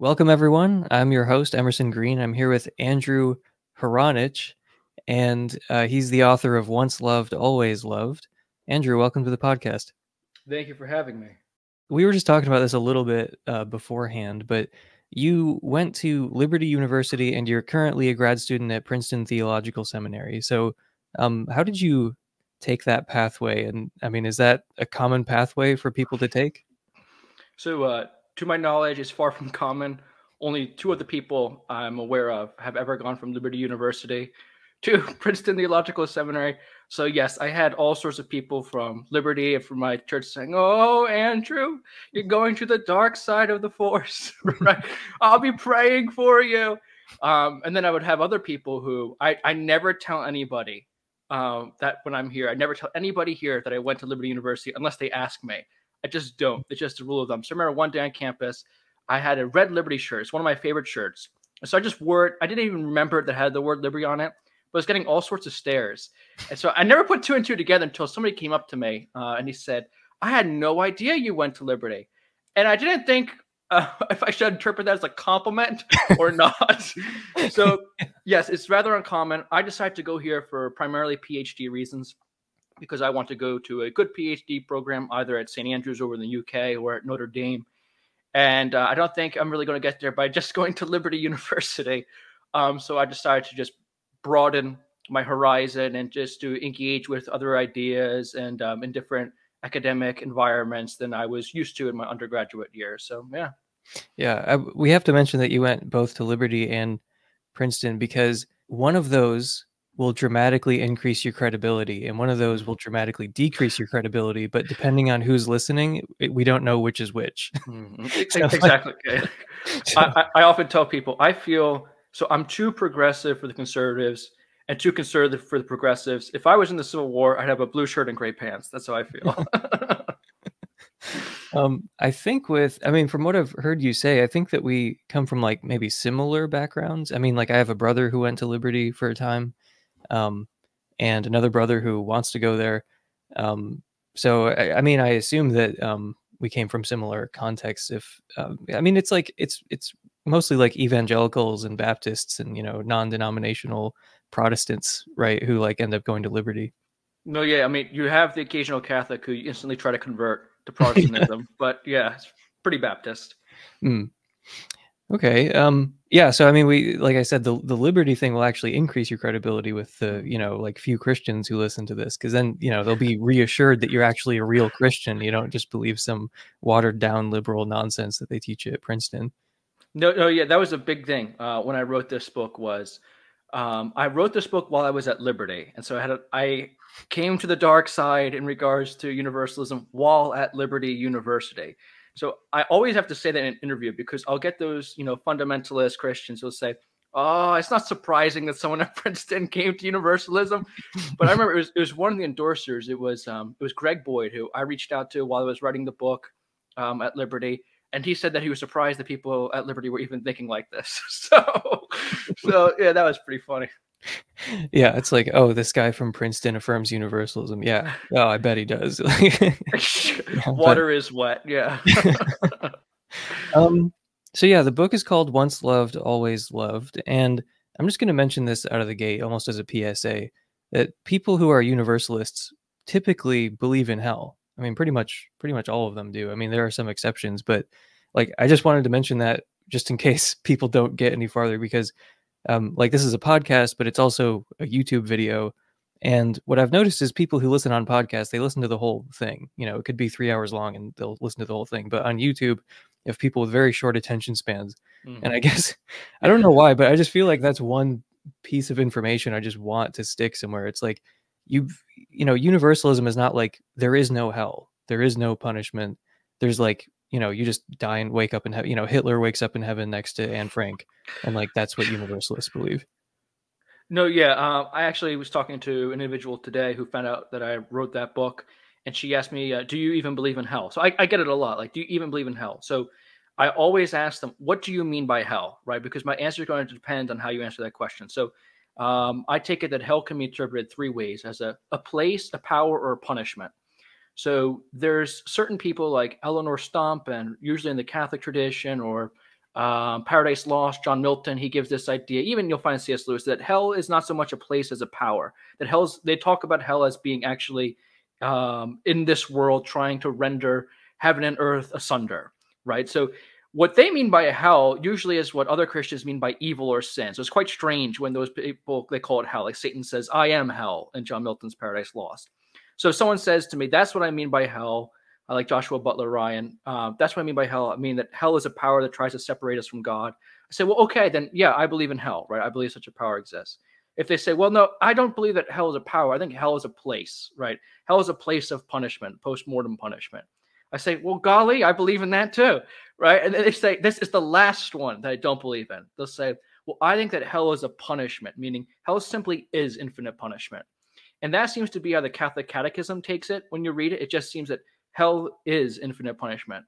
Welcome, everyone. I'm your host, Emerson Green. I'm here with Andrew Hronich, and uh, he's the author of Once Loved, Always Loved. Andrew, welcome to the podcast. Thank you for having me. We were just talking about this a little bit uh, beforehand, but you went to Liberty University and you're currently a grad student at Princeton Theological Seminary. So, um, how did you take that pathway? And I mean, is that a common pathway for people to take? So, uh, to my knowledge, is far from common. Only two of the people I'm aware of have ever gone from Liberty University to Princeton Theological Seminary. So yes, I had all sorts of people from Liberty and from my church saying, "Oh, Andrew, you're going to the dark side of the force, right? I'll be praying for you." Um, and then I would have other people who I, I never tell anybody um, that when I'm here, I never tell anybody here that I went to Liberty University unless they ask me. I just don't. It's just a rule of thumb. So I remember one day on campus, I had a red Liberty shirt. It's one of my favorite shirts. So I just wore it. I didn't even remember that had the word Liberty on it, but I was getting all sorts of stares. And so I never put two and two together until somebody came up to me uh, and he said, I had no idea you went to Liberty. And I didn't think uh, if I should interpret that as a compliment or not. so, yes, it's rather uncommon. I decided to go here for primarily PhD reasons because I want to go to a good PhD program either at St. Andrews over in the UK or at Notre Dame. And uh, I don't think I'm really going to get there by just going to Liberty University. Um, so I decided to just broaden my horizon and just to engage with other ideas and um, in different academic environments than I was used to in my undergraduate year. So, yeah. Yeah. I, we have to mention that you went both to Liberty and Princeton because one of those will dramatically increase your credibility and one of those will dramatically decrease your credibility but depending on who's listening it, we don't know which is which. Mm-hmm. so, exactly so, I, I often tell people i feel so i'm too progressive for the conservatives and too conservative for the progressives. If i was in the civil war i'd have a blue shirt and gray pants. That's how i feel. Um i think with i mean from what i've heard you say i think that we come from like maybe similar backgrounds. I mean like i have a brother who went to liberty for a time um, and another brother who wants to go there. Um, so I, I, mean, I assume that um, we came from similar contexts. If uh, I mean, it's like it's it's mostly like evangelicals and Baptists and you know non-denominational Protestants, right? Who like end up going to Liberty. No, yeah, I mean, you have the occasional Catholic who instantly try to convert to Protestantism, but yeah, it's pretty Baptist. Mm. Okay. Um, yeah. So I mean, we like I said, the the liberty thing will actually increase your credibility with the you know like few Christians who listen to this, because then you know they'll be reassured that you're actually a real Christian. You don't just believe some watered down liberal nonsense that they teach you at Princeton. No, no, yeah, that was a big thing uh, when I wrote this book. Was um, I wrote this book while I was at Liberty, and so I had a, I came to the dark side in regards to universalism while at Liberty University. So I always have to say that in an interview because I'll get those, you know, fundamentalist Christians who'll say, "Oh, it's not surprising that someone at Princeton came to universalism." but I remember it was, it was one of the endorsers. It was um, it was Greg Boyd who I reached out to while I was writing the book um, at Liberty, and he said that he was surprised that people at Liberty were even thinking like this. so, so yeah, that was pretty funny yeah, it's like, oh, this guy from Princeton affirms universalism. Yeah. Oh, I bet he does. Water but, is wet. Yeah. um so yeah, the book is called Once Loved, Always Loved. And I'm just gonna mention this out of the gate almost as a PSA that people who are universalists typically believe in hell. I mean, pretty much pretty much all of them do. I mean, there are some exceptions, but like I just wanted to mention that just in case people don't get any farther because um, like this is a podcast, but it's also a YouTube video. And what I've noticed is people who listen on podcasts, they listen to the whole thing. You know, it could be three hours long and they'll listen to the whole thing. But on YouTube, you have people with very short attention spans. Mm-hmm. And I guess, I don't know why, but I just feel like that's one piece of information I just want to stick somewhere. It's like, you you know, universalism is not like there is no hell, there is no punishment. There's like you know, you just die and wake up in heaven. You know, Hitler wakes up in heaven next to Anne Frank, and like that's what universalists believe. No, yeah, uh, I actually was talking to an individual today who found out that I wrote that book, and she asked me, uh, "Do you even believe in hell?" So I, I, get it a lot. Like, do you even believe in hell? So I always ask them, "What do you mean by hell?" Right? Because my answer is going to depend on how you answer that question. So um, I take it that hell can be interpreted three ways: as a, a place, a power, or a punishment. So there's certain people like Eleonore Stump, and usually in the Catholic tradition, or um, Paradise Lost, John Milton, he gives this idea. Even you'll find C.S. Lewis that hell is not so much a place as a power. That hell's they talk about hell as being actually um, in this world trying to render heaven and earth asunder, right? So what they mean by hell usually is what other Christians mean by evil or sin. So it's quite strange when those people they call it hell. Like Satan says, "I am hell" in John Milton's Paradise Lost. So if someone says to me, "That's what I mean by hell," I like Joshua Butler Ryan. Uh, that's what I mean by hell. I mean that hell is a power that tries to separate us from God. I say, well, okay, then yeah, I believe in hell, right? I believe such a power exists. If they say, well, no, I don't believe that hell is a power. I think hell is a place, right? Hell is a place of punishment, post-mortem punishment. I say, well, golly, I believe in that too, right? And they say, this is the last one that I don't believe in. They'll say, well, I think that hell is a punishment, meaning hell simply is infinite punishment. And that seems to be how the Catholic Catechism takes it when you read it. It just seems that hell is infinite punishment.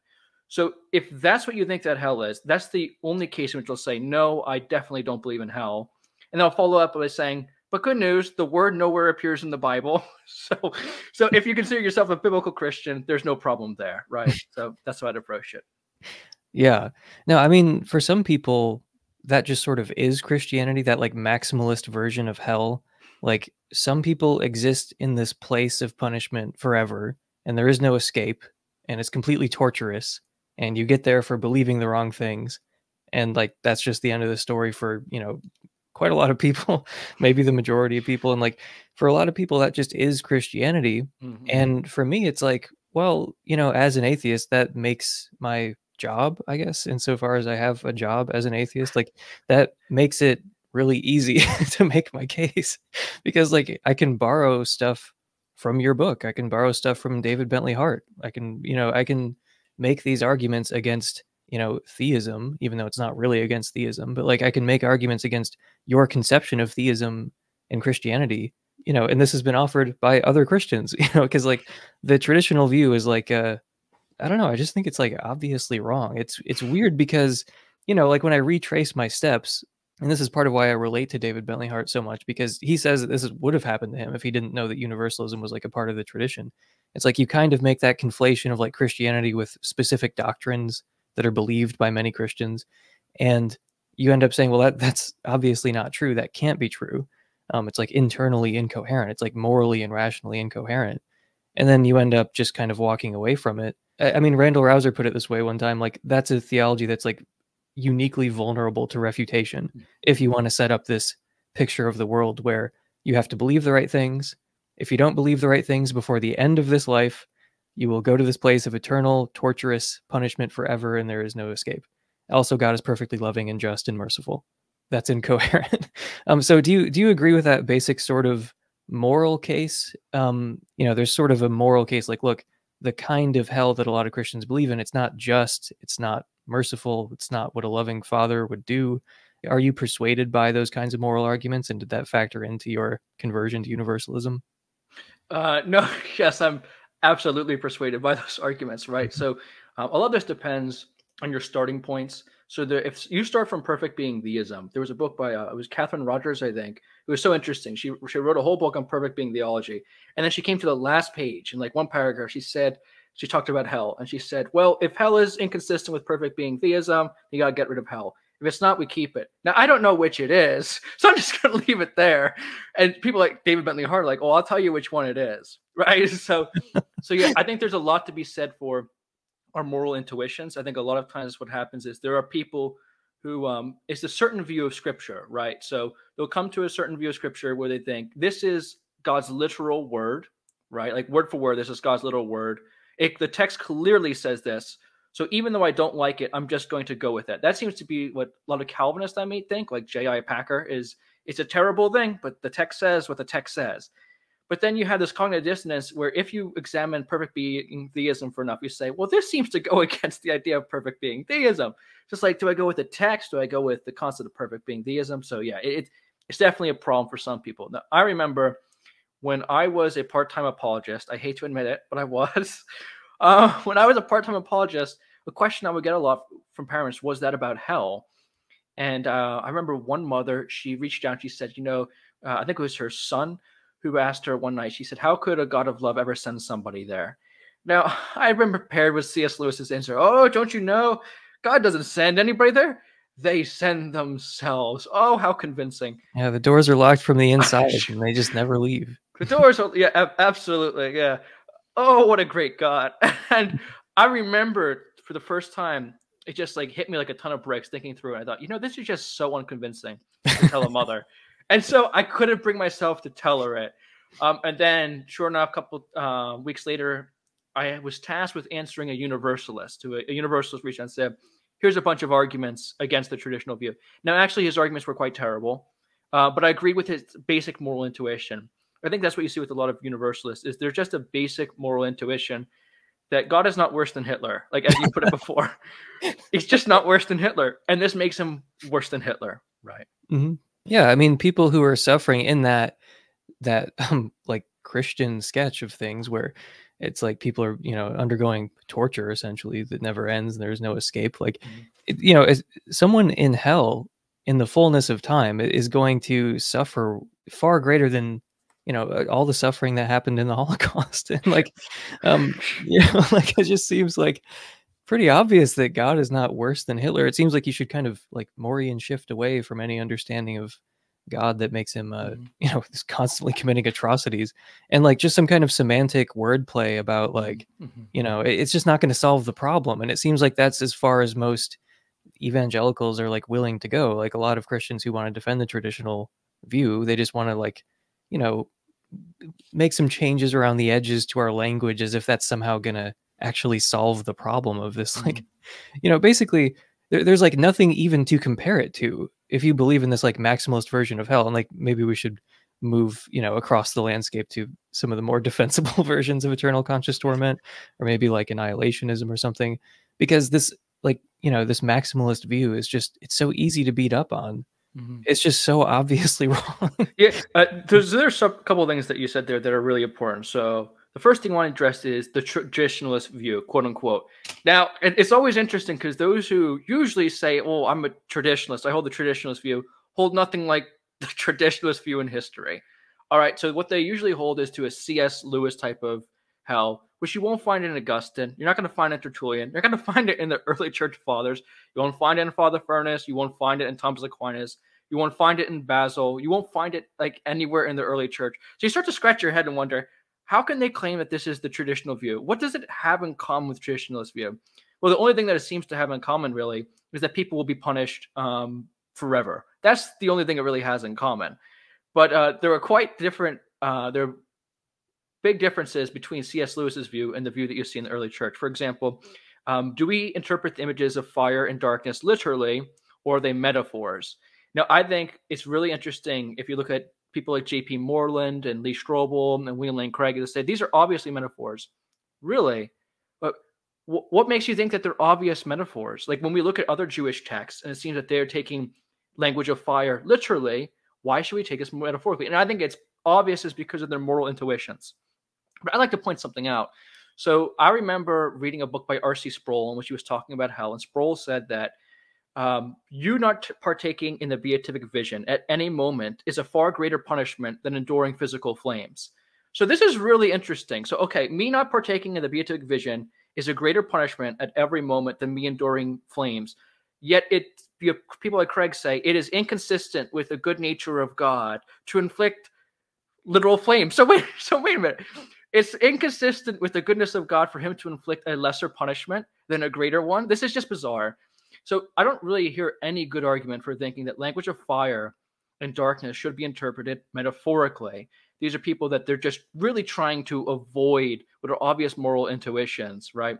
So if that's what you think that hell is, that's the only case in which they'll say, no, I definitely don't believe in hell. And they'll follow up by saying, but good news, the word nowhere appears in the Bible. So so if you consider yourself a biblical Christian, there's no problem there, right? so that's how I'd approach it. Yeah. No, I mean, for some people, that just sort of is Christianity, that like maximalist version of hell. Like some people exist in this place of punishment forever and there is no escape and it's completely torturous and you get there for believing the wrong things and like that's just the end of the story for you know quite a lot of people maybe the majority of people and like for a lot of people that just is christianity mm-hmm. and for me it's like well you know as an atheist that makes my job i guess insofar as i have a job as an atheist like that makes it really easy to make my case because like i can borrow stuff from your book. I can borrow stuff from David Bentley Hart. I can, you know, I can make these arguments against, you know, theism, even though it's not really against theism, but like I can make arguments against your conception of theism and Christianity, you know, and this has been offered by other Christians, you know, because like the traditional view is like, uh, I don't know, I just think it's like obviously wrong. It's it's weird because, you know, like when I retrace my steps, and this is part of why I relate to David Bentley Hart so much because he says that this is, would have happened to him if he didn't know that universalism was like a part of the tradition. It's like you kind of make that conflation of like Christianity with specific doctrines that are believed by many Christians, and you end up saying, well, that that's obviously not true. That can't be true. Um, it's like internally incoherent. It's like morally and rationally incoherent, and then you end up just kind of walking away from it. I, I mean, Randall Rauser put it this way one time: like that's a theology that's like uniquely vulnerable to refutation hmm. if you want to set up this picture of the world where you have to believe the right things. If you don't believe the right things before the end of this life, you will go to this place of eternal, torturous punishment forever, and there is no escape. Also, God is perfectly loving and just and merciful. That's incoherent. um, so, do you do you agree with that basic sort of moral case? Um, you know, there's sort of a moral case, like, look, the kind of hell that a lot of Christians believe in, it's not just, it's not merciful. It's not what a loving father would do. Are you persuaded by those kinds of moral arguments, and did that factor into your conversion to universalism? Uh, no, yes, I'm absolutely persuaded by those arguments. Right. Mm-hmm. So um, a lot of this depends on your starting points. So the, if you start from perfect being theism, there was a book by uh, it was Katherin Rogers, I think. It was so interesting. She she wrote a whole book on perfect being theology, and then she came to the last page in like one paragraph. She said she talked about hell and she said, well, if hell is inconsistent with perfect being theism, you got to get rid of hell. If it's not, we keep it. Now, I don't know which it is, so I'm just going to leave it there. And people like David Bentley Hart are like, oh, I'll tell you which one it is. Right. So, so yeah, I think there's a lot to be said for our moral intuitions. I think a lot of times what happens is there are people who um, it's a certain view of scripture, right? So they'll come to a certain view of scripture where they think this is God's literal word, right? Like word for word, this is God's literal word. It, the text clearly says this. So even though I don't like it, I'm just going to go with it. That seems to be what a lot of Calvinists I may think, like J.I. Packer, is it's a terrible thing, but the text says what the text says. But then you have this cognitive dissonance where if you examine perfect being theism for enough, you say, well, this seems to go against the idea of perfect being theism. Just like, do I go with the text? Do I go with the concept of perfect being theism? So yeah, it, it's definitely a problem for some people. Now, I remember when I was a part-time apologist, I hate to admit it, but I was. Uh, when I was a part-time apologist, a question I would get a lot from parents was that about hell. And uh, I remember one mother, she reached out, she said, you know, uh, I think it was her son who asked her one night, she said, How could a God of love ever send somebody there? Now, I've been prepared with C.S. Lewis's answer. Oh, don't you know? God doesn't send anybody there. They send themselves. Oh, how convincing. Yeah, the doors are locked from the inside and they just never leave. The doors are, yeah, absolutely. Yeah. Oh, what a great God. And I remember for the first time, it just like hit me like a ton of bricks thinking through it. I thought, you know, this is just so unconvincing to tell a mother. and so I couldn't bring myself to tell her it. Um, and then, sure enough, a couple uh, weeks later, I was tasked with answering a universalist to a, a universalist reached out and said, here's a bunch of arguments against the traditional view. Now, actually, his arguments were quite terrible, uh, but I agreed with his basic moral intuition. I think that's what you see with a lot of universalists is there's just a basic moral intuition that God is not worse than Hitler. Like as you put it before, he's just not worse than Hitler, and this makes him worse than Hitler, right? Mm-hmm. Yeah, I mean, people who are suffering in that that um, like Christian sketch of things where it's like people are you know undergoing torture essentially that never ends and there's no escape like mm-hmm. it, you know as someone in hell in the fullness of time is going to suffer far greater than you know uh, all the suffering that happened in the holocaust and like um you know like it just seems like pretty obvious that god is not worse than hitler it seems like you should kind of like Moorean shift away from any understanding of god that makes him uh mm-hmm. you know is constantly committing atrocities and like just some kind of semantic wordplay about like mm-hmm. you know it, it's just not going to solve the problem and it seems like that's as far as most evangelicals are like willing to go like a lot of christians who want to defend the traditional view they just want to like you know make some changes around the edges to our language as if that's somehow going to actually solve the problem of this mm-hmm. like you know basically there, there's like nothing even to compare it to if you believe in this like maximalist version of hell and like maybe we should move you know across the landscape to some of the more defensible versions of eternal conscious torment or maybe like annihilationism or something because this like you know this maximalist view is just it's so easy to beat up on mm-hmm. it's just so obviously wrong yeah uh, there's there's a couple things that you said there that are really important so the first thing I want to address is the traditionalist view, quote unquote. Now, it's always interesting because those who usually say, "Oh, I'm a traditionalist. I hold the traditionalist view," hold nothing like the traditionalist view in history. All right, so what they usually hold is to a C.S. Lewis type of hell, which you won't find in Augustine. You're not going to find it in Tertullian. You're going to find it in the early church fathers. You won't find it in Father Furnace. You won't find it in Thomas Aquinas. You won't find it in Basil. You won't find it like anywhere in the early church. So you start to scratch your head and wonder, how can they claim that this is the traditional view? What does it have in common with traditionalist view? Well, the only thing that it seems to have in common really is that people will be punished um, forever. That's the only thing it really has in common. But uh, there are quite different. Uh, there are big differences between C.S. Lewis's view and the view that you see in the early church. For example, um, do we interpret the images of fire and darkness literally, or are they metaphors? Now, I think it's really interesting if you look at people like J.P. Moreland and Lee Strobel and William Lane Craig that say these are obviously metaphors. Really? But what makes you think that they're obvious metaphors? Like when we look at other Jewish texts and it seems that they're taking language of fire literally, why should we take this metaphorically? And I think it's obvious is because of their moral intuitions. But I'd like to point something out. So I remember reading a book by R.C. Sproul in which he was talking about hell, and Sproul said that um, you not partaking in the beatific vision at any moment is a far greater punishment than enduring physical flames. So this is really interesting. So okay, me not partaking in the beatific vision is a greater punishment at every moment than me enduring flames. Yet it people like Craig say it is inconsistent with the good nature of God to inflict literal flames. So wait, so wait a minute. It's inconsistent with the goodness of God for him to inflict a lesser punishment than a greater one. This is just bizarre. So I don't really hear any good argument for thinking that language of fire and darkness should be interpreted metaphorically. These are people that they're just really trying to avoid what are obvious moral intuitions, right?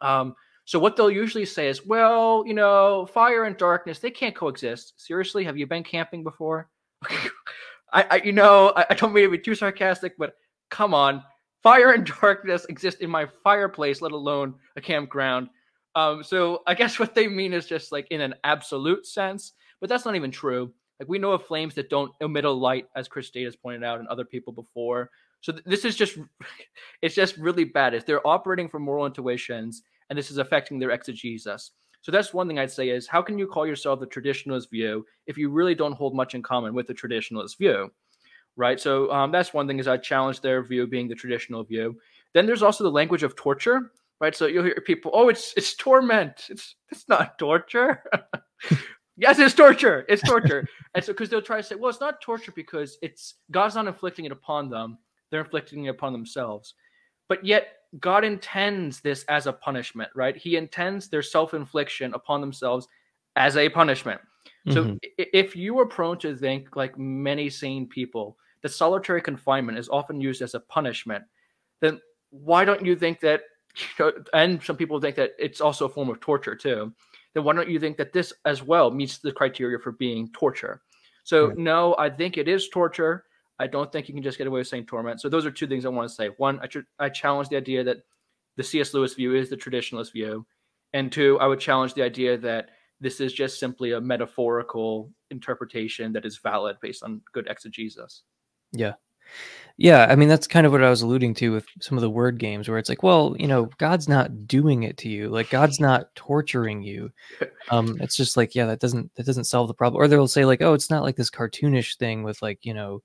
Um, so what they'll usually say is, well, you know, fire and darkness, they can't coexist. Seriously, have you been camping before? I, I, you know, I, I don't mean to be too sarcastic, but come on. Fire and darkness exist in my fireplace, let alone a campground. Um, so I guess what they mean is just like in an absolute sense, but that's not even true. Like we know of flames that don't emit a light, as Chris Date has pointed out, and other people before. So th- this is just, it's just really bad. If they're operating from moral intuitions, and this is affecting their exegesis. So that's one thing I'd say is how can you call yourself the traditionalist view if you really don't hold much in common with the traditionalist view, right? So um, that's one thing is I challenge their view being the traditional view. Then there's also the language of torture right? So you'll hear people, oh, it's it's torment. It's it's not torture. yes, it's torture. It's torture. and so because they'll try to say, well, it's not torture because it's God's not inflicting it upon them; they're inflicting it upon themselves. But yet, God intends this as a punishment, right? He intends their self-infliction upon themselves as a punishment. So mm-hmm. if you are prone to think, like many sane people, that solitary confinement is often used as a punishment, then why don't you think that and some people think that it's also a form of torture too, then why don't you think that this as well meets the criteria for being torture? So, no, I think it is torture. I don't think you can just get away with saying torment. So, those are two things I want to say. One, I, tr- I challenge the idea that the C.S. Lewis view is the traditionalist view. And two, I would challenge the idea that this is just simply a metaphorical interpretation that is valid based on good exegesis. Yeah. Yeah, I mean that's kind of what I was alluding to with some of the word games where it's like, well, you know, God's not doing it to you. Like God's not torturing you. Um it's just like, yeah, that doesn't that doesn't solve the problem. Or they'll say like, oh, it's not like this cartoonish thing with like, you know,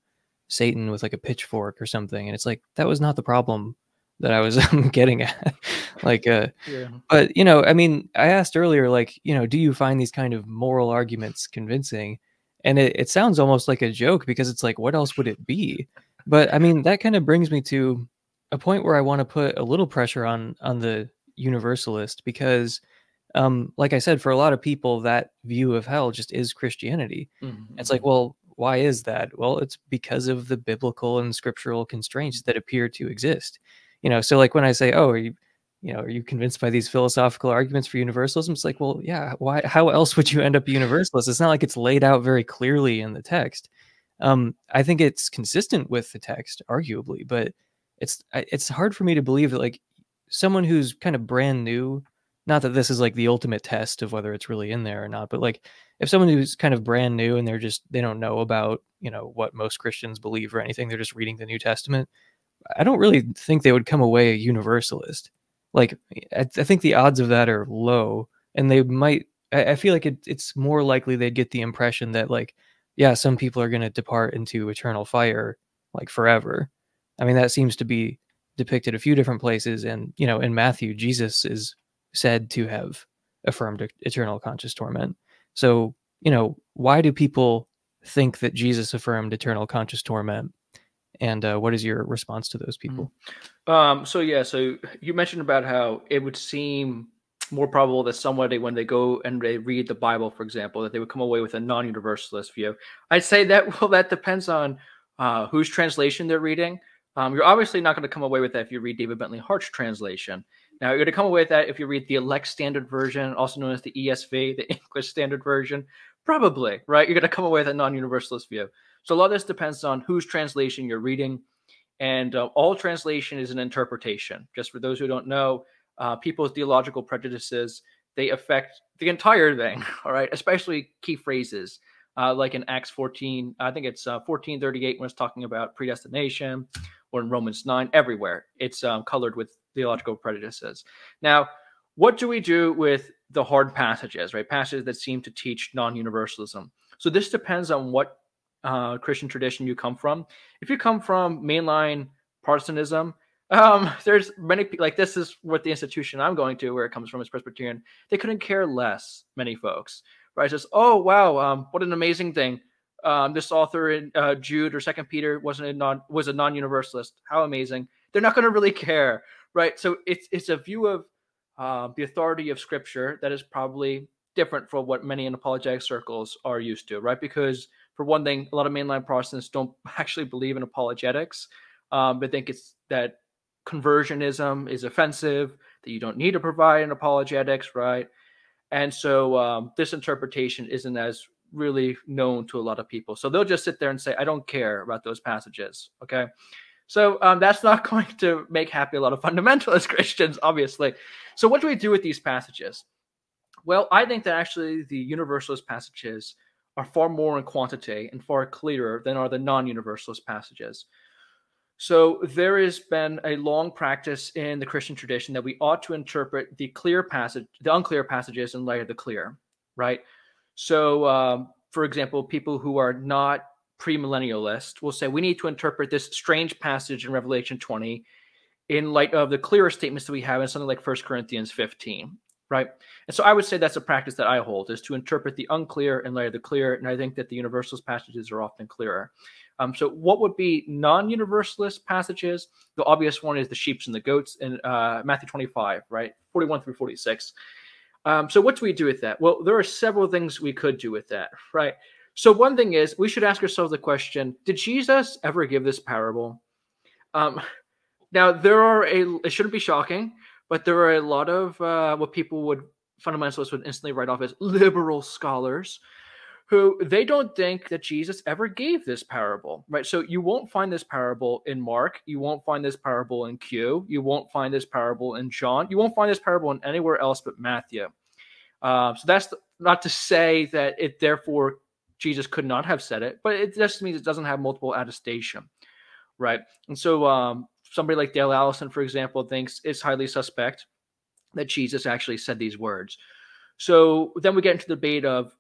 Satan with like a pitchfork or something. And it's like that was not the problem that I was getting at. like uh yeah. but you know, I mean, I asked earlier like, you know, do you find these kind of moral arguments convincing? And it, it sounds almost like a joke because it's like, what else would it be? But I mean, that kind of brings me to a point where I want to put a little pressure on on the universalist because um like I said for a lot of people that view of hell just is Christianity. Mm-hmm. It's like, well, why is that? Well, it's because of the biblical and scriptural constraints that appear to exist. You know, so like when I say, "Oh, are you you know, are you convinced by these philosophical arguments for universalism? It's like, well, yeah, why how else would you end up universalist? It's not like it's laid out very clearly in the text. Um, I think it's consistent with the text, arguably, but it's it's hard for me to believe that like someone who's kind of brand new, not that this is like the ultimate test of whether it's really in there or not, but like if someone who's kind of brand new and they're just they don't know about you know what most Christians believe or anything, they're just reading the New Testament. I don't really think they would come away a universalist. Like I, I think the odds of that are low, and they might. I, I feel like it, it's more likely they'd get the impression that like yeah, some people are going to depart into eternal fire like forever. I mean, that seems to be depicted a few different places. And, you know, in Matthew, Jesus is said to have affirmed eternal conscious torment. So, you know, why do people think that Jesus affirmed eternal conscious torment? And uh, what is your response to those people? Um, so, yeah, so you mentioned about how it would seem more probable that somebody, when they go and they read the Bible, for example, that they would come away with a non-universalist view. I'd say that well, that depends on uh, whose translation they're reading. Um, you're obviously not going to come away with that if you read David Bentley Hart's translation. Now, you're going to come away with that if you read the Elect Standard Version, also known as the ESV, the English Standard Version. Probably, right? You're going to come away with a non-universalist view. So a lot of this depends on whose translation you're reading. And uh, all translation is an interpretation. Just for those who don't know, uh, people's theological prejudices they affect the entire thing all right especially key phrases uh, like in acts 14 i think it's uh, 1438 when it's talking about predestination or in romans 9 everywhere it's um, colored with theological prejudices now what do we do with the hard passages right passages that seem to teach non-universalism so this depends on what uh, christian tradition you come from if you come from mainline protestantism um, there's many like this is what the institution I'm going to, where it comes from, is Presbyterian. They couldn't care less. Many folks, right? Just oh wow, um, what an amazing thing. Um, this author in uh, Jude or Second Peter wasn't a non was a non-universalist. How amazing! They're not going to really care, right? So it's it's a view of uh, the authority of Scripture that is probably different from what many in apologetic circles are used to, right? Because for one thing, a lot of mainline Protestants don't actually believe in apologetics, um, but think it's that conversionism is offensive, that you don't need to provide an apologetics, right? And so um, this interpretation isn't as really known to a lot of people. So they'll just sit there and say, I don't care about those passages. Okay. So um, that's not going to make happy a lot of fundamentalist Christians, obviously. So what do we do with these passages? Well, I think that actually the universalist passages are far more in quantity and far clearer than are the non universalist passages. So there has been a long practice in the Christian tradition that we ought to interpret the clear passage, the unclear passages in light of the clear, right? So, um, for example, people who are not premillennialist will say we need to interpret this strange passage in Revelation 20 in light of the clearer statements that we have in something like 1 Corinthians 15, right? And so I would say that's a practice that I hold is to interpret the unclear in light of the clear. And I think that the universalist passages are often clearer. Um, so what would be non-universalist passages? The obvious one is the sheeps and the goats in uh, Matthew 25, right? 41 through 46. Um, so what do we do with that? Well, there are several things we could do with that, right? So one thing is we should ask ourselves the question: Did Jesus ever give this parable? Um, now there are a. It shouldn't be shocking, but there are a lot of uh, what people would fundamentalists would instantly write off as liberal scholars who they don't think that Jesus ever gave this parable, right? So you won't find this parable in Mark, you won't find this parable in Q, you won't find this parable in John, you won't find this parable in anywhere else but Matthew. Uh, so that's not to say that it therefore Jesus could not have said it, but it just means it doesn't have multiple attestation, right? And so um, somebody like Dale Allison, for example, thinks it's highly suspect that Jesus actually said these words. So then we get into the debate of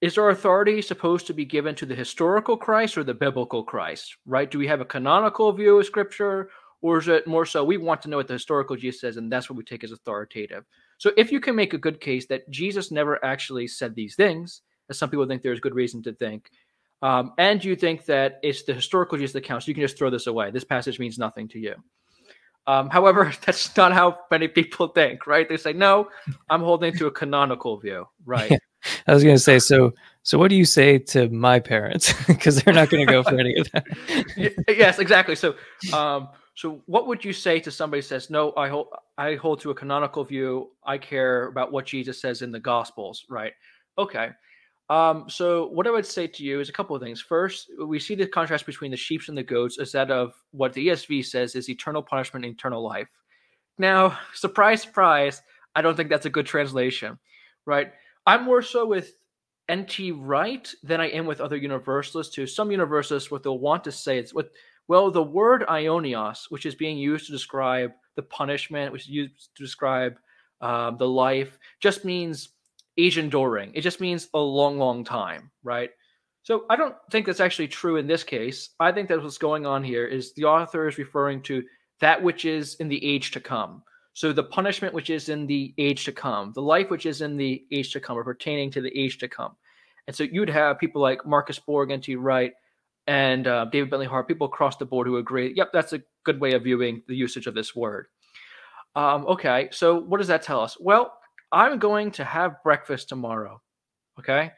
is our authority supposed to be given to the historical Christ or the biblical Christ, right? Do we have a canonical view of scripture or is it more so we want to know what the historical Jesus says and that's what we take as authoritative? So if you can make a good case that Jesus never actually said these things, as some people think there's good reason to think, um, and you think that it's the historical Jesus that counts, you can just throw this away. This passage means nothing to you. Um, however, that's not how many people think, right? They say, no, I'm holding to a canonical view, right? I was going to say, so, so what do you say to my parents? Because they're not going to go for any of that. yes, exactly. So, um, so what would you say to somebody who says, no, I hold, I hold to a canonical view. I care about what Jesus says in the Gospels, right? Okay. Um, so what I would say to you is a couple of things. First, we see the contrast between the sheep and the goats as that of what the ESV says is eternal punishment, eternal life. Now, surprise, surprise, I don't think that's a good translation, right? I'm more so with NT Wright than I am with other universalists too. Some universalists, what they'll want to say is what well, the word aionios, which is being used to describe the punishment, which is used to describe um, the life, just means age-during. It just means a long, long time, right? So I don't think that's actually true in this case. I think that what's going on here is the author is referring to that which is in the age to come. So the punishment which is in the age to come, the life which is in the age to come, or pertaining to the age to come. And so you'd have people like Marcus Borg, N.T. Wright, and uh, David Bentley Hart, people across the board who agree, yep, that's a good way of viewing the usage of this word. Um, okay, so what does that tell us? Well, I'm going to have breakfast tomorrow. Okay.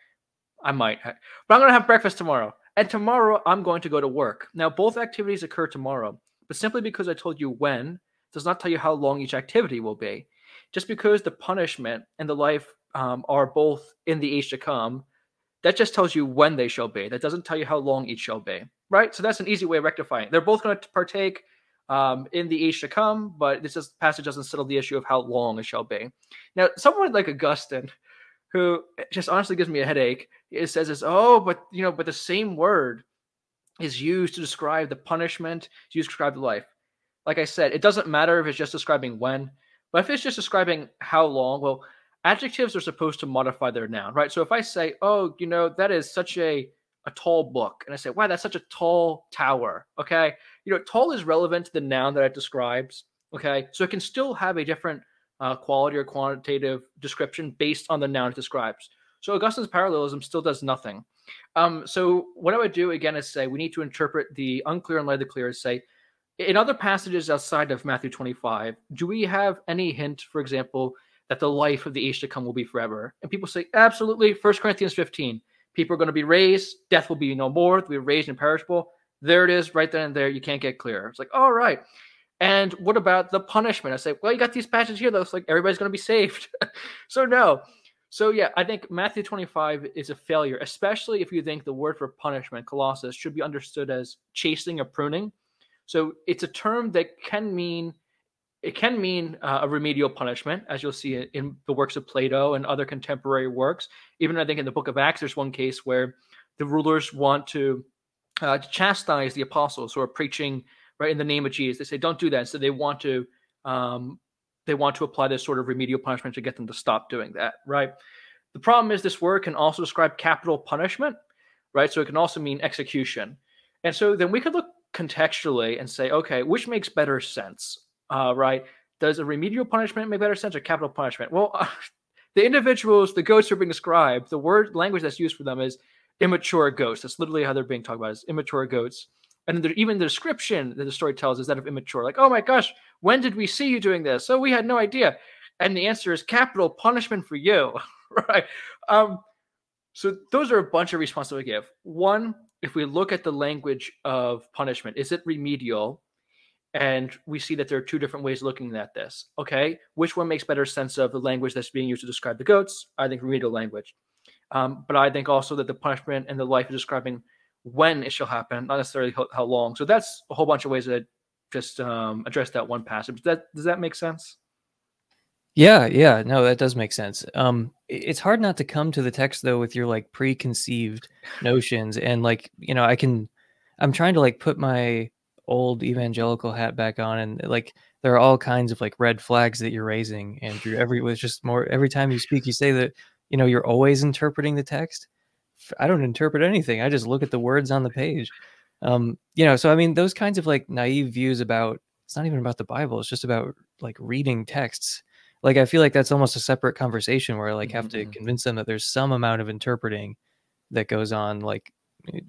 I might, but I'm going to have breakfast tomorrow. And tomorrow I'm going to go to work. Now, both activities occur tomorrow, but simply because I told you when does not tell you how long each activity will be. Just because the punishment and the life um, are both in the age to come, that just tells you when they shall be. That doesn't tell you how long each shall be, right? So that's an easy way of rectifying. They're both going to partake um, in the age to come, but this is, passage doesn't settle the issue of how long it shall be. Now, someone like Augustine, who just honestly gives me a headache, it says this, oh, but you know, but the same word is used to describe the punishment, it's used to describe the life. Like I said, it doesn't matter if it's just describing when, but if it's just describing how long, well, adjectives are supposed to modify their noun, right? So if I say, oh, you know, that is such a a tall book, and I say, wow, that's such a tall tower. Okay. You know, tall is relevant to the noun that it describes. Okay. So it can still have a different uh, quality or quantitative description based on the noun it describes. So Augustine's parallelism still does nothing. Um, so what I would do again is say we need to interpret the unclear and light the clear. Is say in other passages outside of Matthew 25, do we have any hint, for example, that the life of the age to come will be forever? And people say absolutely. First Corinthians 15 People are going to be raised. Death will be no more. They'll be raised imperishable. There it is, right then and there. You can't get clear. It's like, all right. And what about the punishment? I say, well, you got these passages here that looks like everybody's going to be saved. so no. So yeah, I think Matthew 25 is a failure, especially if you think the word for punishment, kolasis, should be understood as chasing or pruning. So it's a term that can mean it can mean uh, a remedial punishment, as you'll see in, the works of Plato and other contemporary works. Even I think in the book of Acts, there's one case where the rulers want to uh, chastise the apostles who are preaching right in the name of Jesus. They say, "Don't do that." So they want to um, they want to apply this sort of remedial punishment to get them to stop doing that. Right. The problem is this word can also describe capital punishment, right? So it can also mean execution. And so then we could look contextually and say, okay, which makes better sense? Uh, right? Does a remedial punishment make better sense or capital punishment? Well, uh, the individuals, the goats are being described, the word language that's used for them is immature goats. That's literally how they're being talked about as immature goats. And there, even the description that the story tells is that of immature. Like, oh my gosh, when did we see you doing this? So we had no idea. And the answer is capital punishment for you, right? Um, so those are a bunch of responses we give. One, if we look at the language of punishment, is it remedial? And we see that there are two different ways of looking at this. Okay, which one makes better sense of the language that's being used to describe the goats? I think remedial language. Um, but I think also that the punishment and the life is describing when it shall happen, not necessarily how, how long. So that's a whole bunch of ways that just um, address that one passage. Does that does that make sense? Yeah, yeah, no, that does make sense. Um, it's hard not to come to the text though with your like preconceived notions and like you know I can, I'm trying to like put my old evangelical hat back on and like there are all kinds of like red flags that you're raising andrew. Every was just more every time you speak you say that you know you're always interpreting the text. I don't interpret anything. I just look at the words on the page. Um you know so i mean those kinds of like naive views about it's not even about the bible it's just about like reading texts. Like i feel like that's almost a separate conversation where i like have mm-hmm. to convince them that there's some amount of interpreting that goes on like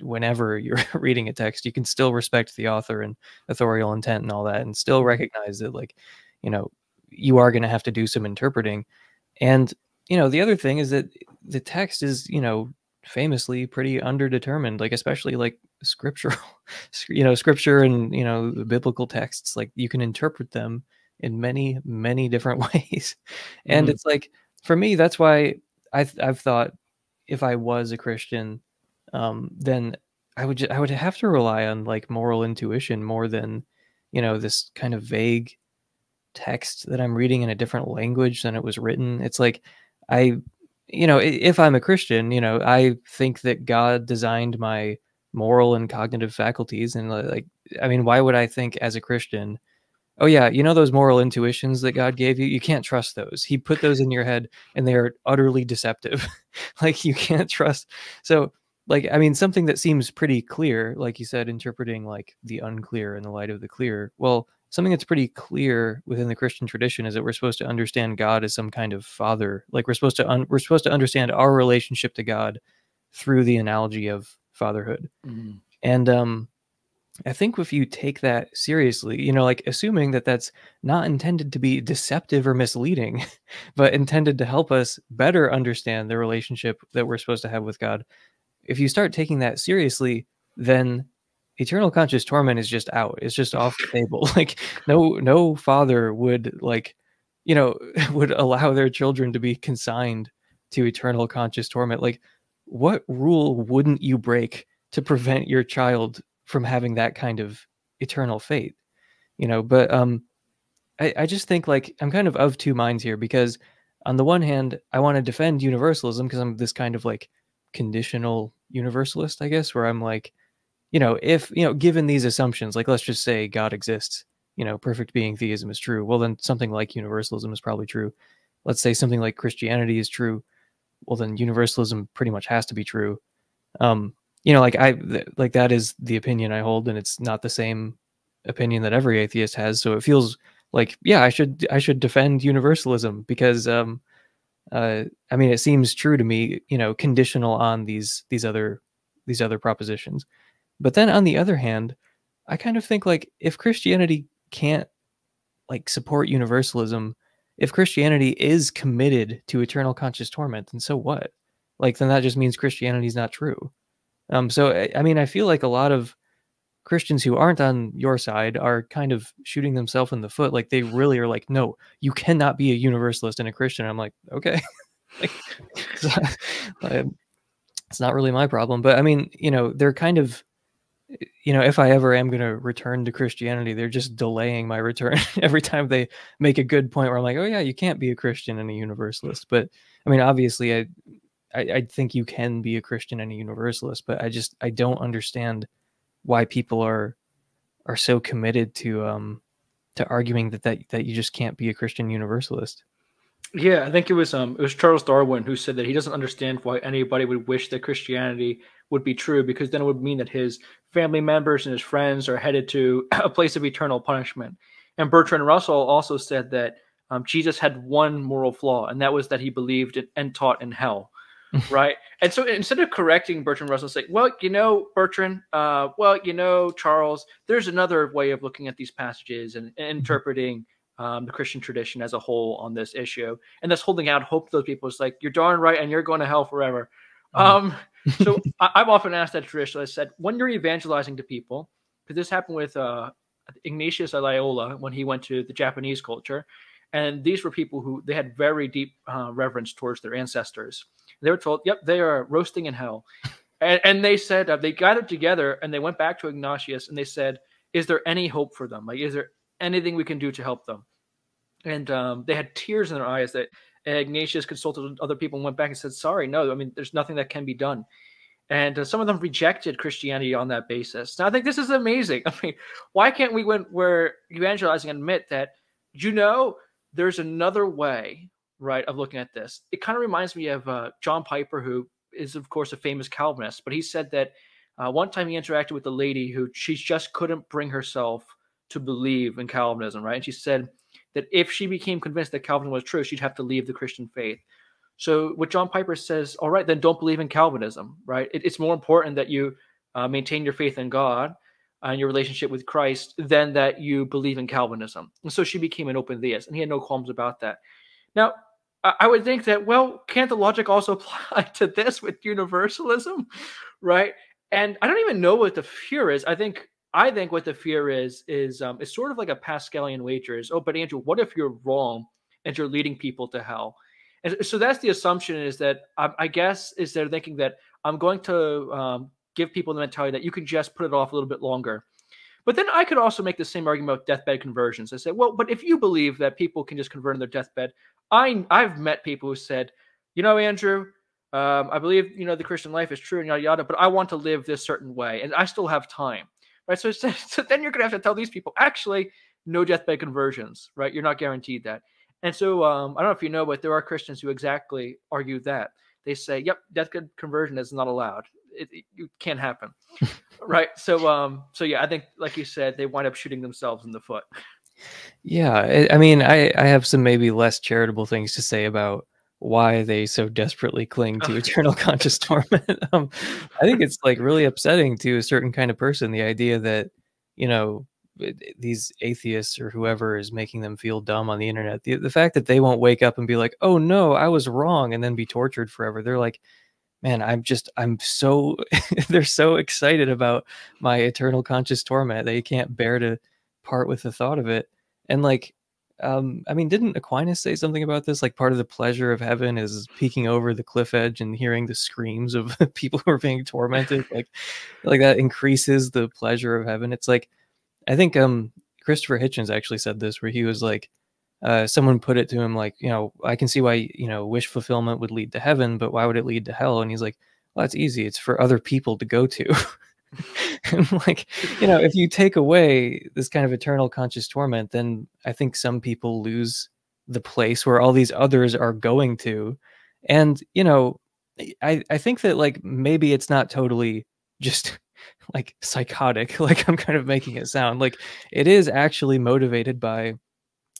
whenever you're reading a text you can still respect the author and authorial intent and all that and still mm-hmm. recognize that like you know you are going to have to do some interpreting and you know the other thing is that the text is you know famously pretty underdetermined like especially like scriptural you know scripture and you know the biblical texts like you can interpret them in many many different ways and mm-hmm. it's like for me that's why I've, I've thought if i was a christian um, then I would I would have to rely on like moral intuition more than you know this kind of vague text that I'm reading in a different language than it was written. It's like I you know if I'm a Christian, you know I think that God designed my moral and cognitive faculties and like I mean why would I think as a Christian oh yeah you know those moral intuitions that god gave you? You can't trust those. He put those in your head and they are utterly deceptive. Like you can't trust so like i mean something that seems pretty clear like you said interpreting like the unclear in the light of the clear. Well something that's pretty clear within the christian tradition is that we're supposed to understand god as some kind of father. Like we're supposed to un- we're supposed to understand our relationship to god through the analogy of fatherhood. Mm-hmm. and um i think if you take that seriously you know like assuming that that's not intended to be deceptive or misleading but intended to help us better understand the relationship that we're supposed to have with god if you start taking that seriously, then eternal conscious torment is just out. It's just off the table. Like no no father would like you know would allow their children to be consigned to eternal conscious torment. Like what rule wouldn't you break to prevent your child from having that kind of eternal fate? You know, but um I, I just think like I'm kind of of two minds here because on the one hand, I want to defend universalism because I'm this kind of like conditional universalist, I guess, where I'm like, you know, if, you know, given these assumptions, like let's just say God exists, you know, perfect being theism is true. Well, then something like universalism is probably true. Let's say something like Christianity is true. Well, then universalism pretty much has to be true. Um, you know, like I, th- like that is the opinion I hold, and it's not the same opinion that every atheist has. So it feels like, yeah, I should, I should defend universalism because, um, uh, I mean, it seems true to me, you know, conditional on these these other these other propositions. But then on the other hand, I kind of think like if Christianity can't like support universalism, if Christianity is committed to eternal conscious torment, then so what? Like then that just means Christianity is not true. Um, so I mean, I feel like a lot of Christians who aren't on your side are kind of shooting themselves in the foot. Like they really are like, no, you cannot be a universalist and a Christian. I'm like, okay, like, um, it's not really my problem. But I mean, you know, they're kind of, you know, if I ever am going to return to Christianity, they're just delaying my return every time they make a good point where I'm like, oh yeah, you can't be a Christian and a universalist. But I mean, obviously, I, I, I think you can be a Christian and a universalist, but I just I don't understand why people are are so committed to um to arguing that that, that you just can't be a Christian universalist. Yeah, I think it was um it was Charles Darwin who said that he doesn't understand why anybody would wish that Christianity would be true because then it would mean that his family members and his friends are headed to a place of eternal punishment. And Bertrand Russell also said that um, Jesus had one moral flaw, and that was that he believed and taught in hell. Right? And so instead of correcting Bertrand Russell, say, well, you know, Bertrand, uh, well, you know, Charles, there's another way of looking at these passages and, and mm-hmm. interpreting um, the Christian tradition as a whole on this issue. And that's holding out hope to those people. It's like, you're darn right, and you're going to hell forever. Um, so I, have often asked that tradition. I said, when you're evangelizing to people, because this happened with uh, Ignatius of Loyola when he went to the Japanese culture, and these were people who they had very deep uh, reverence towards their ancestors. They were told, "Yep, they are roasting in hell," and, and they said uh, they gathered together and they went back to Ignatius and they said, "Is there any hope for them? Like, is there anything we can do to help them?" And um, they had tears in their eyes that Ignatius consulted other people and went back and said, "Sorry, no. I mean, there's nothing that can be done." And uh, some of them rejected Christianity on that basis. Now, I think this is amazing. I mean, why can't we, when we're evangelizing, admit that you know there's another way, right, of looking at this? It kind of reminds me of uh, John Piper, who is, of course, a famous Calvinist, but he said that uh, one time he interacted with a lady who she just couldn't bring herself to believe in Calvinism, right? And she said that if she became convinced that Calvinism was true, she'd have to leave the Christian faith. So what John Piper says, all right, then don't believe in Calvinism, right? It, it's more important that you uh, maintain your faith in God and your relationship with Christ than that you believe in Calvinism. And so she became an open theist, and he had no qualms about that. Now, I would think that, well, can't the logic also apply to this with universalism, right? And I don't even know what the fear is. I think I think what the fear is is um, is sort of like a Pascalian wager. Is oh, but Andrew, what if you're wrong and you're leading people to hell? And so that's the assumption is that I, I guess is they're thinking that I'm going to um, give people the mentality that you can just put it off a little bit longer. But then I could also make the same argument about deathbed conversions. I say, well, but if you believe that people can just convert in their deathbed, I I've met people who said, you know, Andrew, um, I believe you know the Christian life is true and yada yada, but I want to live this certain way, and I still have time, right? So, so then you're gonna have to tell these people, actually, no deathbed conversions, right? You're not guaranteed that. And so um, I don't know if you know, but there are Christians who exactly argue that. They say, "Yep, deathbed conversion is not allowed. It, it, it can't happen." right. So, um, so yeah, I think, like you said, they wind up shooting themselves in the foot. Yeah, I mean, I I have some maybe less charitable things to say about why they so desperately cling to eternal conscious torment. Um, I think it's like really upsetting to a certain kind of person the idea that you know these atheists or whoever is making them feel dumb on the internet the, the fact that they won't wake up and be like oh no i was wrong and then be tortured forever they're like man i'm just i'm so they're so excited about my eternal conscious torment they can't bear to part with the thought of it. And like um i mean didn't aquinas say something about this? Like part of the pleasure of heaven is peeking over the cliff edge and hearing the screams of people who are being tormented? Like like that increases the pleasure of heaven. It's like I think um Christopher Hitchens actually said this where he was like uh, someone put it to him like, you know, I can see why, you know, wish fulfillment would lead to heaven, but why would it lead to hell? And he's like, well, that's easy. It's for other people to go to. and like, you know, if you take away this kind of eternal conscious torment, then I think some people lose the place where all these others are going to. And, you know, I, I think that like maybe it's not totally just like psychotic like i'm kind of making it sound like it is actually motivated by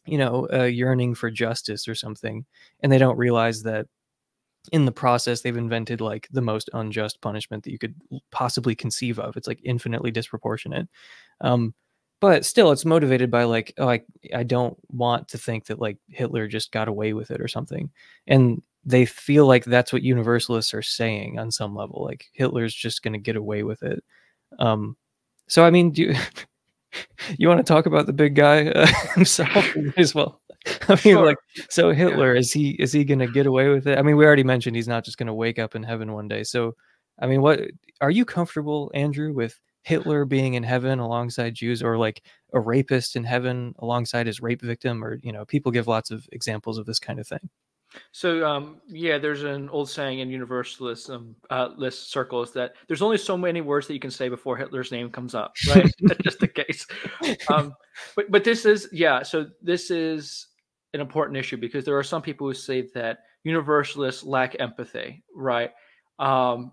you know a yearning for justice or something and they don't realize that in the process they've invented like the most unjust punishment that you could possibly conceive of. It's like infinitely disproportionate. Um but still it's motivated by like oh i i don't want to think that like hitler just got away with it or something. And they feel like that's what universalists are saying on some level like hitler's just going to get away with it. Um, so I mean, do you, want to talk about the big guy uh, himself as well? I mean, sure. like, so Hitler yeah. is he is he going to get away with it? I mean, we already mentioned he's not just going to wake up in heaven one day. So, I mean, what are you comfortable, Andrew, with Hitler being in heaven alongside Jews, or like a rapist in heaven alongside his rape victim, or you know, people give lots of examples of this kind of thing. So um, yeah, there's an old saying in Universalist uh, list circles that there's only so many words that you can say before Hitler's name comes up, right? That's just the case. Um, but but this is yeah. So this is an important issue because there are some people who say that Universalists lack empathy, right? Um,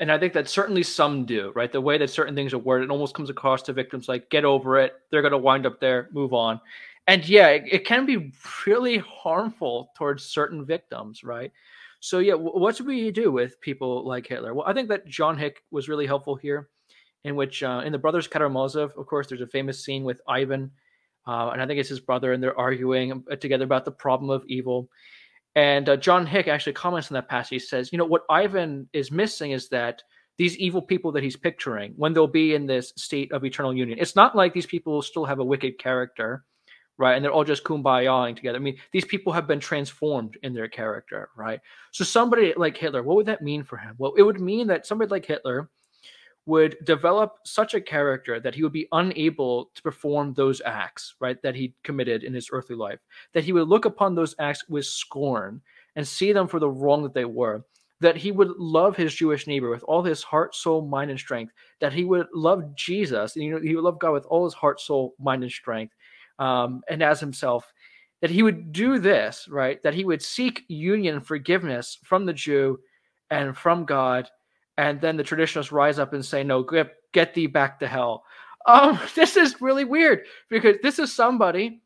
and I think that certainly some do, right? The way that certain things are worded, it almost comes across to victims like, get over it. They're going to wind up there, move on. And yeah, it, it, can be really harmful towards certain victims, right? So yeah, what should we do with people like Hitler? Well, I think that John Hick was really helpful here, in which uh, in the Brothers Karamazov, of course, there's a famous scene with Ivan, uh, and I think it's his brother, and they're arguing uh, together about the problem of evil. And uh, John Hick actually comments on that passage. He says, you know, what Ivan is missing is that these evil people that he's picturing, when they'll be in this state of eternal union, it's not like these people still have a wicked character, right? And they're all just kumbayaing together. I mean, these people have been transformed in their character, right? So somebody like Hitler, what would that mean for him? Well, it would mean that somebody like Hitler would develop such a character that he would be unable to perform those acts, right, that he committed in his earthly life, that he would look upon those acts with scorn and see them for the wrong that they were, that he would love his Jewish neighbor with all his heart, soul, mind, and strength, that he would love Jesus, and you know, he would love God with all his heart, soul, mind, and strength, um, and as himself, that he would do this, right, that he would seek union and forgiveness from the Jew and from God and then the traditionalists rise up and say, "No, get get thee back to hell." Um, this is really weird because this is somebody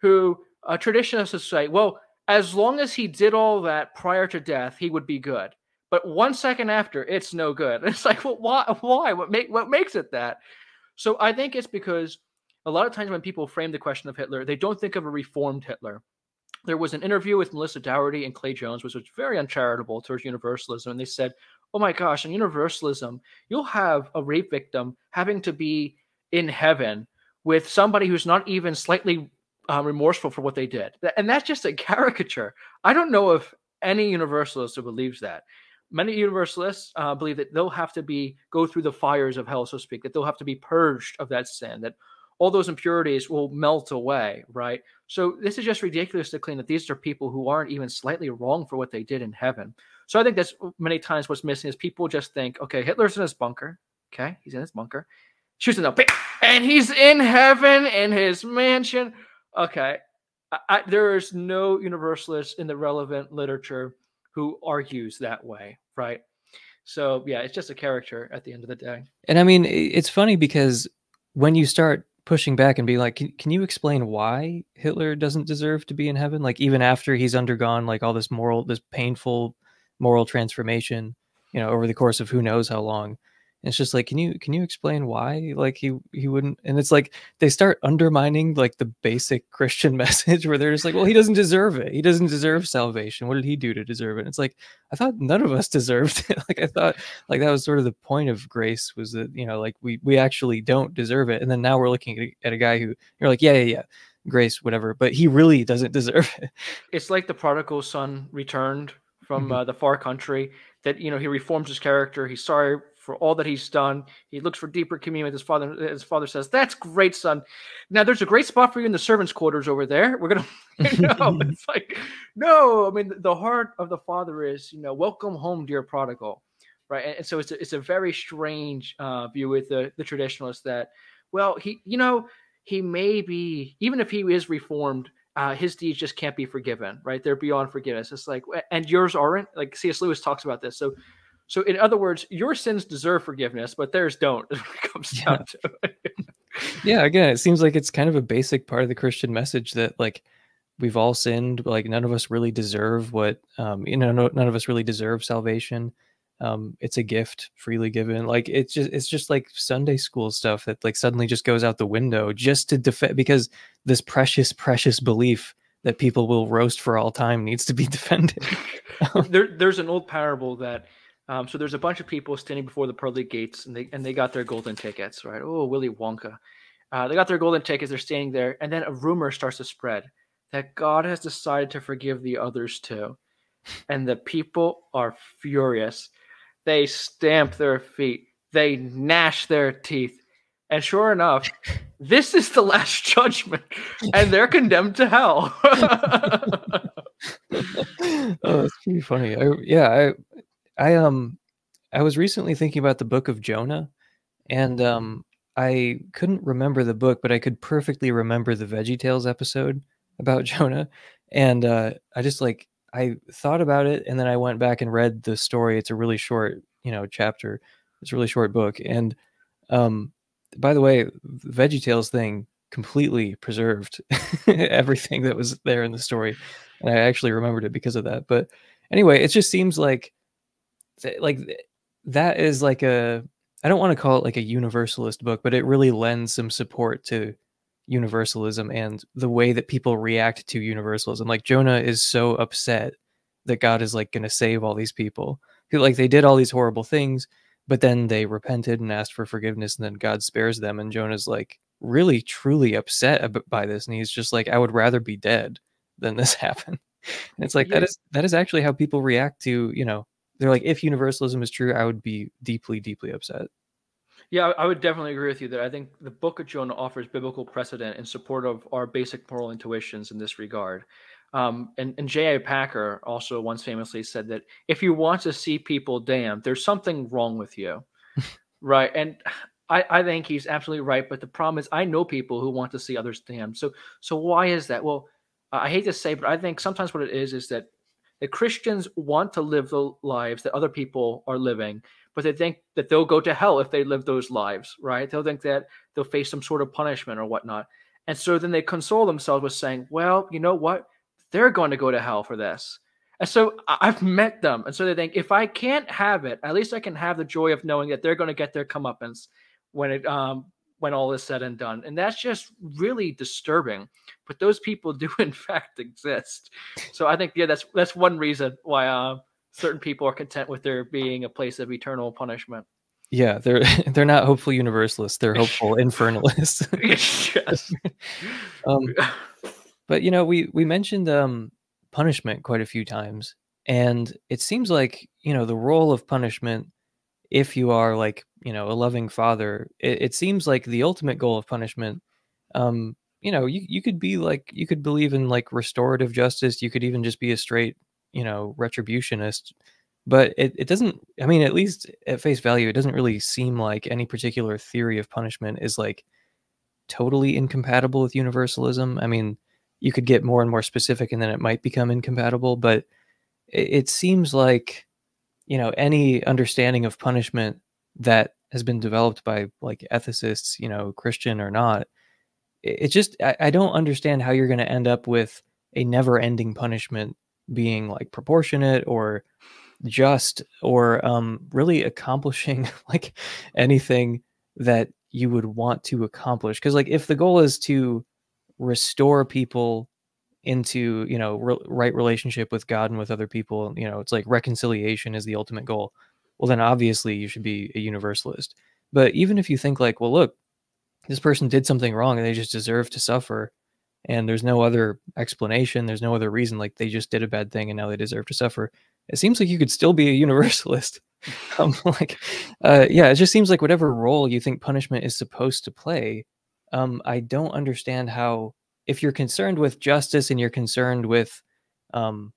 who a traditionalist would say, "Well, as long as he did all that prior to death, he would be good." But one second after, it's no good. It's like, well, why? Why? What make what makes it that? So I think it's because a lot of times when people frame the question of Hitler, they don't think of a reformed Hitler. There was an interview with Melissa Dougherty and Clay Jones, which was very uncharitable towards universalism, and they said, oh my gosh, in universalism, you'll have a rape victim having to be in heaven with somebody who's not even slightly uh, remorseful for what they did. And that's just a caricature. I don't know if any universalist who believes that. Many universalists uh, believe that they'll have to be go through the fires of hell, so to speak, that they'll have to be purged of that sin, that all those impurities will melt away, right? So this is just ridiculous to claim that these are people who aren't even slightly wrong for what they did in heaven. So I think that's many times what's missing is people just think, okay, Hitler's in his bunker. Okay, he's in his bunker. Shoots up, and he's in heaven in his mansion. Okay, I, I, there is no universalist in the relevant literature who argues that way, right? So yeah, it's just a character at the end of the day. And I mean, it's funny because when you start pushing back and be like, can, can you explain why Hitler doesn't deserve to be in heaven? Like even after he's undergone like all this moral, this painful moral transformation, you know, over the course of who knows how long. It's just like, can you can you explain why like he he wouldn't? And it's like they start undermining like the basic Christian message where they're just like, well, he doesn't deserve it. He doesn't deserve salvation. What did he do to deserve it? And it's like I thought none of us deserved it. like I thought like that was sort of the point of grace was that you know like we we actually don't deserve it. And then now we're looking at a, at a guy who you're like, yeah, yeah, yeah grace, whatever, but he really doesn't deserve it. It's like the prodigal son returned from mm-hmm. uh, the far country. That you know he reforms his character. He's sorry for all that he's done. He looks for deeper communion with his father. His father says, "That's great, son. Now there's a great spot for you in the servants' quarters over there. We're gonna." You know, it's like, no. I mean, the heart of the father is, you know, welcome home, dear prodigal, right? And, and so it's a, it's a very strange uh, view with the the traditionalists that, well, he, you know, he may be even if he is reformed uh, his deeds just can't be forgiven, right? They're beyond forgiveness. It's like, and yours aren't. Like C.S. Lewis talks about this. So, so in other words, your sins deserve forgiveness, but theirs don't. It comes yeah. down to it. yeah. Again, it seems like it's kind of a basic part of the Christian message that like we've all sinned. Like none of us really deserve what, um, you know, no, none of us really deserve salvation um, it's a gift freely given like it's just it's just like sunday school stuff that like suddenly just goes out the window just to defend because this precious precious belief that people will roast for all time needs to be defended there, there's an old parable that um, so there's a bunch of people standing before the pearly gates and they and they got their golden tickets right oh willy wonka uh, they got their golden tickets they're standing there and then a rumor starts to spread that god has decided to forgive the others too and the people are furious they stamp their feet. They gnash their teeth. And sure enough, this is the last judgment, and they're condemned to hell. oh, that's pretty funny. I, yeah, I, I um, I was recently thinking about the book of Jonah, and um, I couldn't remember the book, but I could perfectly remember the Veggie Tales episode about Jonah, and uh, I just like I thought about it and then I went back and read the story. It's a really short you know chapter. It's a really short book, and um, by the way, Veggie Tales thing completely preserved everything that was there in the story, and I actually remembered it because of that. But anyway, it just seems like like that is like a I don't want to call it like a universalist book, but it really lends some support to universalism and the way that people react to universalism. Like Jonah is so upset that God is like going to save all these people who like they did all these horrible things, but then they repented and asked for forgiveness, and then God spares them. And Jonah's like really truly upset by this, and he's just like, I would rather be dead than this happen. And it's like yeah. that is that is actually how people react to you know they're like if universalism is true, I would be deeply deeply upset. Yeah, I would definitely agree with you that I think the book of Jonah offers biblical precedent in support of our basic moral intuitions in this regard. Um, and, and J.I. Packer also once famously said that if you want to see people damned, there's something wrong with you. right. And I, I think he's absolutely right. But the problem is, I know people who want to see others damned. So, so why is that? Well, I hate to say, but I think sometimes what it is is that, that Christians want to live the lives that other people are living, but they think that they'll go to hell if they live those lives, right? They'll think that they'll face some sort of punishment or whatnot. And so then they console themselves with saying, well, you know what? they're going to go to hell for this. And so I've met them. And so they think if I can't have it, at least I can have the joy of knowing that they're going to get their comeuppance when it um when all is said and done. And that's just really disturbing. But those people do in fact exist. So I think yeah, that's that's one reason why uh, certain people are content with there being a place of eternal punishment. Yeah, they're they're not hopeful universalists. They're hopeful infernalists. yes. um, but you know, we we mentioned um, punishment quite a few times, and it seems like you know the role of punishment, if you are like you know a loving father, it, it seems like the ultimate goal of punishment. Um, you know, you you could be like you could believe in like restorative justice. You could even just be a straight you know retributionist but it, it doesn't i mean at least at face value it doesn't really seem like any particular theory of punishment is like totally incompatible with universalism i mean you could get more and more specific and then it might become incompatible but it, it seems like you know any understanding of punishment that has been developed by like ethicists you know christian or not it, it just I, I don't understand how you're going to end up with a never ending punishment being like proportionate or just or um really accomplishing like anything that you would want to accomplish. Because like if the goal is to restore people into you know re- right relationship with god and with other people you know it's like reconciliation is the ultimate goal. Well then obviously you should be a universalist. But even if you think like well look this person did something wrong and they just deserve to suffer and there's no other explanation there's no other reason like they just did a bad thing and now they deserve to suffer it seems like you could still be a universalist. Um, like uh, yeah it just seems like whatever role you think punishment is supposed to play um, I don't understand how if you're concerned with justice and you're concerned with um,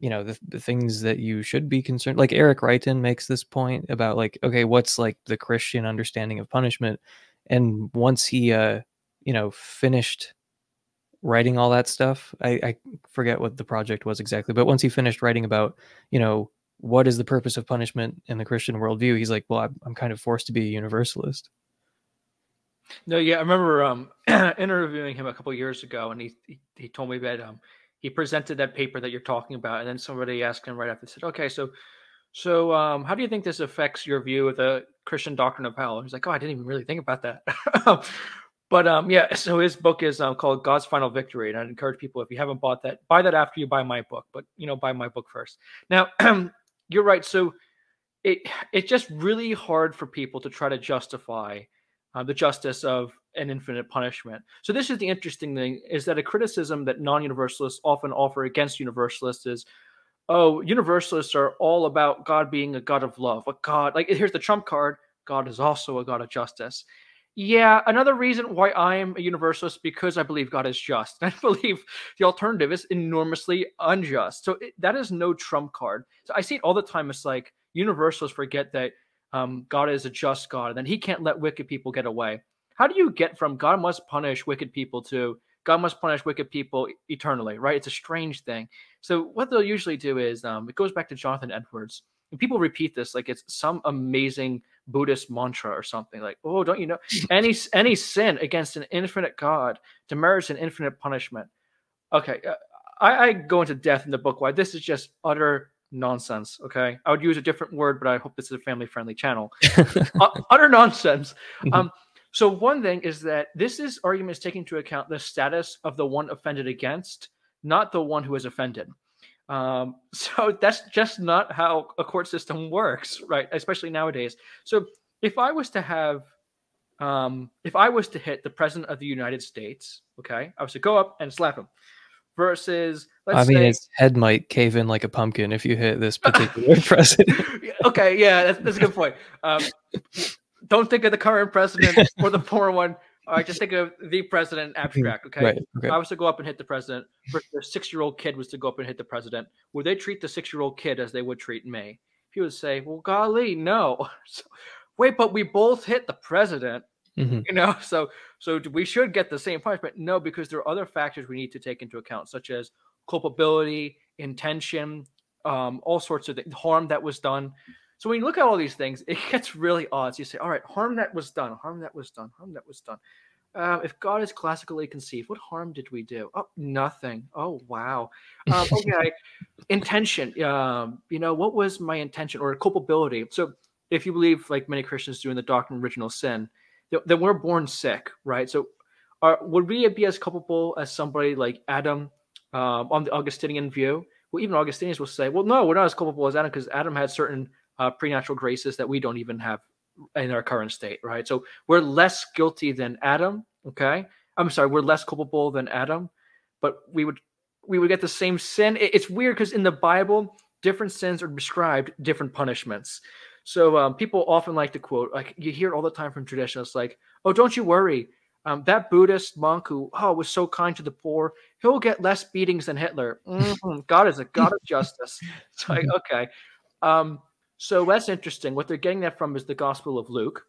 you know the, the things that you should be concerned like Eric Reitan makes this point about like okay what's like the christian understanding of punishment? And once he uh you know finished writing all that stuff I, I forget what the project was exactly but once he finished writing about you know what is the purpose of punishment in the christian worldview he's like well i'm, I'm kind of forced to be a universalist no, yeah, I remember um, interviewing him a couple years ago, and he, he, he told me that um he presented that paper that you're talking about, and then somebody asked him right after, said, "Okay, so so um, how do you think this affects your view of the Christian doctrine of hell?" And he's like, "Oh, I didn't even really think about that." but um, yeah, so his book is um, called God's Final Victory, and I'd encourage people if you haven't bought that, buy that after you buy my book. But you know, buy my book first. Now, you're right. So it it's just really hard for people to try to justify uh, the justice of an infinite punishment. So this is the interesting thing: is that a criticism that non-universalists often offer against universalists is, "Oh, universalists are all about God being a God of love, a God like here's the trump card: God is also a God of justice." Yeah, another reason why I'm a universalist because I believe God is just. I believe the alternative is enormously unjust. So it, that is no trump card. So I see it all the time. It's like universalists forget that um, God is a just God, and then He can't let wicked people get away. How do you get from God must punish wicked people to God must punish wicked people eternally, right? It's a strange thing. So what they'll usually do is um, it goes back to Jonathan Edwards, And people repeat this like it's some amazing Buddhist mantra or something like, "Oh, don't you know any any sin against an infinite God demerits an infinite punishment." Okay, uh, I, I go into depth in the book why this is just utter nonsense. Okay, I would use a different word, but I hope this is a family friendly channel. uh, utter nonsense. Mm-hmm. Um, so one thing is that this is argument is taking into account the status of the one offended against, not the one who is offended. Um, so that's just not how a court system works, right? Especially nowadays. So if I was to have, um, if I was to hit the president of the United States, okay, I was to go up and slap him, versus I mean, say, his head might cave in like a pumpkin if you hit this particular president. okay, yeah, that's, that's a good point. Um, don't think of the current president or the former one. All right, just think of the president abstract. Okay? Right, okay. I was to go up and hit the president. The six-year-old kid was to go up and hit the president. Would they treat the six-year-old kid as they would treat me? He would say, "Well, golly, no." So, wait, but we both hit the president. Mm-hmm. You know, so so we should get the same punishment. No, because there are other factors we need to take into account, such as culpability, intention, um, all sorts of the harm that was done. So when you look at all these things, it gets really odd. So you say, all right, harm that was done, harm that was done, harm that was done. Uh, if God is classically conceived, what harm did we do? Oh, nothing. Oh, wow. Um, okay. intention. Um, you know, what was my intention or culpability? So if you believe, like many Christians do in the doctrine of original sin, then we're born sick, right? So are, would we be as culpable as somebody like Adam um, on the Augustinian view? Well, even Augustinians will say, well, no, we're not as culpable as Adam because Adam had certain uh, preternatural graces that we don't even have in our current state, right? So we're less guilty than Adam. Okay, I'm sorry, we're less culpable than Adam, but we would we would get the same sin. It's weird because in the Bible, different sins are prescribed different punishments. So um, people often like to quote, like you hear all the time from traditionalists, like, "Oh, don't you worry, um, that Buddhist monk who oh was so kind to the poor, he'll get less beatings than Hitler. Mm-hmm. God is a God of justice." It's like okay. Um, so that's interesting. What they're getting that from is the Gospel of Luke,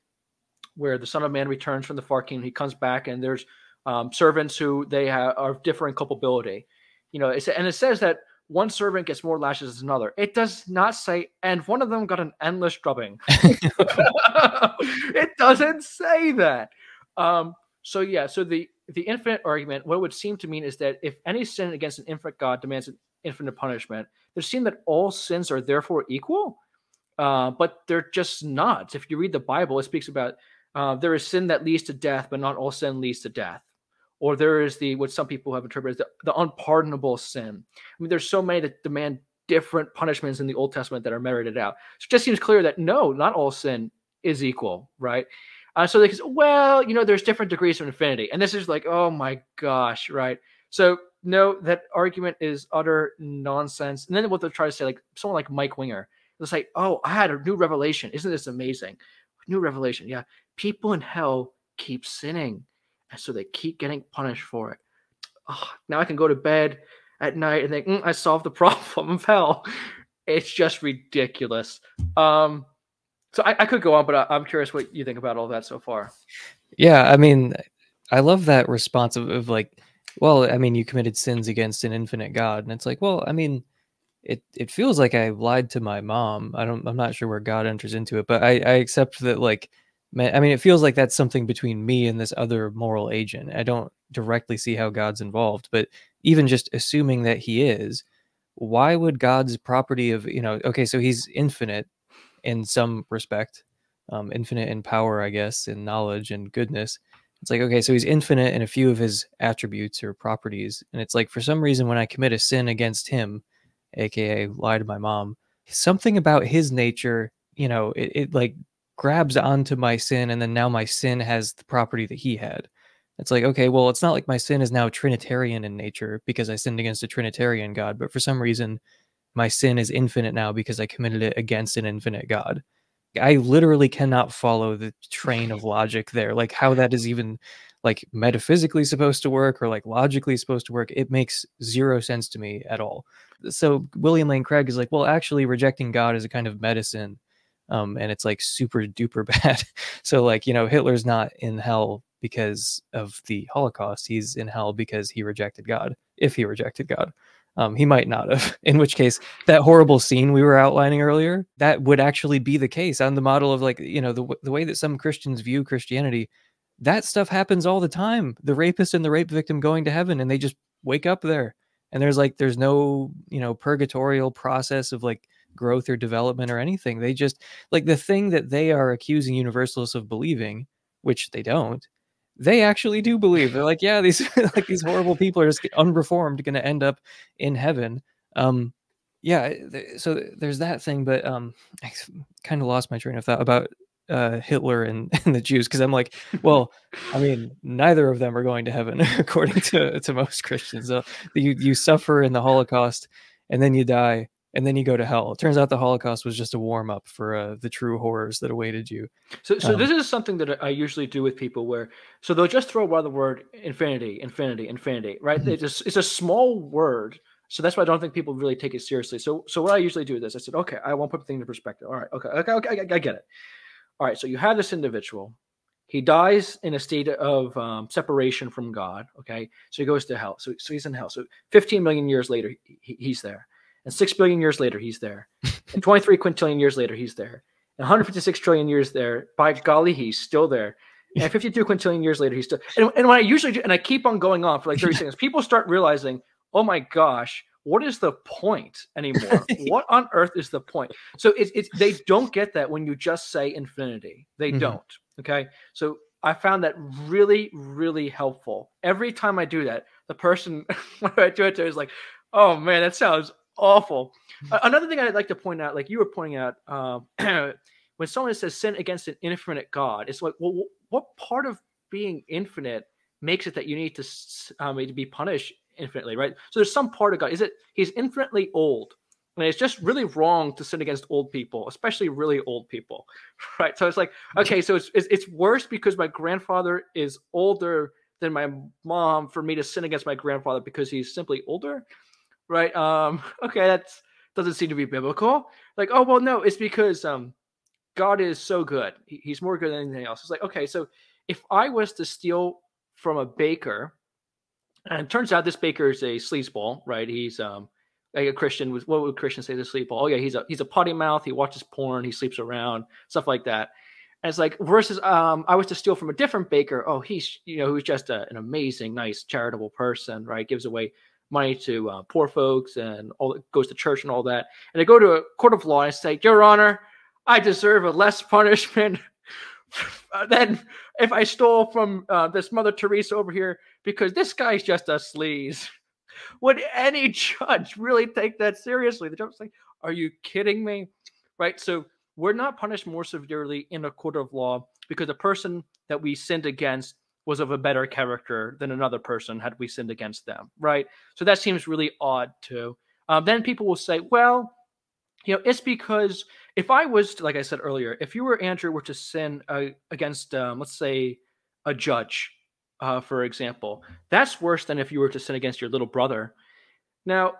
where the Son of Man returns from the far kingdom. He comes back, and there's um, servants who they have, are differing culpability. You know, and it says that one servant gets more lashes than another. It does not say, and one of them got an endless drubbing. it doesn't say that. Um, so yeah, so the the infinite argument, what it would seem to mean is that if any sin against an infinite God demands an infinite punishment, they seem that all sins are therefore equal. Uh, but they're just not. If you read the Bible, it speaks about uh, there is sin that leads to death, but not all sin leads to death. Or there is the what some people have interpreted as the, the unpardonable sin. I mean, there's so many that demand different punishments in the Old Testament that are merited out. So it just seems clear that no, not all sin is equal, right? Uh, so they say, well, you know, there's different degrees of infinity, and this is like, oh my gosh, right? So no, that argument is utter nonsense. And then what they'll try to say, like someone like Mike Winger, it's like, oh, I had a new revelation. Isn't this amazing? New revelation. Yeah. People in hell keep sinning. And so they keep getting punished for it. Oh, now I can go to bed at night and think, mm, I solved the problem of hell. It's just ridiculous. Um, so I, I could go on, but I, am curious what you think about all that so far. Yeah, I mean, I love that response of, of like, well, I mean, you committed sins against an infinite God, and it's like, well, I mean, it it feels like I lied to my mom. I don't I'm not sure where God enters into it, but I I accept that like I mean it feels like that's something between me and this other moral agent. I don't directly see how God's involved, but even just assuming that he is, why would God's property of, you know, okay, so he's infinite in some respect, um infinite in power, I guess, in knowledge and goodness. It's like, okay, so he's infinite in a few of his attributes or properties. And it's like, for some reason, when I commit a sin against him, aka lie to my mom something about his nature you know it, it like grabs onto my sin and then now my sin has the property that he had it's like okay well it's not like my sin is now trinitarian in nature because i sinned against a trinitarian god but for some reason my sin is infinite now because i committed it against an infinite god i literally cannot follow the train of logic there like how that is even like metaphysically supposed to work or like logically supposed to work. It makes zero sense to me at all. So William Lane Craig is like, well, actually, rejecting God is a kind of medicine, um, and it's like super duper bad. so like you know, Hitler's not in hell because of the Holocaust. He's in hell because he rejected God. If he rejected God. Um, he might not have. In which case, that horrible scene we were outlining earlier, that would actually be the case on the model of like you know the the way that some Christians view Christianity. That stuff happens all the time. The rapist and the rape victim going to heaven, and they just wake up there. And there's like there's no you know purgatorial process of like growth or development or anything. They just like the thing that they are accusing universalists of believing, which they don't. They actually do believe. They're like, yeah, these like these horrible people are just unreformed, going to end up in heaven. Um, yeah. So there's that thing, but um, I kind of lost my train of thought about uh, Hitler and, and the Jews because I'm like, well, I mean, neither of them are going to heaven according to to most Christians. So you you suffer in the Holocaust and then you die and then you go to hell. It turns out the Holocaust was just a warm up for uh, the true horrors that awaited you. So, so um, this is something that I usually do with people, where so they'll just throw out the word infinity, infinity, infinity, right? Mm-hmm. It's, a, it's a small word, so that's why I don't think people really take it seriously. So, so what I usually do is this: I said, okay, I won't put the thing into perspective. All right, okay, okay, okay, I, I get it. All right, so you have this individual. He dies in a state of um, separation from God. Okay, so he goes to hell. So, so he's in hell. So 15 million years later, he, he's there. And six billion years later, he's there. and 23 quintillion years later, he's there. And 156 trillion years there. By golly, he's still there. And 52 quintillion years later, he's still. And, and when I usually do, and I keep on going on for like 30 seconds, people start realizing, oh my gosh, what is the point anymore? what on earth is the point? So it's, it's they don't get that when you just say infinity. They mm-hmm. don't. Okay. So I found that really, really helpful. Every time I do that, the person when I do it to is like, oh man, that sounds awful. Mm-hmm. Another thing I'd like to point out, like you were pointing out, um, when someone says sin against an infinite God, it's like, well, what part of being infinite makes it that you need to um, to be punished infinitely, right? So there's some part of God. Is it he's infinitely old? And it's just really wrong to sin against old people, especially really old people, right? So it's like, okay, so it's it's, it's worse because my grandfather is older than my mom for me to sin against my grandfather because he's simply older right? Um, okay, that doesn't seem to be biblical. Like, oh well, no, it's because um, God is so good. He, he's more good than anything else. It's like, okay, so if I was to steal from a baker, and turns out this baker is a sleazeball, right? He's um like a Christian. What would Christians say to sleazeball? Oh yeah, he's a he's a potty mouth. He watches porn. He sleeps around, stuff like that. And it's like versus um, I was to steal from a different baker. Oh, he's you know who's just a, an amazing, nice, charitable person, right? Gives away money to uh, poor folks and all that goes to church and all that. And they go to a court of law and say, Your Honor, I deserve a less punishment than if I stole from uh, this Mother Teresa over here because this guy's just a sleaze. Would any judge really take that seriously? The judge like, Are you kidding me? Right? So we're not punished more severely in a court of law because the person that we sinned against was of a better character than another person had we sinned against them, right? So that seems really odd too. Um, then people will say, well, you know, it's because if I was, like I said earlier, if you were Andrew were to sin uh, against, um, let's say, a judge, uh, for example, that's worse than if you were to sin against your little brother. Now,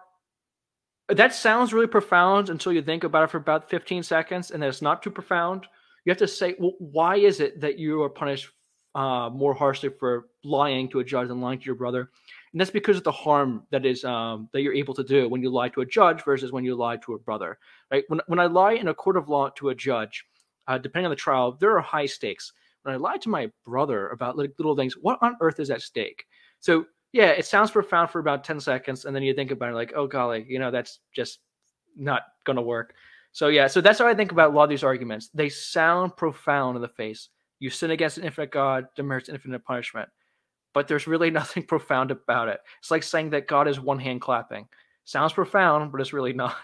that sounds really profound until you think about it for about 15 seconds, and then it's not too profound. You have to say, well, why is it that you are punished uh, more harshly for lying to a judge than lying to your brother. And that's because of the harm that is um, that you're able to do when you lie to a judge versus when you lie to a brother. Right? When when I lie in a court of law to a judge, uh, depending on the trial, there are high stakes. When I lie to my brother about little things, what on earth is at stake? So yeah, it sounds profound for about ten seconds, and then you think about it like, oh golly, you know, that's just not going to work. So yeah, so that's how I think about a lot of these arguments. They sound profound in the face, you sin against an infinite God, demerits infinite punishment. But there's really nothing profound about it. It's like saying that God is one hand clapping. Sounds profound, but it's really not.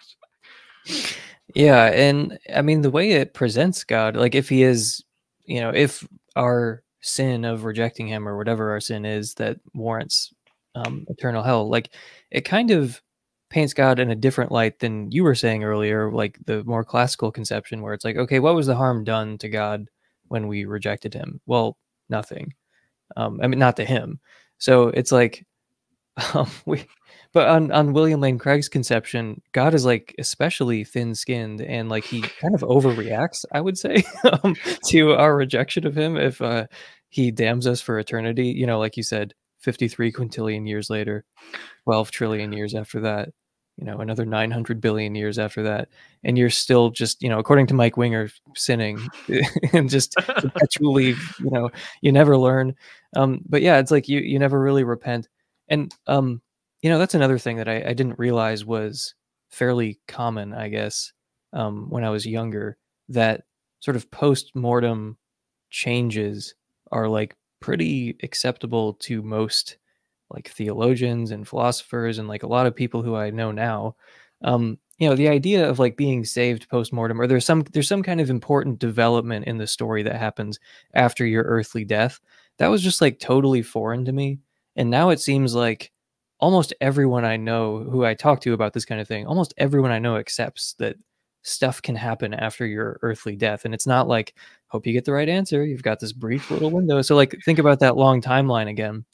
yeah, and I mean the way it presents God, like if he is, you know, if our sin of rejecting him or whatever our sin is that warrants um, eternal hell, like it kind of paints God in a different light than you were saying earlier, like the more classical conception where it's like, okay, what was the harm done to God when we rejected him? Well, nothing. Um, I mean, not to him. So it's like um, we, but on on William Lane Craig's conception, God is like especially thin skinned and like he kind of overreacts. I would say um, to our rejection of him if uh, he damns us for eternity. You know, like you said, 53 quintillion years later, 12 trillion years after that, you know, another 900 billion years after that. And you're still just, you know, according to Mike Winger, sinning and just perpetually, you know, you never learn. Um, but yeah, it's like you, you never really repent. And, um, you know, that's another thing that I, I didn't realize was fairly common, I guess, um, when I was younger, that sort of post mortem changes are like pretty acceptable to most like theologians and philosophers and like a lot of people who I know now. Um, you know, the idea of like being saved post mortem, or there's some there's some kind of important development in the story that happens after your earthly death. That was just like totally foreign to me. And now it seems like almost everyone I know who I talk to about this kind of thing, almost everyone I know accepts that stuff can happen after your earthly death. And it's not like, hope you get the right answer. You've got this brief little window. So, like, think about that long timeline again.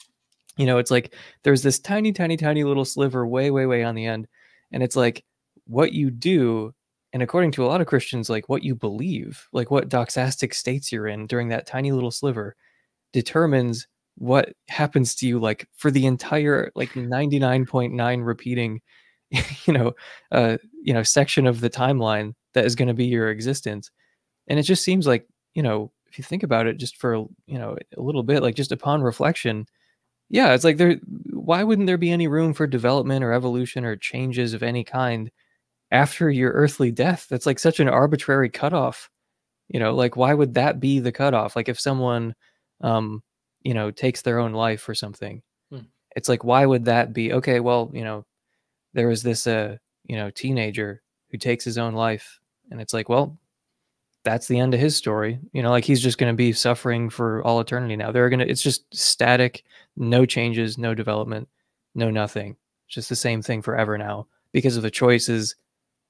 You know, it's like there's this tiny, tiny, tiny little sliver way, way, way on the end. And it's like what you do. And according to a lot of Christians, like what you believe, like what doxastic states you're in during that tiny little sliver determines what happens to you like for the entire like 99.9 repeating you know uh you know section of the timeline that is going to be your existence and it just seems like you know if you think about it just for you know a little bit like just upon reflection yeah it's like there why wouldn't there be any room for development or evolution or changes of any kind after your earthly death that's like such an arbitrary cutoff you know like why would that be the cutoff like if someone um you know takes their own life or something hmm. it's like why would that be okay well you know there was this uh you know teenager who takes his own life and it's like well that's the end of his story. You know like he's just going to be suffering for all eternity now. They're going to it's just static no changes no development no nothing. It's just the same thing forever now because of the choices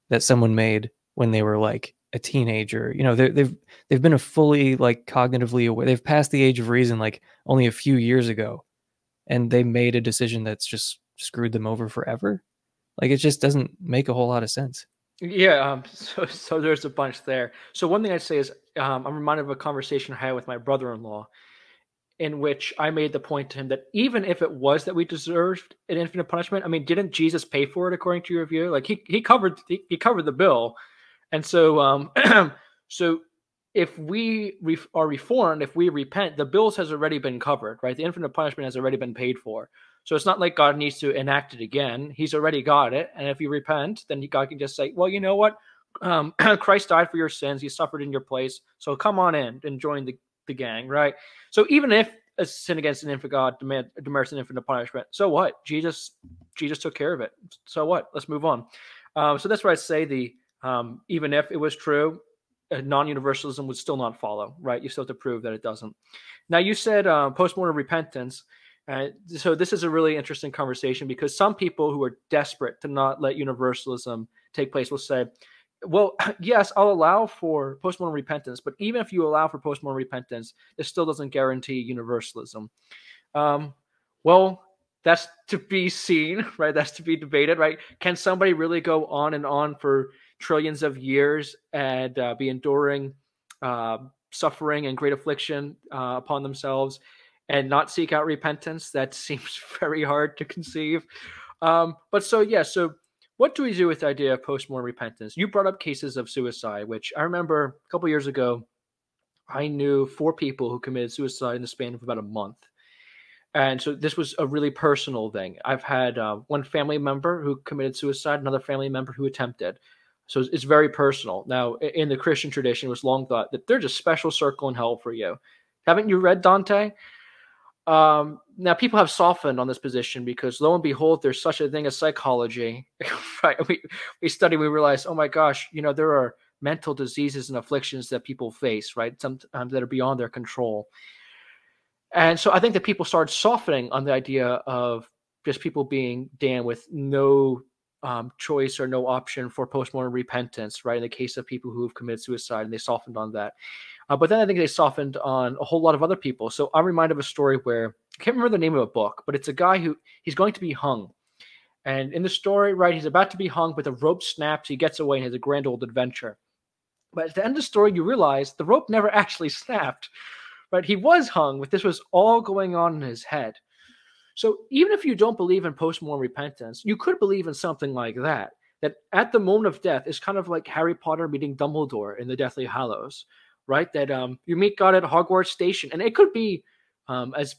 that someone made when they were like a teenager. You know they've they've been a fully like cognitively aware they've passed the age of reason like only a few years ago and they made a decision that's just screwed them over forever? Like it just doesn't make a whole lot of sense. Yeah, um, so so there's a bunch there. So one thing I'd say is um, I'm reminded of a conversation I had with my brother-in-law, in which I made the point to him that even if it was that we deserved an infinite punishment, I mean, didn't Jesus pay for it according to your view? Like he he covered he, he covered the bill, and so um so if we re- are reformed, if we repent, the bills has already been covered, right? The infinite punishment has already been paid for. So it's not like God needs to enact it again. He's already got it. And if you repent, then God can just say, well, you know what? Um, Christ died for your sins. He suffered in your place. So come on in and join the, the gang, right? So even if a sin against an infant God demand, demerits an infinite punishment, so what? Jesus Jesus took care of it. So what? Let's move on. Um, so that's why I say the um, even if it was true, non-universalism would still not follow, right? You still have to prove that it doesn't. Now you said uh, postmortem repentance. Uh, so this is a really interesting conversation because some people who are desperate to not let universalism take place will say, well, yes, I'll allow for postmortem repentance, but even if you allow for postmortem repentance, it still doesn't guarantee universalism. Um, well, that's to be seen, right? That's to be debated, right? Can somebody really go on and on for trillions of years and uh, be enduring uh, suffering and great affliction uh, upon themselves and not seek out repentance. That seems very hard to conceive. Um, but so, yeah, so what do we do with the idea of post-mortem repentance? You brought up cases of suicide, which I remember a couple years ago, I knew four people who committed suicide in the span of about a month. And so this was a really personal thing. I've had uh, one family member who committed suicide, another family member who attempted. So it's, it's very personal. Now, in the Christian tradition, it was long thought that there's a special circle in hell for you. Haven't you read Dante? Um, now people have softened on this position because lo and behold, there's such a thing as psychology. right? We we study, we realize, oh my gosh, you know, there are mental diseases and afflictions that people face, right? Sometimes that are beyond their control. And so I think that people started softening on the idea of just people being damned with no um, choice or no option for postmortem repentance, right? In the case of people who have committed suicide, and they softened on that. Uh, but then I think they softened on a whole lot of other people. So I'm reminded of a story where I can't remember the name of a book, but it's a guy who he's going to be hung. And in the story, right, he's about to be hung, but the rope snaps. He gets away and has a grand old adventure. But at the end of the story, you realize the rope never actually snapped. Right? He was hung, but this was all going on in his head. So even if you don't believe in post-mortem repentance, you could believe in something like that. That at the moment of death is kind of like Harry Potter meeting Dumbledore in the Deathly Hallows, right? That um, you meet God at Hogwarts Station, and it could be um, as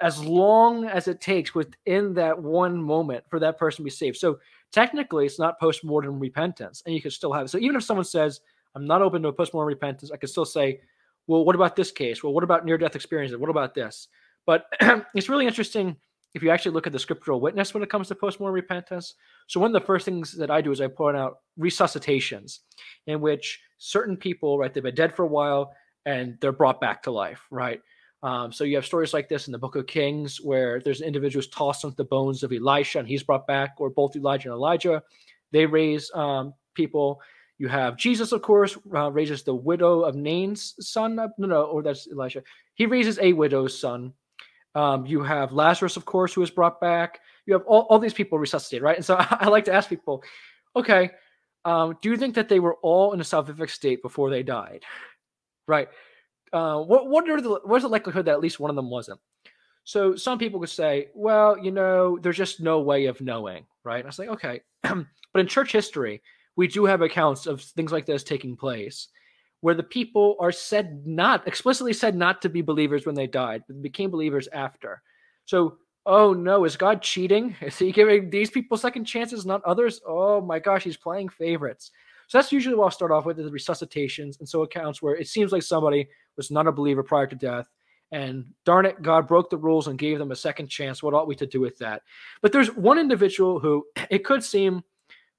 as long as it takes within that one moment for that person to be saved. So technically, it's not post-mortem repentance, and you can still have it. So even if someone says, "I'm not open to a post-mortem repentance," I can still say, "Well, what about this case? Well, what about near-death experiences? What about this?" But it's really interesting if you actually look at the scriptural witness when it comes to post-mortem repentance. So one of the first things that I do is I point out resuscitations in which certain people, right, they've been dead for a while and they're brought back to life, right? Um, so you have stories like this in the book of Kings where there's an individual who's tossed into the bones of Elisha and he's brought back, or both Elijah and Elisha. They raise um, people. You have Jesus, of course, uh, raises the widow of Nain's son. No, no, or that's Elisha. He raises a widow's son. Um, you have Lazarus, of course, who was brought back. You have all, all these people resuscitated, right? And so I, I like to ask people, okay, um, do you think that they were all in a salvific state before they died? Right. Uh, what what are the what's the likelihood that at least one of them wasn't? So some people could say, well, you know, there's just no way of knowing, right? And I was like, okay, but in church history, we do have accounts of things like this taking place, where the people are said not explicitly said not to be believers when they died, but became believers after. So, oh no, is God cheating? Is he giving these people second chances, not others? Oh my gosh, he's playing favorites. So that's usually what I'll start off with is the resuscitations. And so accounts where it seems like somebody was not a believer prior to death. And darn it, God broke the rules and gave them a second chance. What ought we to do with that? But there's one individual who it could seem,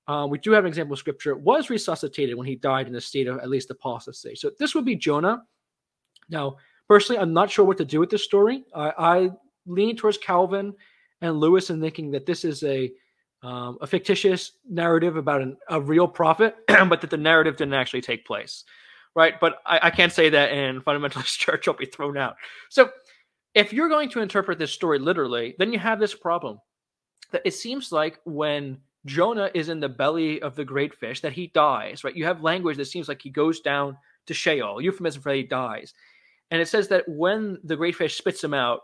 uh, we do have an example of scripture, was resuscitated when he died in a state of at least apostasy. So this would be Jonah. Now, personally, I'm not sure what to do with this story. I, I lean towards Calvin and Lewis in thinking that this is a um, a fictitious narrative about an, a real prophet, but that the narrative didn't actually take place, right? But I, I can't say that in fundamentalist church I'll be thrown out. So if you're going to interpret this story literally, then you have this problem that it seems like when Jonah is in the belly of the great fish that he dies, right? You have language that seems like he goes down to Sheol, euphemism for he dies. And it says that when the great fish spits him out,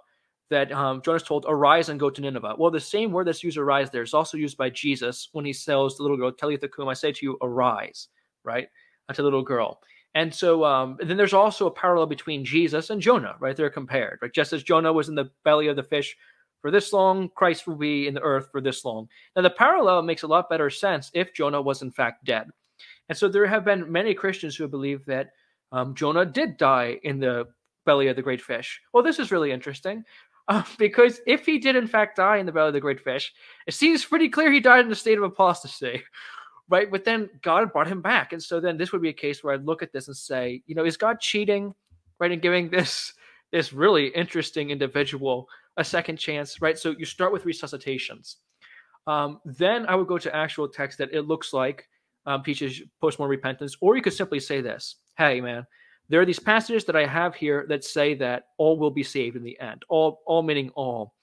that um, Jonah's told, arise and go to Nineveh. Well, the same word that's used arise there is also used by Jesus when he tells the little girl, Talitha kum, I say to you, arise, right? To the little girl. And so um, then there's also a parallel between Jesus and Jonah, right? They're compared, right? Just as Jonah was in the belly of the fish for this long, Christ will be in the earth for this long. Now, the parallel makes a lot better sense if Jonah was in fact dead. And so there have been many Christians who believe that um, Jonah did die in the belly of the great fish. Well, this is really interesting. Uh, because if he did in fact die in the belly of the great fish, it seems pretty clear he died in a state of apostasy, right? But then God brought him back, and so then this would be a case where I'd look at this and say, you know, is God cheating, right, in giving this this really interesting individual a second chance, right? So you start with resuscitations. Um, then I would go to actual text that it looks like um, teaches post-mortem repentance, or you could simply say this: Hey, man, there are these passages that I have here that say that all will be saved in the end. All, all meaning all.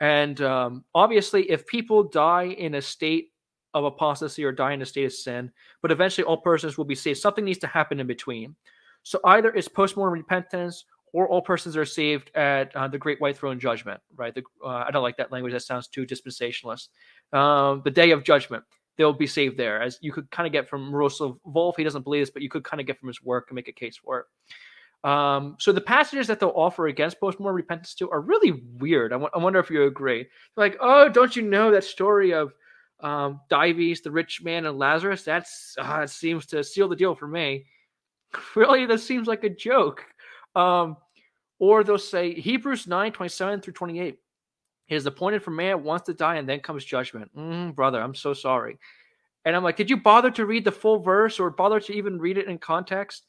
And um, obviously, if people die in a state of apostasy or die in a state of sin, but eventually all persons will be saved, something needs to happen in between. So either it's post-mortem repentance or all persons are saved at uh, the great white throne judgment, right? The, uh, I don't like that language. That sounds too dispensationalist. Um, the day of judgment they'll be saved there. As you could kind of get from Miroslav Volf, he doesn't believe this, but you could kind of get from his work and make a case for it. Um, so the passages that they'll offer against post-mortem repentance too are really weird. I, w- I wonder if you agree. They're like, oh, don't you know that story of um, Dives, the rich man, and Lazarus? That's uh, it seems to seal the deal for me. really, this seems like a joke. Um, or they'll say Hebrews 9, 27 through 28. He is appointed for man wants to die, and then comes judgment. Mm, brother, I'm so sorry. And I'm like, did you bother to read the full verse or bother to even read it in context?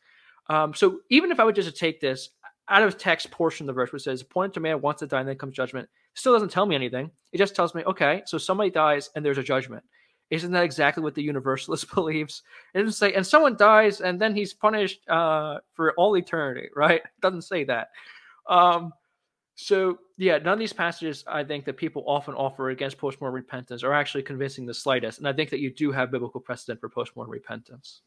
Um, so even if I would just take this out of text portion of the verse, which says, appointed to man wants to die, and then comes judgment, still doesn't tell me anything. It just tells me, okay, so somebody dies and there's a judgment. Isn't that exactly what the universalist believes? It doesn't say, and someone dies and then he's punished uh, for all eternity, right? It doesn't say that. Um, so yeah, none of these passages I think that people often offer against postmortem repentance are actually convincing the slightest, and I think that you do have biblical precedent for postmortem repentance.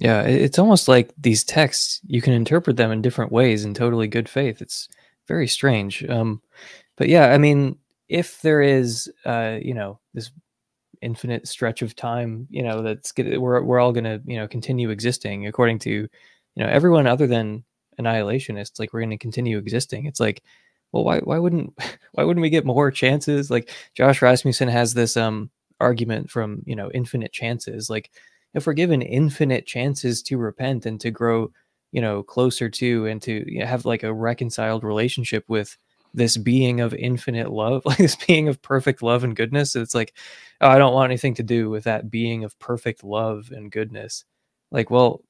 Yeah, it's almost like these texts you can interpret them in different ways in totally good faith. It's very strange. Um, but yeah, I mean, if there is, uh, you know, this infinite stretch of time, you know, that's we're we're all gonna, you know, continue existing according to, you know, everyone other than annihilationists. Like we're gonna continue existing. It's like, well, why why wouldn't why wouldn't we get more chances? Like Josh Rasmussen has this um argument from you know infinite chances. Like if we're given infinite chances to repent and to grow, you know, closer to and to you know, have like a reconciled relationship with this being of infinite love, like this being of perfect love and goodness. It's like, oh, I don't want anything to do with that being of perfect love and goodness. Like, well,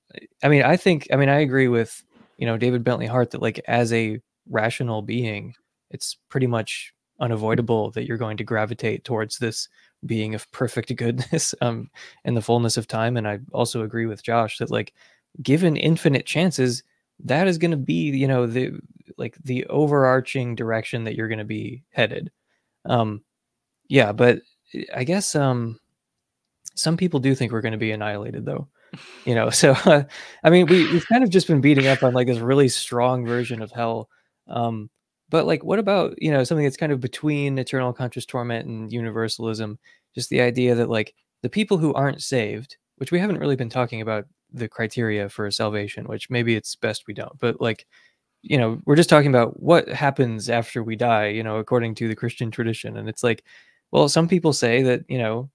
I mean, I think, I mean, I agree with, you know, David Bentley Hart that like as a rational being, it's pretty much unavoidable that you're going to gravitate towards this being of perfect goodness um in the fullness of time. And I also agree with Josh that like given infinite chances, that is going to be you know the like the overarching direction that you're going to be headed um yeah but eh, i guess um some people do think we're going to be annihilated though you know so uh, i mean we, we've kind of just been beating up on like this really strong version of hell um but like what about you know something that's kind of between eternal conscious torment and universalism just the idea that like the people who aren't saved which we haven't really been talking about the criteria for salvation, which maybe it's best we don't. But like, you know, we're just talking about what happens after we die, you know, according to the Christian tradition. And it's like, well, some people say that, you know,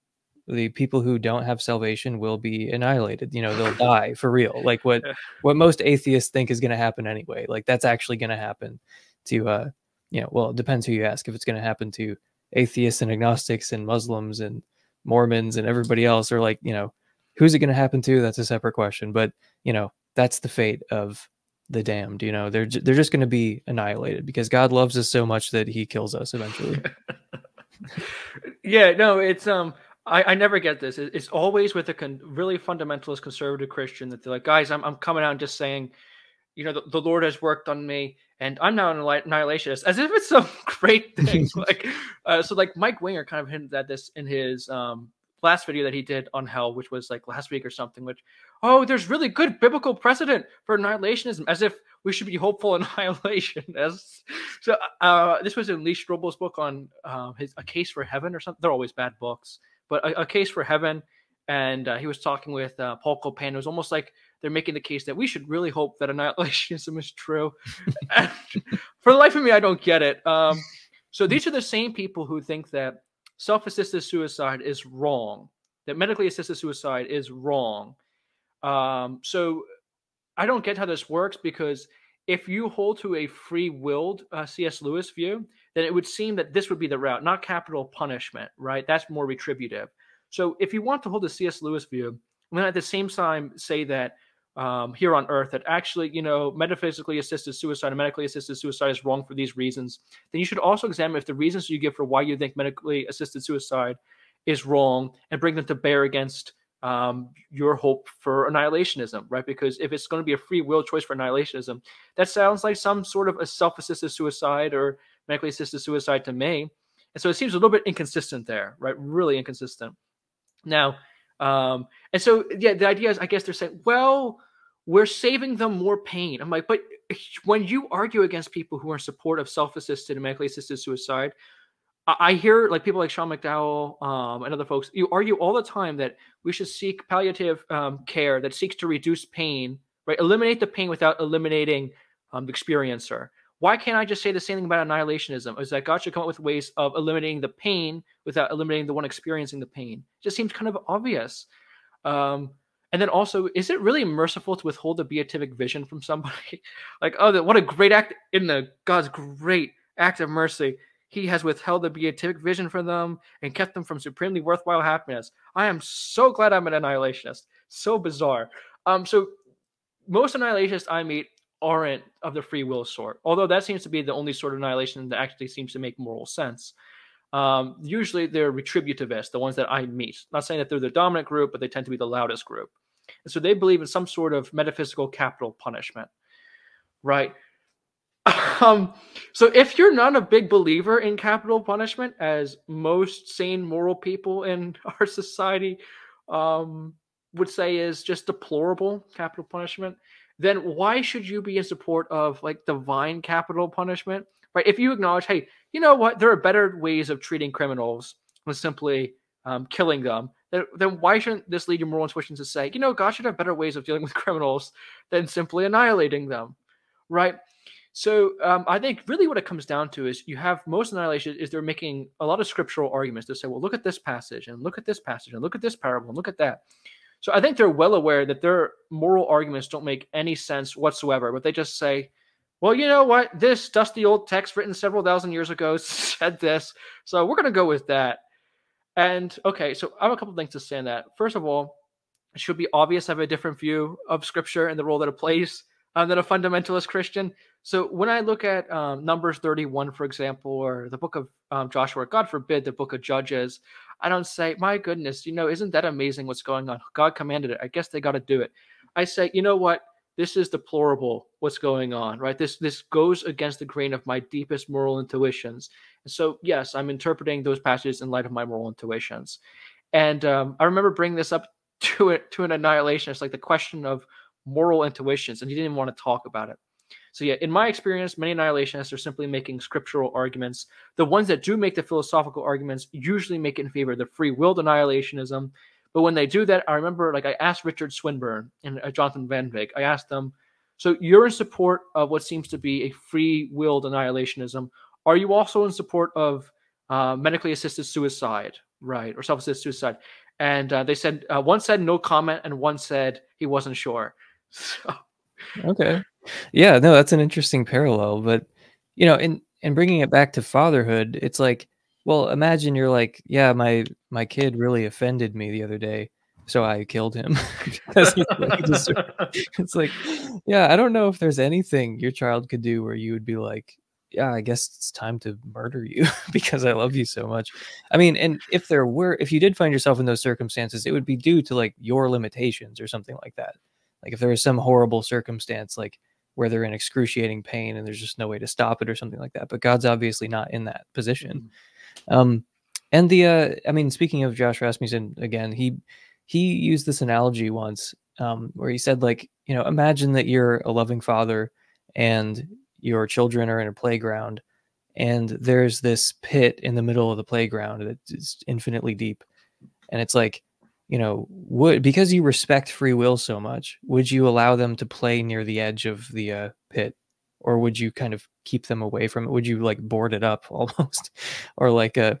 the people who don't have salvation will be annihilated. You know, they'll die for real. Like what what most atheists think is going to happen anyway. Like that's actually going to happen to uh, you know, well, it depends who you ask. If it's going to happen to atheists and agnostics and Muslims and Mormons and everybody else, or like, you know, Who's it going to happen to? That's a separate question. But you know, that's the fate of the damned. You know, they're they're just going to be annihilated because God loves us so much that He kills us eventually. yeah, no, it's um. I, I never get this. It's always with a con- really fundamentalist conservative Christian that they're like, guys, I'm, I'm coming out and just saying, you know, the, the Lord has worked on me and I'm now an annihilationist, as if it's some great thing. like, uh, so like Mike Winger kind of hinted at this in his um, last video that he did on hell, which was like last week or something, which, oh, there's really good biblical precedent for annihilationism, as if we should be hopeful annihilation. As so, uh, this was in Lee Strobel's book on uh, his a case for heaven or something. They're always bad books, but a, a case for heaven. And uh, he was talking with uh, Paul Copan. It was almost like they're making the case that we should really hope that annihilationism is true. for the life of me, I don't get it. Um, so these are the same people who think that self assisted suicide is wrong, that medically assisted suicide is wrong. Um, so I don't get how this works because if you hold to a free willed uh, C.S. Lewis view, then it would seem that this would be the route, not capital punishment, right? That's more retributive. So if you want to hold the C.S. Lewis view, then at the same time say that um, here on earth that actually, you know, metaphysically assisted suicide and medically assisted suicide is wrong for these reasons, then you should also examine if the reasons you give for why you think medically assisted suicide is wrong and bring them to bear against um, your hope for annihilationism, right? Because if it's going to be a free will choice for annihilationism, that sounds like some sort of a self assisted suicide or medically assisted suicide to me. And so it seems a little bit inconsistent there, right? Really inconsistent. Now, um, and so, yeah, the idea is, I guess they're saying, well, we're saving them more pain. I'm like, but when you argue against people who are in support of self-assisted and medically assisted suicide, I hear like people like Sean McDowell um, and other folks. You argue all the time that we should seek palliative um, care that seeks to reduce pain, right? Eliminate the pain without eliminating um, the experiencer. Why can't I just say the same thing about annihilationism? Is that God should come up with ways of eliminating the pain without eliminating the one experiencing the pain? It just seems kind of obvious. Um, and then also, is it really merciful to withhold the beatific vision from somebody? like, oh, what a great act in the God's great act of mercy. He has withheld the beatific vision from them and kept them from supremely worthwhile happiness. I am so glad I'm an annihilationist. So bizarre. Um, so most annihilationists I meet aren't of the free will sort, although that seems to be the only sort of annihilation that actually seems to make moral sense. Um, usually they're retributivists, the ones that I meet. Not saying that they're the dominant group, but they tend to be the loudest group. And so they believe in some sort of metaphysical capital punishment, right? Um, so if you're not a big believer in capital punishment, as most sane moral people in our society um, would say is just deplorable capital punishment, then why should you be in support of like divine capital punishment right? If you acknowledge, hey, you know what, there are better ways of treating criminals than simply um, killing them, then, then why shouldn't this lead your moral intuition to say, you know, God should have better ways of dealing with criminals than simply annihilating them, right? So um, I think really what it comes down to is you have most annihilation is they're making a lot of scriptural arguments to say, well, look at this passage and look at this passage and look at this parable and look at that. So I think they're well aware that their moral arguments don't make any sense whatsoever, but they just say, well, you know what? This dusty old text written several thousand years ago said this, so we're going to go with that. And okay, so I have a couple things to say on that. First of all, it should be obvious I have a different view of Scripture and the role that it plays um, than a fundamentalist Christian. So when I look at um, Numbers 31, for example, or the book of um, Joshua, God forbid the book of Judges, I don't say, my goodness, you know, isn't that amazing what's going on? God commanded it. I guess they got to do it. I say, you know what? This is deplorable what's going on, right? This this goes against the grain of my deepest moral intuitions. And so, yes, I'm interpreting those passages in light of my moral intuitions. And um, I remember bringing this up to it to an annihilationist, like the question of moral intuitions, and he didn't want to talk about it. So yeah, in my experience, many annihilationists are simply making scriptural arguments. The ones that do make the philosophical arguments usually make it in favor of the free will annihilationism. But when they do that, I remember like I asked Richard Swinburne and uh, Jonathan Kvanvig, I asked them, so you're in support of what seems to be a free willed annihilationism. Are you also in support of uh, medically assisted suicide, right, or self-assisted suicide? And uh, they said uh, one said no comment, and one said he wasn't sure. So. Okay. Yeah, no, that's an interesting parallel. But you know, in in bringing it back to fatherhood, it's like, well, imagine you're like, yeah, my my kid really offended me the other day, so I killed him it's like, yeah, I don't know if there's anything your child could do where you would be like, yeah, I guess it's time to murder you because I love you so much. I mean, and if there were, if you did find yourself in those circumstances, it would be due to like your limitations or something like that. Like if there was some horrible circumstance, like where they're in excruciating pain and there's just no way to stop it or something like that. But God's obviously not in that position. Mm-hmm. Um, and the, uh, I mean, speaking of Josh Rasmussen again, he he used this analogy once um, where he said, like, you know, imagine that you're a loving father and your children are in a playground and there's this pit in the middle of the playground that's infinitely deep, and it's like you know, would because you respect free will so much, would you allow them to play near the edge of the uh, pit, or would you kind of keep them away from it? Would you like board it up almost, or like a, uh,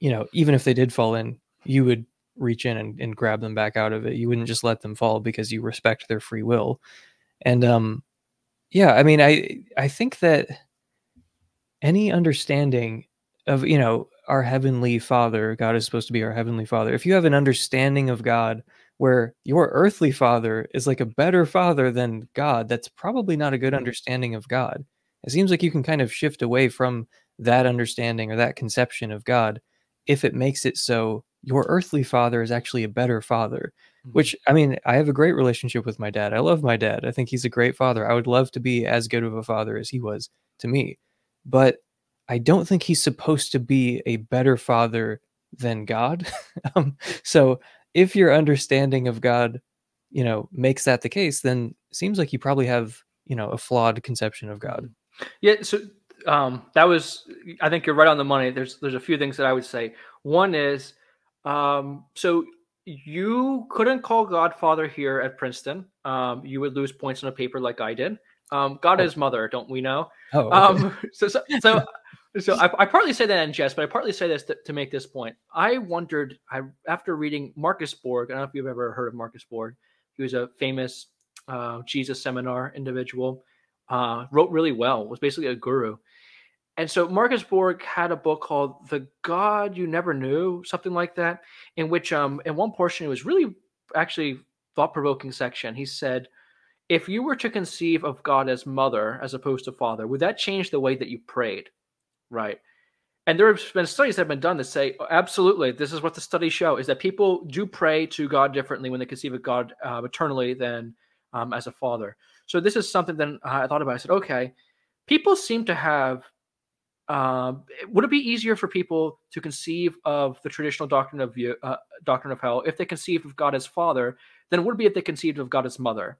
you know, even if they did fall in, you would reach in and, and grab them back out of it. You wouldn't just let them fall because you respect their free will. And um, yeah, I mean, I I think that any understanding of you know our heavenly father god is supposed to be our heavenly father. If you have an understanding of god where your earthly father is like a better father than god that's probably not a good mm-hmm. understanding of god. It seems like you can kind of shift away from that understanding or that conception of god if it makes it so your earthly father is actually a better father mm-hmm. which i mean i have a great relationship with my dad. I love my dad. I think he's a great father. I would love to be as good of a father as he was to me. But I don't think he's supposed to be a better father than God. um, so if your understanding of God, you know, makes that the case, then seems like you probably have, you know, a flawed conception of God. Mm-hmm. Yeah. So um, that was, I think you're right on the money. There's there's a few things that I would say. One is, um, so you couldn't call God Father here at Princeton. Um, you would lose points on a paper like I did. Um, God oh. is Mother, don't we know? Oh, okay. um, so, so, so so I, I, partly say that in jest, but I partly say this to, to make this point. I wondered, I after reading Marcus Borg, I don't know if you've ever heard of Marcus Borg. He was a famous uh, Jesus seminar individual. Uh, wrote really well. Was basically a guru. And so Marcus Borg had a book called "The God You Never Knew," something like that, in which, um, in one portion, it was really actually thought-provoking section. He said, "If you were to conceive of God as mother as opposed to father, would that change the way that you prayed?" Right. And there have been studies that have been done that say oh, absolutely, this is what the studies show is that people do pray to God differently when they conceive of God uh, than um, as a father. So this is something that I thought about. I said, okay, people seem to have. Uh, would it be easier for people to conceive of the traditional doctrine of uh, doctrine of hell if they conceived of God as Father than would it be if they conceived of God as Mother?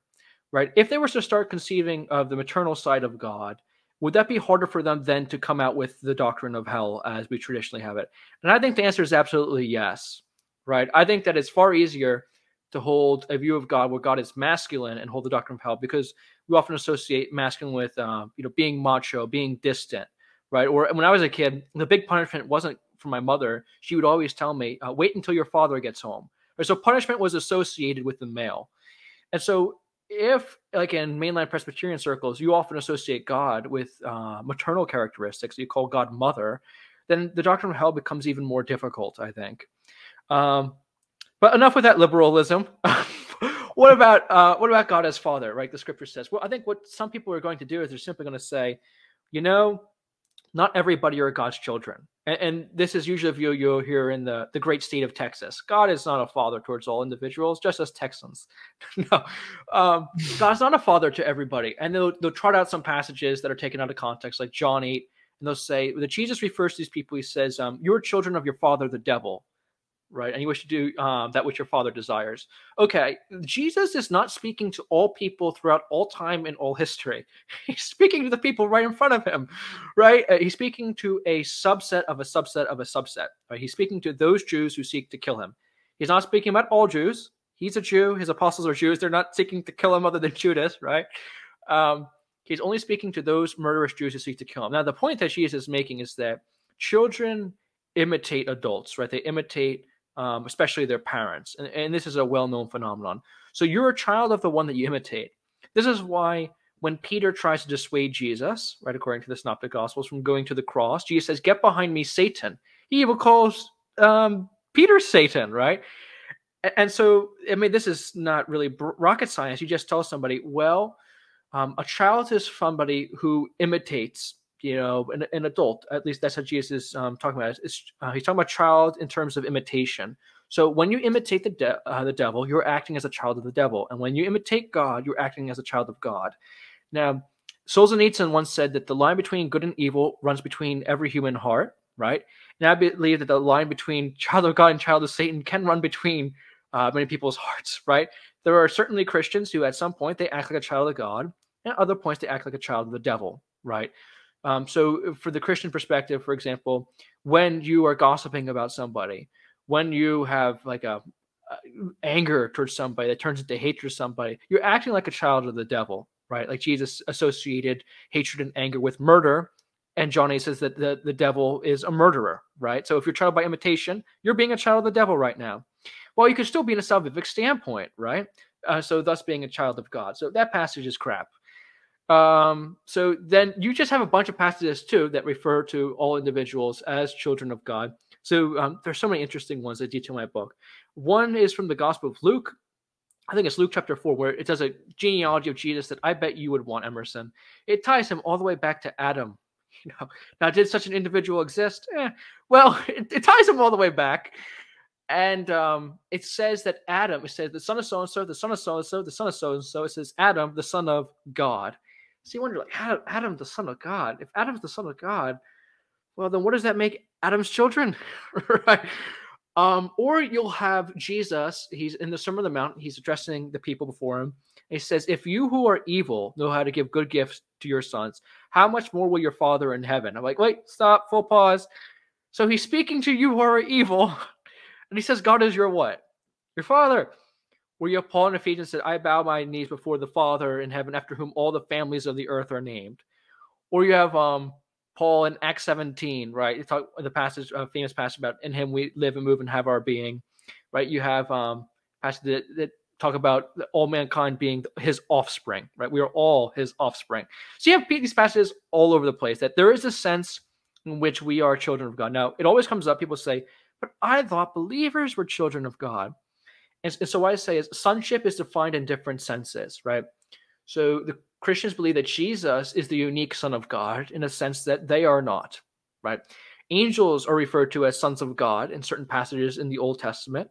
Right? If they were to start conceiving of the maternal side of God, would that be harder for them then to come out with the doctrine of hell as we traditionally have it? And I think the answer is absolutely yes, right? I think that it's far easier to hold a view of God where God is masculine and hold the doctrine of hell because we often associate masculine with, uh, you know, being macho, being distant, right? Or when I was a kid, the big punishment wasn't from my mother. She would always tell me, uh, "Wait until your father gets home." So punishment was associated with the male, and so if like in mainline presbyterian circles you often associate god with uh, maternal characteristics you call god mother then the doctrine of hell becomes even more difficult i think. Um, but enough with that liberalism. What about uh, what about god as father right? The scripture says. Well i think what some people are going to do is they're simply going to say you know not everybody are god's children and, and, this is usually a view you'll hear in the, the great state of Texas. God is not a father towards all individuals, just as Texans. no, um, God's not a father to everybody. And they'll, they'll trot out some passages that are taken out of context, like John 8, and they'll say that Jesus refers to these people. He says, um, You're children of your father, the devil right? And you wish to do um, that which your father desires. Okay, Jesus is not speaking to all people throughout all time and all history. He's speaking to the people right in front of him, right? Uh, he's speaking to a subset of a subset of a subset. Right? He's speaking to those Jews who seek to kill him. He's not speaking about all Jews. He's a Jew. His apostles are Jews. They're not seeking to kill him other than Judas, right? Um, he's only speaking to those murderous Jews who seek to kill him. Now, the point that Jesus is making is that children imitate adults, right? They imitate um, especially their parents. And, and this is a well known phenomenon. So you're a child of the one that you imitate. This is why when Peter tries to dissuade Jesus, right, according to the Synoptic Gospels, from going to the cross, Jesus says, Get behind me, Satan. He even calls um, Peter Satan, right? And, so, I mean, this is not really rocket science. You just tell somebody, well, um, a child is somebody who imitates you know, an, an adult. At least that's how Jesus is um, talking about. It. Uh, he's talking about child in terms of imitation. So when you imitate the de- uh, the devil, you're acting as a child of the devil, and when you imitate God, you're acting as a child of God. Now, Solzhenitsyn once said that the line between good and evil runs between every human heart, right? And I believe that the line between child of God and child of Satan can run between uh, many people's hearts, right? There are certainly Christians who, at some point, they act like a child of God, and at other points, they act like a child of the devil, right? Um, so, uh, for the Christian perspective, for example, when you are gossiping about somebody, when you have like a, a anger towards somebody that turns into hatred to somebody, you're acting like a child of the devil, right? Like Jesus associated hatred and anger with murder, and Johnny says that the, the devil is a murderer, right? So if you're child by imitation, you're being a child of the devil right now. Well, you could still be in a salvific standpoint, right? Uh, so thus being a child of God. So that passage is crap. Um, so then you just have a bunch of passages too that refer to all individuals as children of God. So um, there's so many interesting ones that detail my book. One is from the Gospel of Luke. I think it's Luke chapter 4, where it does a genealogy of Jesus that I bet you would want, Emerson. It ties him all the way back to Adam. You know, now did such an individual exist? Eh, well, it, it, ties him all the way back. And um, it says that Adam, it says the son of so and so, the son of so and so, the son of so and so. It says Adam, the son of God. So you wonder, like, Adam, the son of God. If Adam's the son of God, well, then what does that make Adam's children, right? Um, or you'll have Jesus. He's in the Sermon on the Mount. He's addressing the people before him. He says, "If you who are evil know how to give good gifts to your sons, how much more will your Father in heaven?" I'm like, wait, stop, full pause. So he's speaking to you who are evil, and he says, "God is your what? Your Father." Where you have Paul in Ephesians said, I bow my knees before the Father in heaven, after whom all the families of the earth are named. Or you have um, Paul in Acts 17, right? You talk the passage, uh, famous passage about in him we live and move and have our being, right? You have um, passage that, that talk about all mankind being his offspring, right? We are all his offspring. So you have these passages all over the place that there is a sense in which we are children of God. Now, it always comes up, people say, but I thought believers were children of God. And, so what I say is sonship is defined in different senses, right? So the Christians believe that Jesus is the unique Son of God in a sense that they are not, right? Angels are referred to as sons of God in certain passages in the Old Testament,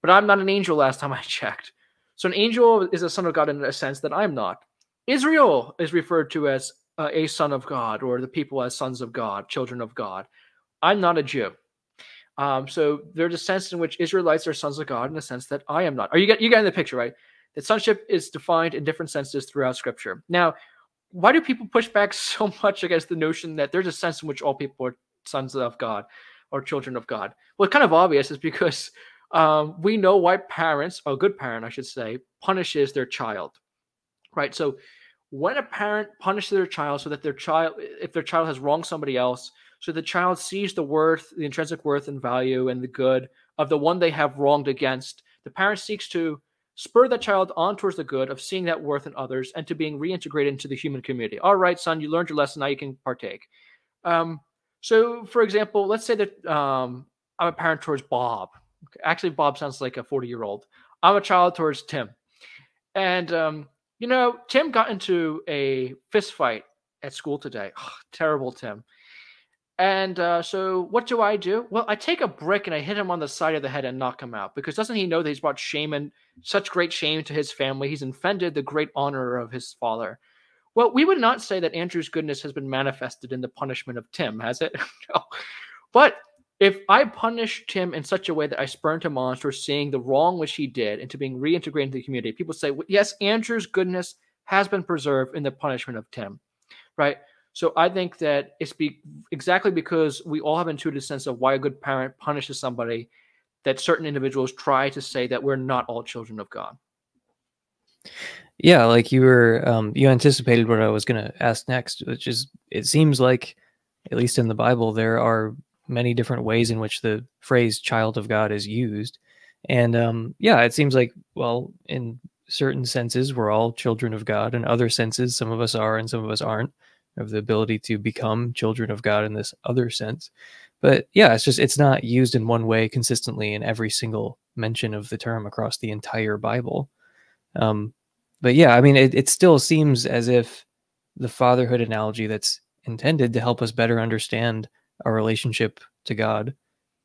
but I'm not an angel last time I checked. So an angel is a son of God in a sense that I'm not. Israel is referred to as uh, a son of God, or the people as sons of God, children of God. I'm not a Jew. Um, so there's a sense in which Israelites are sons of God in a sense that I am not. Are you get you getting the picture, right? That sonship is defined in different senses throughout Scripture. Now, why do people push back so much against the notion that there's a sense in which all people are sons of God or children of God? Well, it's kind of obvious is because um, we know why parents, or a good parent, I should say, punishes their child, right? So when a parent punishes their child so that their child, if their child has wronged somebody else, so the child sees the worth, the intrinsic worth and value and the good of the one they have wronged against, the parent seeks to spur the child on towards the good of seeing that worth in others and to being reintegrated into the human community. All right, son, you learned your lesson. Now you can partake. Um, so, for example, let's say that um, I'm a parent towards Bob. Actually, Bob sounds like a 40 year old. I'm a child towards Tim. And, um, you know, Tim got into a fist fight at school today. Oh, terrible, Tim. And uh, so, what do I do? Well, I take a brick and I hit him on the side of the head and knock him out because doesn't he know that he's brought shame and such great shame to his family? He's offended the great honor of his father. Well, we would not say that Andrew's goodness has been manifested in the punishment of Tim, has it? no. But if I punish Tim in such a way that I spurned him on towards seeing the wrong which he did into being reintegrated into the community, people say, well, yes, Andrew's goodness has been preserved in the punishment of Tim, right? So I think that it's be exactly because we all have intuitive sense of why a good parent punishes somebody that certain individuals try to say that we're not all children of God. Yeah, like you were, um, you anticipated what I was going to ask next, which is it seems like, at least in the Bible, there are many different ways in which the phrase child of God is used. And um, yeah, it seems like, well, in certain senses, we're all children of God. In other senses, some of us are and some of us aren't of the ability to become children of God in this other sense. But yeah, it's just it's not used in one way consistently in every single mention of the term across the entire Bible. Um, but yeah, I mean, it, it still seems as if the fatherhood analogy that's intended to help us better understand our relationship to God.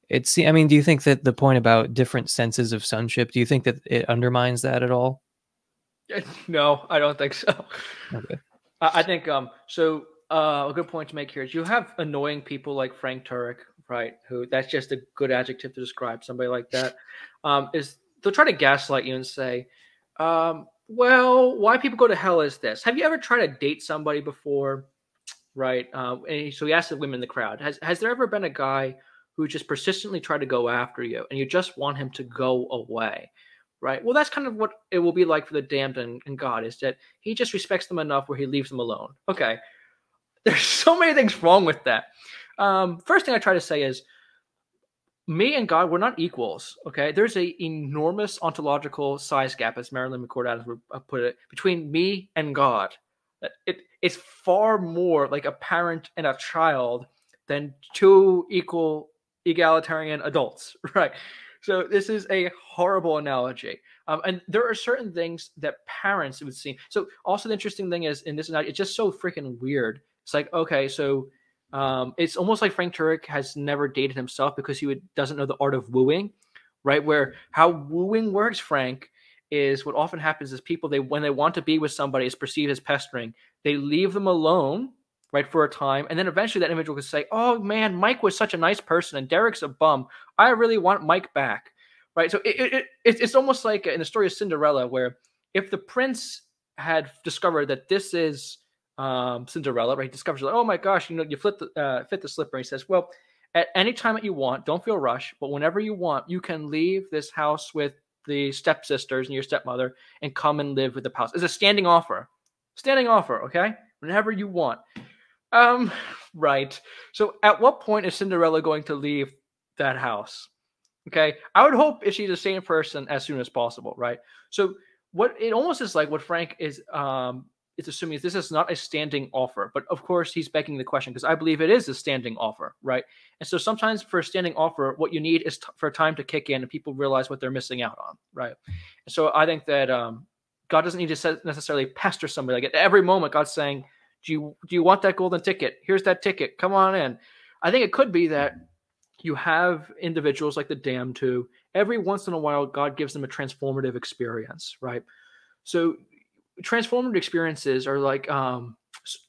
It's, I mean, do you think that the point about different senses of sonship, do you think that it undermines that at all? No, I don't think so. Okay. I think um so uh, a good point to make here is you have annoying people like Frank Turek, right? Who that's just a good adjective to describe somebody like that. Um, is they'll try to gaslight you and say, um, "Well, why people go to hell is this? Have you ever tried to date somebody before?" Right. Um, and so he asked the women in the crowd, "Has has there ever been a guy who just persistently tried to go after you, and you just want him to go away?" Right? Well, that's kind of what it will be like for the damned and, and God is that he just respects them enough where he leaves them alone. Okay. There's so many things wrong with that. Um, first thing I try to say is me and God, we're not equals. Okay. There's a enormous ontological size gap, as Marilyn McCord Adams would uh, put it, between me and God. It, it's far more like a parent and a child than two equal egalitarian adults, right? So this is a horrible analogy. Um, and there are certain things that parents would see. So also the interesting thing is in this analogy, it's just so freaking weird. It's like, okay, so um, it's almost like Frank Turek has never dated himself because he would, doesn't know the art of wooing, right? Where how wooing works, Frank, is what often happens is people they when they want to be with somebody is perceived as pestering, they leave them alone right, for a time. And then eventually that individual could say, oh man, Mike was such a nice person and Derek's a bum. I really want Mike back, right? So it, it, it, it's almost like in the story of Cinderella, where if the prince had discovered that this is um, Cinderella, right, he discovers, like, oh my gosh, you know, you flip the, uh, fit the slipper. And he says, well, at any time that you want, don't feel rushed, but whenever you want, you can leave this house with the stepsisters and your stepmother and come and live with the house. It's a standing offer. Standing offer, okay? Whenever you want. Um, right. So at what point is Cinderella going to leave that house? Okay. I would hope if she's the same person as soon as possible, right? So what it almost is like what Frank is um is assuming is this is not a standing offer, but of course he's begging the question because I believe it is a standing offer, right? And so sometimes for a standing offer, what you need is for time to kick in and people realize what they're missing out on, right? And so I think that um, God doesn't need to necessarily pester somebody like at every moment. God's saying, do you do you want that golden ticket? Here's that ticket. Come on in. I think it could be that you have individuals like the damned who every once in a while God gives them a transformative experience, right? So transformative experiences are like um,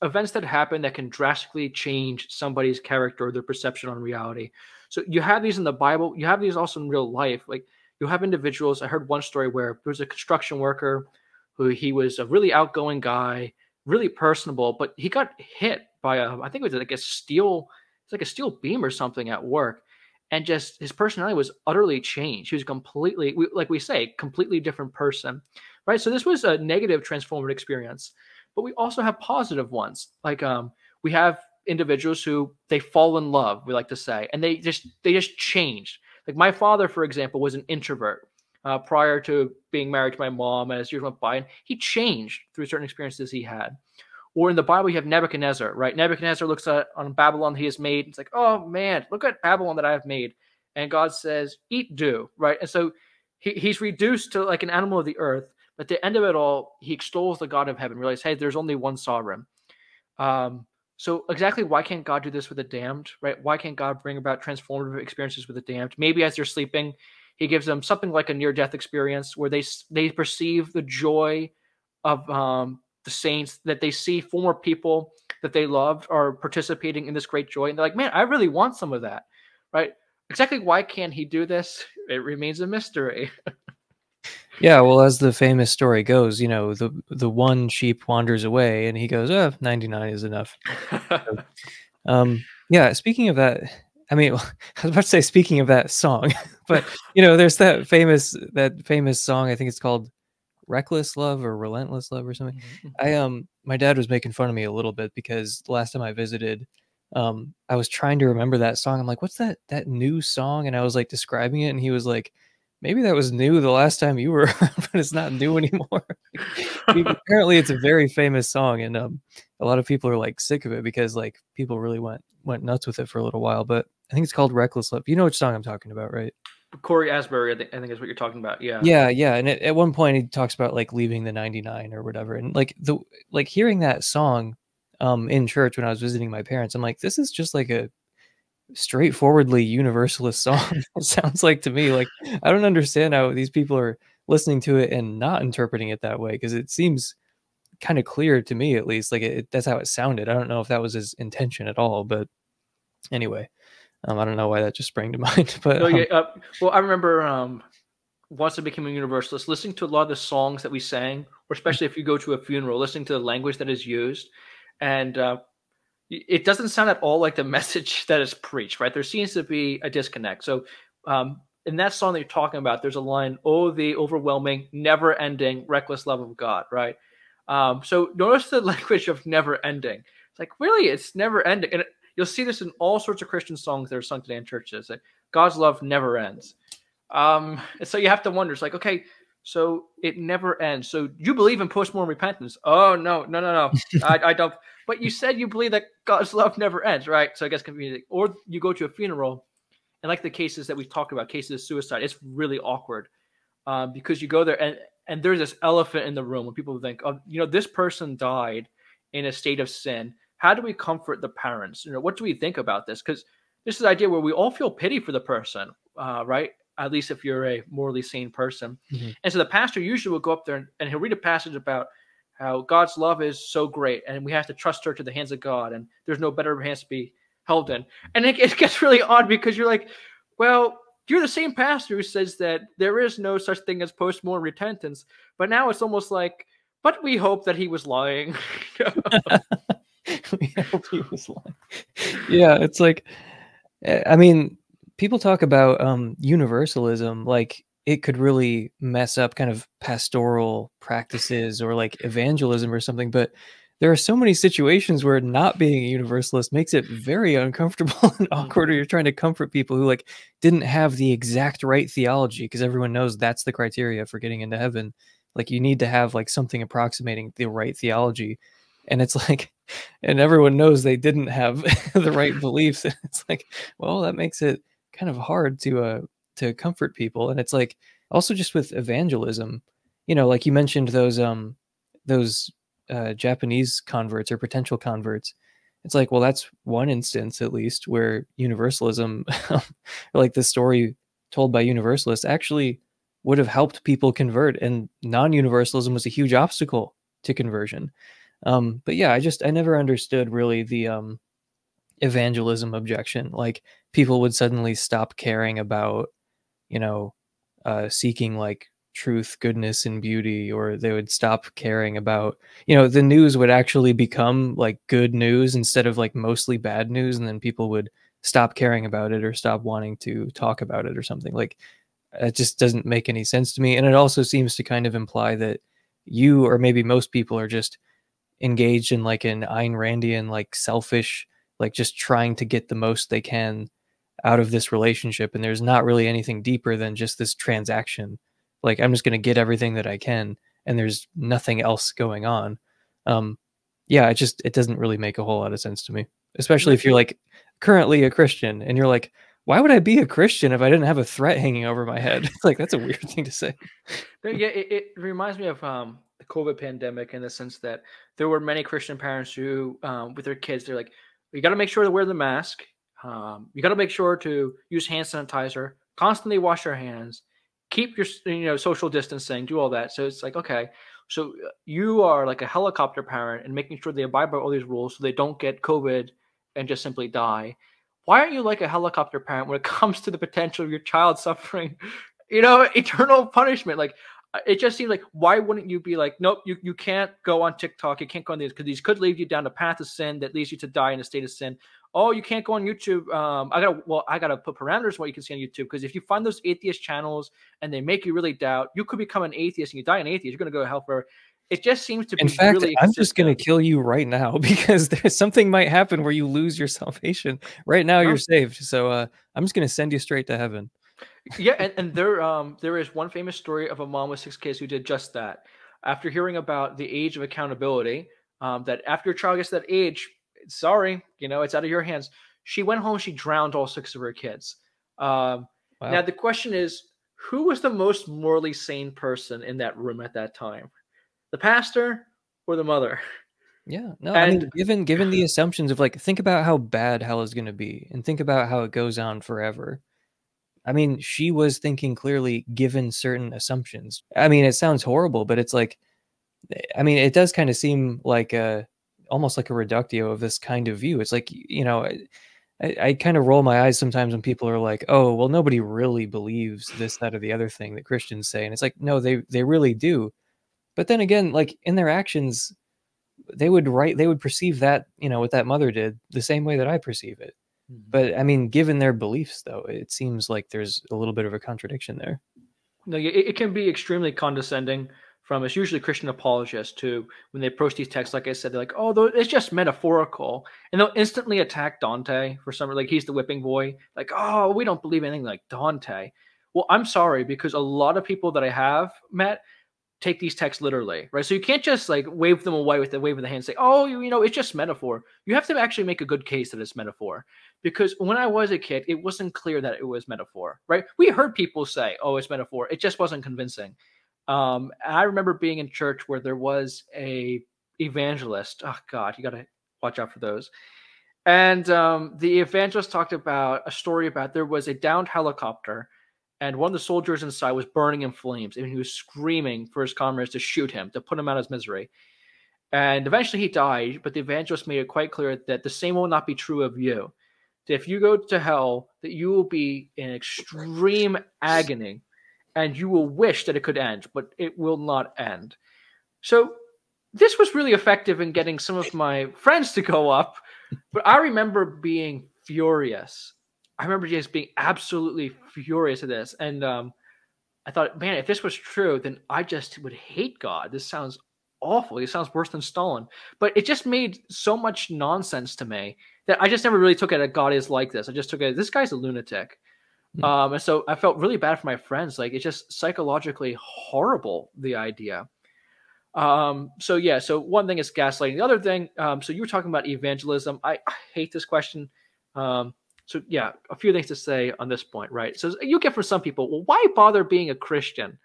events that happen that can drastically change somebody's character or their perception on reality. So you have these in the Bible. You have these also in real life. Like you have individuals. I heard one story where there was a construction worker who he was a really outgoing guy really personable, but he got hit by a I think it was like a steel it's like a steel beam or something at work and just his personality was utterly changed. He was completely like we say, completely different person. Right? So this was a negative transformative experience. But we also have positive ones. Like um we have individuals who they fall in love, we like to say, and they just they just changed. Like my father, for example, was an introvert uh, prior to being married to my mom, and as years went by, and he changed through certain experiences he had. Or in the Bible, you have Nebuchadnezzar, right? Nebuchadnezzar looks at on Babylon he has made. It's like, oh man, look at Babylon that I have made. And God says, eat do, right? And so he, he's reduced to like an animal of the earth. But at the end of it all, he extols the God of heaven, realize, hey, there's only one sovereign. Um, so exactly why can't God do this with the damned, right? Why can't God bring about transformative experiences with the damned? Maybe as they're sleeping, he gives them something like a near-death experience where they they perceive the joy of um, the saints that they see former people that they loved are participating in this great joy, and they're like, "Man, I really want some of that." Right? Exactly why can't he do this? It remains a mystery. Yeah, well, as the famous story goes, you know, the the one sheep wanders away, and he goes, "Oh, 99 is enough." um, yeah. Speaking of that, I mean, I was about to say speaking of that song, but you know, there's that famous that famous song. I think it's called "Reckless Love" or "Relentless Love" or something. Mm-hmm. I um, my dad was making fun of me a little bit because last time I visited, um, I was trying to remember that song. I'm like, "What's that that new song?" And I was like describing it, and he was like maybe that was new the last time you were, but it's not new anymore. apparently, it's a very famous song, and um, a lot of people are like sick of it because like people really went went nuts with it for a little while. But I think it's called "Reckless Love." You know which song I'm talking about, right? Cory Asbury, I think, I think is what you're talking about. Yeah, yeah, yeah. And it, at one point, he talks about like leaving the '99 or whatever, and like the like hearing that song um in church when I was visiting my parents, I'm like, this is just like a straightforwardly universalist song. it sounds like to me like I don't understand how these people are listening to it and not interpreting it that way because it seems kind of clear to me at least like it, that's how it sounded. I don't know if that was his intention at all, but anyway, um, I don't know why that just sprang to mind. But yeah, um uh, well, I remember um, once I became a universalist, listening to a lot of the songs that we sang, or mm. especially if you go to a funeral, listening to the language that is used, and uh, it doesn't sound at all like the message that is preached, right? There seems to be a disconnect. So, um, in that song that you're talking about, there's a line, "Oh, the overwhelming, never-ending, reckless love of God," right? Um, so notice the language of never-ending. It's like really, it's never-ending, and you'll see this in all sorts of Christian songs that are sung today in churches. That God's love never ends. Um, and so you have to wonder, it's like, okay, so it never ends. So you believe in post-mortem repentance? Oh no, no, no, no. I, I, don't. But you said you believe that God's love never ends, right? So I guess confusing. Or you go to a funeral, and like the cases that we've talked about, cases of suicide, it's really awkward um, because you go there and and there's this elephant in the room when people think, oh, you know, this person died in a state of sin. How do we comfort the parents? You know, what do we think about this? Because this is the idea where we all feel pity for the person, uh, right? at least if you're a morally sane person. Mm-hmm. And so the pastor usually will go up there and, and, he'll read a passage about how God's love is so great and we have to trust her to the hands of God and there's no better hands to be held in. And it, it gets really odd because you're like, well, you're the same pastor who says that there is no such thing as post-mortem repentance, but now it's almost like, but we hope that he was lying. we hope he was lying. Yeah, it's like, eh, I mean, people talk about um, universalism like it could really mess up kind of pastoral practices or like evangelism or something but there are so many situations where not being a universalist makes it very uncomfortable and awkward or you're trying to comfort people who like didn't have the exact right theology because everyone knows that's the criteria for getting into heaven. Like you need to have like something approximating the right theology. And it's like and everyone knows they didn't have the right beliefs. It's like well that makes it kind of hard to uh to comfort people. And it's like also just with evangelism you know like you mentioned those um those uh, japanese converts or potential converts it's like well that's one instance at least where universalism like the story told by universalists actually would have helped people convert and non-universalism was a huge obstacle to conversion. Um but yeah i just i never understood really the um evangelism objection. Like people would suddenly stop caring about you know uh seeking like truth, goodness, and beauty, or they would stop caring about, you know, the news would actually become like good news instead of like mostly bad news. And then people would stop caring about it or stop wanting to talk about it or something. Like uh, it just doesn't make any sense to me. And it also seems to kind of imply that you or maybe most people are just engaged in like an Ayn Randian, like selfish, like just trying to get the most they can out of this relationship. And there's not really anything deeper than just this transaction. Like I'm just going to get everything that I can, and there's nothing else going on. Um, yeah, it just it doesn't really make a whole lot of sense to me, especially if you're like currently a Christian and you're like, why would I be a Christian if I didn't have a threat hanging over my head? like that's a weird thing to say. yeah, it, it, reminds me of um, the COVID pandemic in the sense that there were many Christian parents who, um, with their kids, they're like, you got to make sure to wear the mask. Um, you got to make sure to use hand sanitizer, constantly wash your hands, keep your you know social distancing, do all that. So it's like okay, so uh, you are like a helicopter parent and making sure they abide by all these rules so they don't get COVID and just simply die. Why aren't you like a helicopter parent when it comes to the potential of your child suffering, you know, eternal punishment? Like uh, it just seems like why wouldn't you be like, nope, you, you can't go on TikTok, you can't go on these because these could lead you down a path of sin that leads you to die in a state of sin. Oh, you can't go on YouTube. Um, I gotta well, I gotta put parameters what you can see on YouTube because if you find those atheist channels and they make you really doubt, you could become an atheist and you die an atheist. You're gonna go to hell forever. It just seems to be. In fact, really I'm just going to kill you right now because there's something might happen where you lose your salvation. Right now, you're saved. So uh, I'm just going to send you straight to heaven. yeah, and, and there um there is one famous story of a mom with six kids who did just that. After hearing about the age of accountability, um, that after your child gets that age, sorry, you know, it's out of your hands. She went home, she drowned all six of her kids. Um, wow. Now the question is, who was the most morally sane person in that room at that time? the pastor or the mother. Yeah, no, and, I mean, given given the assumptions of like, think about how bad hell is going to be, and think about how it goes on forever. I mean, she was thinking clearly, given certain assumptions. I mean, it sounds horrible, but it's like, I mean, it does kind of seem like a almost like a reductio of this kind of view. It's like, you know, I, I kind of roll my eyes sometimes when people are like, "Oh, well, nobody really believes this, that, or the other thing that Christians say," and it's like, no, they they really do but then again, like in their actions, they would write, they would perceive that, you know, what that mother did the same way that I perceive it. Mm-hmm. But I mean, given their beliefs, though, it seems like there's a little bit of a contradiction there. No, it, it can be extremely condescending from it's usually Christian apologists to when they approach these texts, like I said, they're like, oh, it's just metaphorical. And they'll instantly attack Dante for some like he's the whipping boy. Like, oh, we don't believe anything like Dante. Well, I'm sorry, because a lot of people that I have met take these texts literally, right? So you can't just like wave them away with the wave of the hand and say, oh, you, you know, it's just metaphor. You have to actually make a good case that it's metaphor. Because when I was a kid, it wasn't clear that it was metaphor, right? We heard people say, oh, it's metaphor. It just wasn't convincing. Um, I remember being in church where there was a evangelist. Oh God, you got to watch out for those. And um, the evangelist talked about a story about there was a downed helicopter and one of the soldiers inside was burning in flames, and he was screaming for his comrades to shoot him, to put him out of his misery. And eventually he died, but the evangelist made it quite clear that the same will not be true of you. That if you go to hell, that you will be in extreme agony and you will wish that it could end, but it will not end. So this was really effective in getting some of my friends to go up, but I remember being furious I remember just being absolutely furious at this. And um, I thought, man, if this was true, then I just would hate God. This sounds awful. It sounds worse than Stalin. But it just made so much nonsense to me that I just never really took it that God is like this. I just took it, this guy's a lunatic. Mm-hmm. Um, and so I felt really bad for my friends. Like it's just psychologically horrible, the idea. Um, so yeah, so one thing is gaslighting. The other thing, um, so you were talking about evangelism. I, I hate this question. Um, so yeah, a few things to say on this point, right? So you get from some people, well, why bother being a Christian?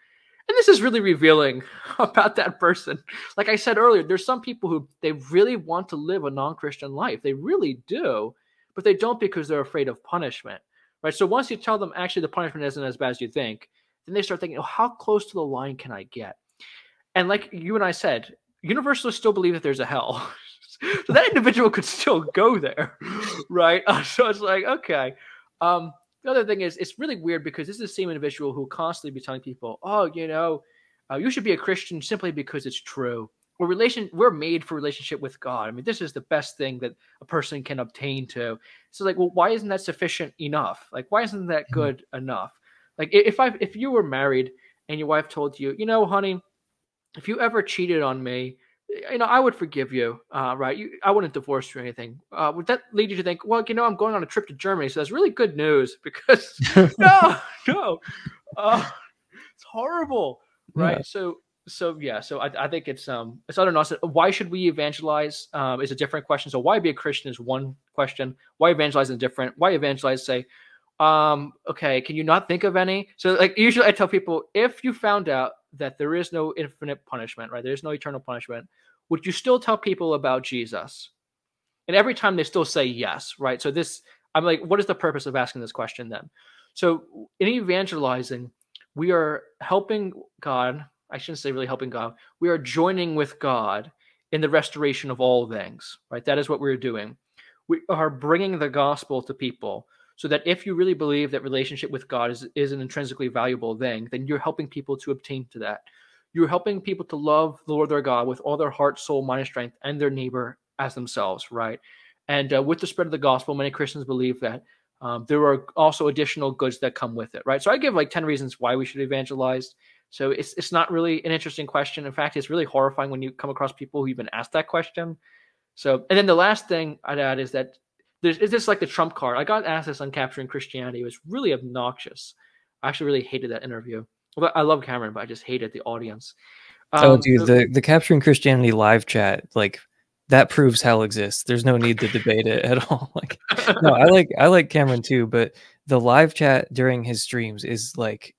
And this is really revealing about that person. Like I said earlier, there's some people who they really want to live a non-Christian life. They really do, but they don't because they're afraid of punishment. Right? So once you tell them actually the punishment isn't as bad as you think, then they start thinking, oh, how close to the line can I get? And like you and I said, universalists still believe that there's a hell. so that individual could still go there, right? So it's like, okay. Um, the other thing is, it's really weird because this is the same individual who constantly be telling people, "Oh, you know, uh, you should be a Christian simply because it's true." We're relation. We're made for relationship with God. I mean, this is the best thing that a person can obtain to. So, like, well, why isn't that sufficient enough? Like, why isn't that mm-hmm. good mm-hmm. enough? Like, if I if you were married and your wife told you, you know, honey, if you ever cheated on me, you know, I would forgive you, uh, right? You, I wouldn't divorce you or anything. Uh, would that lead you to think, well, you know, I'm going on a trip to Germany, so that's really good news because no, no, uh, it's horrible, right? Yeah. So, so yeah, so I, I think it's um, it's other nonsense. Why should we evangelize? Um, is a different question. So why be a Christian is one question. Why evangelize is different. Why evangelize? Say, um, okay, can you not think of any? So like usually I tell people if you found out that there is no infinite punishment, right? There's no eternal punishment. Would you still tell people about Jesus? And every time they still say yes, right? So this, I'm like, what is the purpose of asking this question then? So in evangelizing, we are helping God. I shouldn't say really helping God. We are joining with God in the restoration of all things, right? That is what we're doing. We are bringing the gospel to people so that if you really believe that relationship with God is, is an intrinsically valuable thing, then you're helping people to obtain to that. You're helping people to love the Lord their God with all their heart, soul, mind, and strength, and their neighbor as themselves, right? And uh, with the spread of the gospel, many Christians believe that um, there are also additional goods that come with it, right? So I give like 10 reasons why we should evangelize. So it's it's not really an interesting question. In fact, it's really horrifying when you come across people who even ask that question. So, and then the last thing I'd add is that there's is this like the trump card? I got asked this on capturing Christianity. It was really obnoxious. I actually really hated that interview. But I love Cameron, but I just hated the audience. Oh, um, oh, dude, the the capturing Christianity live chat, like that proves hell exists. There's no need to debate it at all. Like, no, I like I like Cameron too, but the live chat during his streams is like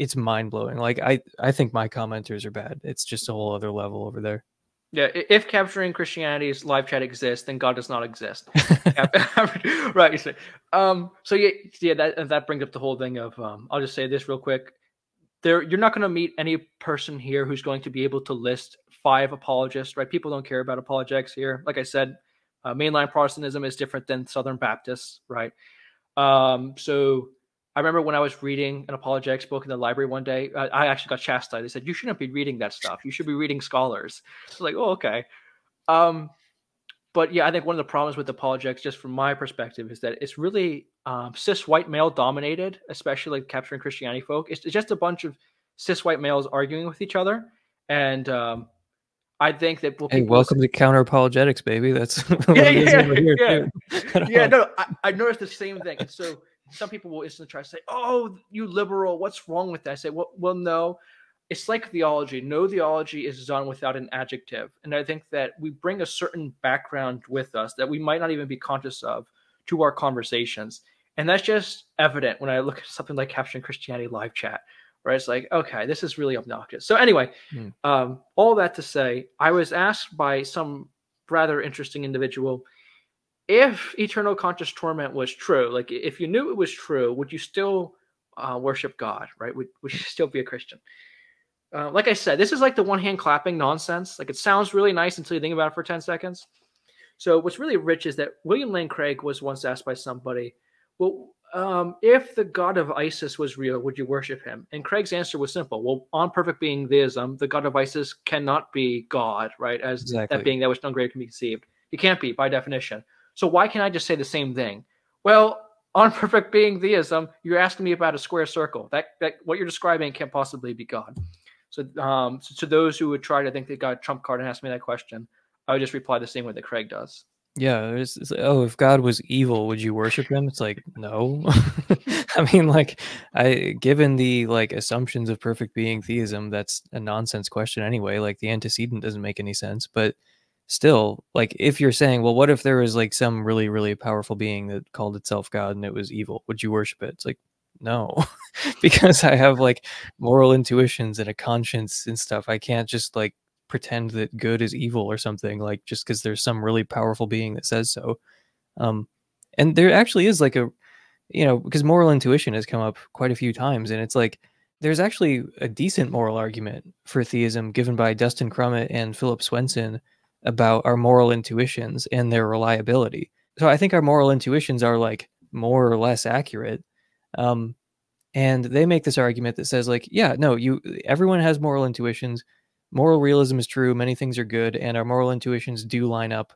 it's mind blowing. Like, I I think my commenters are bad. It's just a whole other level over there. Yeah, if capturing Christianity's live chat exists, then God does not exist. right. Um. So yeah, yeah. That that brings up the whole thing of. Um. I'll just say this real quick. There, you're not going to meet any person here who's going to be able to list five apologists. Right. People don't care about apologetics here. Like I said, uh, mainline Protestantism is different than Southern Baptists. Right. Um. So I remember when I was reading an apologetics book in the library one day, I, I actually got chastised. They said, You shouldn't be reading that stuff. You should be reading scholars. I was like, Oh, okay. Um, but yeah, I think one of the problems with apologetics, just from my perspective, is that it's really um, cis white male dominated, especially like capturing Christianity folk. It's, it's, just a bunch of cis white males arguing with each other. And um, I think that. Hey, welcome listen... to counter apologetics, baby. That's yeah, yeah, yeah. yeah. No, I, I noticed the same thing. And so some people will instantly try to say, "Oh, you liberal, what's wrong with that?" I say, "Well, well, no." It's like theology. No theology is done without an adjective, and I think that we bring a certain background with us that we might not even be conscious of to our conversations, and that's just evident when I look at something like capturing Christianity live chat, right? It's like, okay, this is really obnoxious. So anyway, hmm. um, all that to say, I was asked by some rather interesting individual if eternal conscious torment was true, like if you knew it was true, would you still uh, worship God, right? Would, would you still be a Christian? Uh, like I said, this is like the one hand clapping nonsense. Like it sounds really nice until you think about it for 10 seconds. So what's really rich is that William Lane Craig was once asked by somebody, well, um, if the god of Isis was real, would you worship him? And Craig's answer was simple. Well, on perfect being theism, the god of Isis cannot be God, right? As exactly. that being that which none greater can be conceived. He can't be by definition. So why can't I just say the same thing? Well, on perfect being theism, you're asking me about a square circle. That, that what you're describing can't possibly be God. So, um, so to those who would try to think they got a trump card and ask me that question, I would just reply the same way that Craig does. Yeah, it's, it's oh, if God was evil, would you worship him? It's like, no. I mean, like, I given the like assumptions of perfect being theism, that's a nonsense question anyway. Like the antecedent doesn't make any sense. But still like if you're saying well what if there was like some really really powerful being that called itself god and it was evil would you worship it? It's like no. Because i have like moral intuitions and a conscience and stuff. I can't just like pretend that good is evil or something like just because there's some really powerful being that says so. Um and there actually is like a you know because moral intuition has come up quite a few times and it's like there's actually a decent moral argument for theism given by dustin crummett and philip swenson about our moral intuitions and their reliability. So I think our moral intuitions are like more or less accurate. Um, and they make this argument that says like, yeah, no, you everyone has moral intuitions. Moral realism is true. Many things are good, and our moral intuitions do line up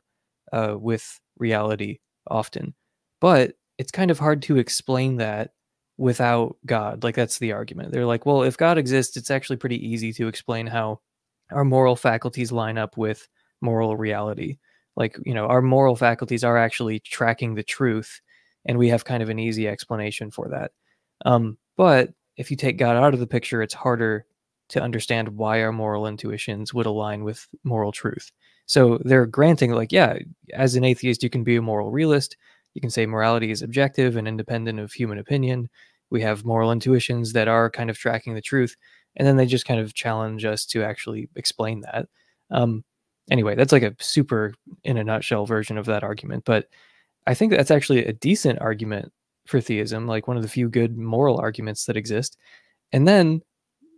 uh, with reality often. But it's kind of hard to explain that without God. Like that's the argument. They're like, well, if God exists, it's actually pretty easy to explain how our moral faculties line up with moral reality. Like, you know, our moral faculties are actually tracking the truth, and we have kind of an easy explanation for that. Um, but if you take God out of the picture, it's harder to understand why our moral intuitions would align with moral truth. So they're granting, like, yeah, as an atheist, you can be a moral realist. You can say morality is objective and independent of human opinion. We have moral intuitions that are kind of tracking the truth. And then they just kind of challenge us to actually explain that. Um, anyway, that's like a super in a nutshell version of that argument. But I think that's actually a decent argument for theism, like one of the few good moral arguments that exist. And then,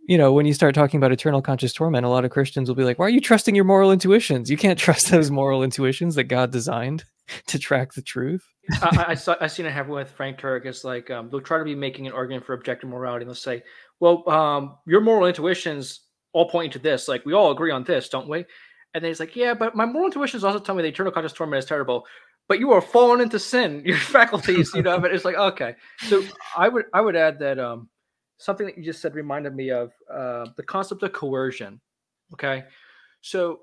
you know, when you start talking about eternal conscious torment, a lot of Christians will be like, why are you trusting your moral intuitions? You can't trust those moral intuitions that God designed to track the truth. I, I saw I seen it happen with Frank Turek. It's like um, they'll try to be making an argument for objective morality. And they'll say, "Well, um, your moral intuitions all point to this. Like we all agree on this, don't we?" And then he's like, "Yeah, but my moral intuitions also tell me the eternal conscious torment is terrible but you are fallen into sin. Your faculties, you know, but it's like okay. So I would I would add that um, something that you just said reminded me of uh, the concept of coercion. Okay, so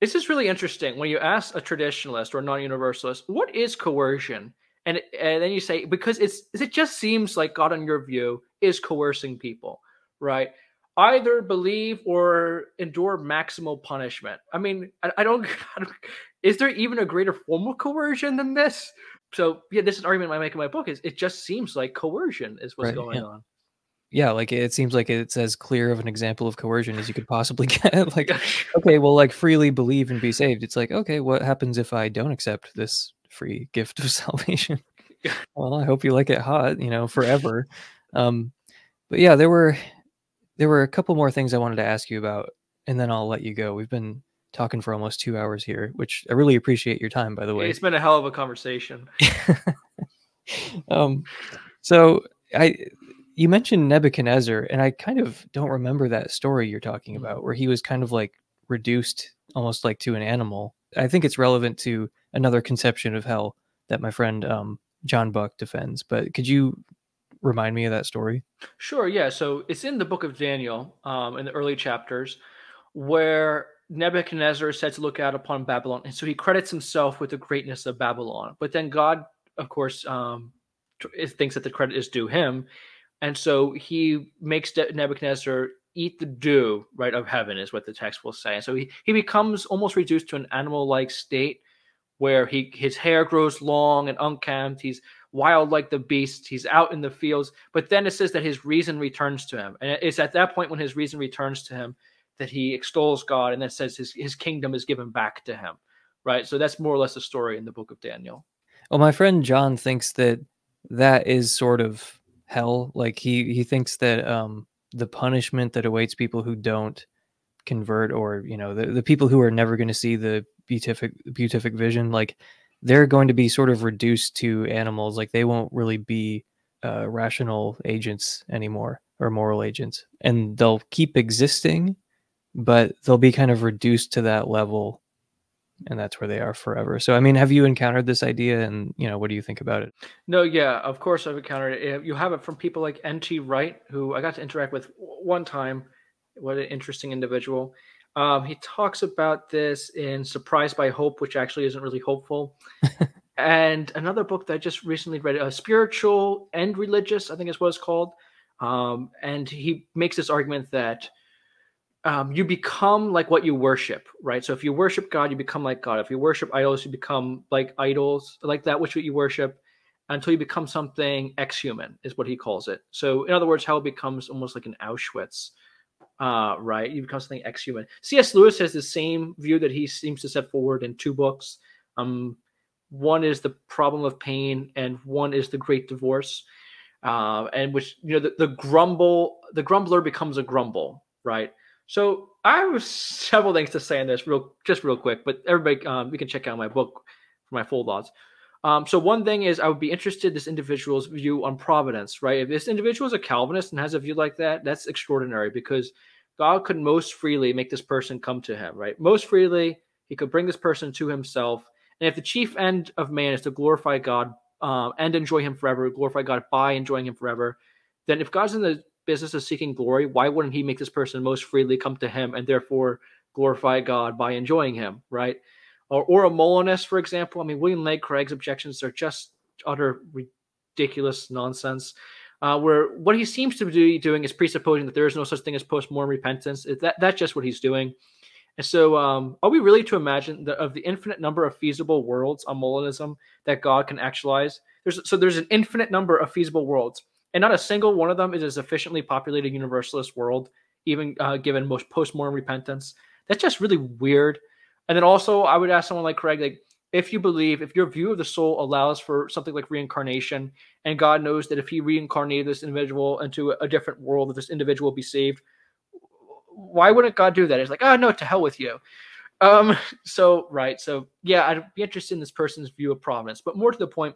this is really interesting when you ask a traditionalist or non-universalist, what is coercion? And and then you say because it's it just seems like God, in your view, is coercing people, right? Either believe or endure maximal punishment. I mean, I, I, don't, I don't is there even a greater form of coercion than this? So yeah, this is an argument I make in my book. Is it just seems like coercion is what's right, going yeah. on. Yeah, like it seems like it's as clear of an example of coercion as you could possibly get. like, okay, well, like freely believe and be saved. It's like, okay, what happens if I don't accept this free gift of salvation? well, I hope you like it hot, you know, forever. um, but yeah, there were there were a couple more things I wanted to ask you about, and then I'll let you go. We've been talking for almost two hours here, which I really appreciate your time, by the way. It's been a hell of a conversation. um, so I, you mentioned Nebuchadnezzar, and I kind of don't remember that story you're talking mm. about, where he was kind of like reduced almost like to an animal. I think it's relevant to another conception of hell that my friend um, John Buck defends. But could you remind me of that story? Sure. Yeah. So it's in the book of Daniel um, in the early chapters where Nebuchadnezzar is said to look out upon Babylon, and so he credits himself with the greatness of Babylon. But then God, of course, um, thinks that the credit is due him, and so he makes Nebuchadnezzar eat the dew right of heaven, is what the text will say. And so he he becomes almost reduced to an animal-like state, where he his hair grows long and unkempt. He's wild like the beast. He's out in the fields. But then it says that his reason returns to him, and it's at that point when his reason returns to him that he extols God and then says his, his kingdom is given back to him. Right. So that's more or less the story in the book of Daniel. Well, my friend John thinks that that is sort of hell. Like he, he thinks that um, the punishment that awaits people who don't convert or, you know, the, the people who are never going to see the beatific, beatific vision, like they're going to be sort of reduced to animals. Like they won't really be uh, rational agents anymore or moral agents and they'll keep existing but they'll be kind of reduced to that level and that's where they are forever. So, I mean, have you encountered this idea and, you know, what do you think about it? No, yeah, of course I've encountered it. You have it from people like N.T. Wright, who I got to interact with one time. What an interesting individual. Um, he talks about this in Surprised by Hope, which actually isn't really hopeful. and another book that I just recently read, uh, Spiritual and Religious, I think is what it's called. Um, and he makes this argument that um, you become like what you worship, right? So if you worship God, you become like God. If you worship idols, you become like idols, like that which you worship, until you become something ex-human, is what he calls it. So in other words, hell becomes almost like an Auschwitz, uh, right? You become something ex-human. C.S. Lewis has the same view that he seems to set forward in two books. Um, one is the problem of pain, and one is the great divorce. Uh, and which you know the, the grumble, the grumbler becomes a grumble, right? So I have several things to say on this, real just real quick. But everybody, um, you can check out my book for my full thoughts. Um, so one thing is I would be interested in this individual's view on providence, right? If this individual is a Calvinist and has a view like that, that's extraordinary because God could most freely make this person come to him, right? Most freely, he could bring this person to himself. And if the chief end of man is to glorify God um, and enjoy him forever, glorify God by enjoying him forever, then if God's in the business of seeking glory, why wouldn't he make this person most freely come to him and therefore glorify God by enjoying him, right? Or, or a Molinist, for example. I mean, William Lane Craig's objections are just utter ridiculous nonsense. Uh, where what he seems to be doing is presupposing that there is no such thing as post-mortem repentance. That that's just what he's doing. And so, um, are we really to imagine that of the infinite number of feasible worlds on Molinism that God can actualize? There's so there's an infinite number of feasible worlds, and not a single one of them is a sufficiently populated universalist world, even uh, given most post-mortem repentance. That's just really weird. And then also, I would ask someone like Craig, like, if you believe, if your view of the soul allows for something like reincarnation, and God knows that if He reincarnated this individual into a different world, that this individual be saved, why wouldn't God do that? It's like, oh no, to hell with you. Um, so right, so yeah, I'd be interested in this person's view of providence, but more to the point,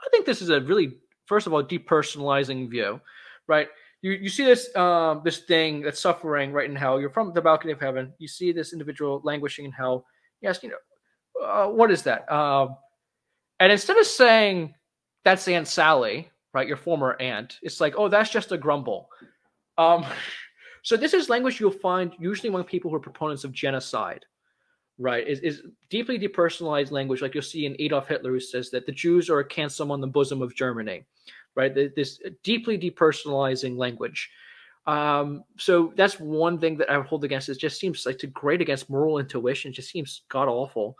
I think this is a really, first of all, depersonalizing view, right? You you see this um this thing that's suffering right in hell. You're from the balcony of heaven. You see this individual languishing in hell. Yes, you know, uh, what is that? Uh, and instead of saying that's Aunt Sally, right, your former aunt, it's like, oh, that's just a grumble. Um, So this is language you'll find usually among people who are proponents of genocide, right? Is, is deeply depersonalized language, like you'll see in Adolf Hitler, who says that the Jews are a cancer on the bosom of Germany, right? This deeply depersonalizing language. Um, so that's one thing that I would hold against. It just seems like to grade against moral intuition. Just seems god awful.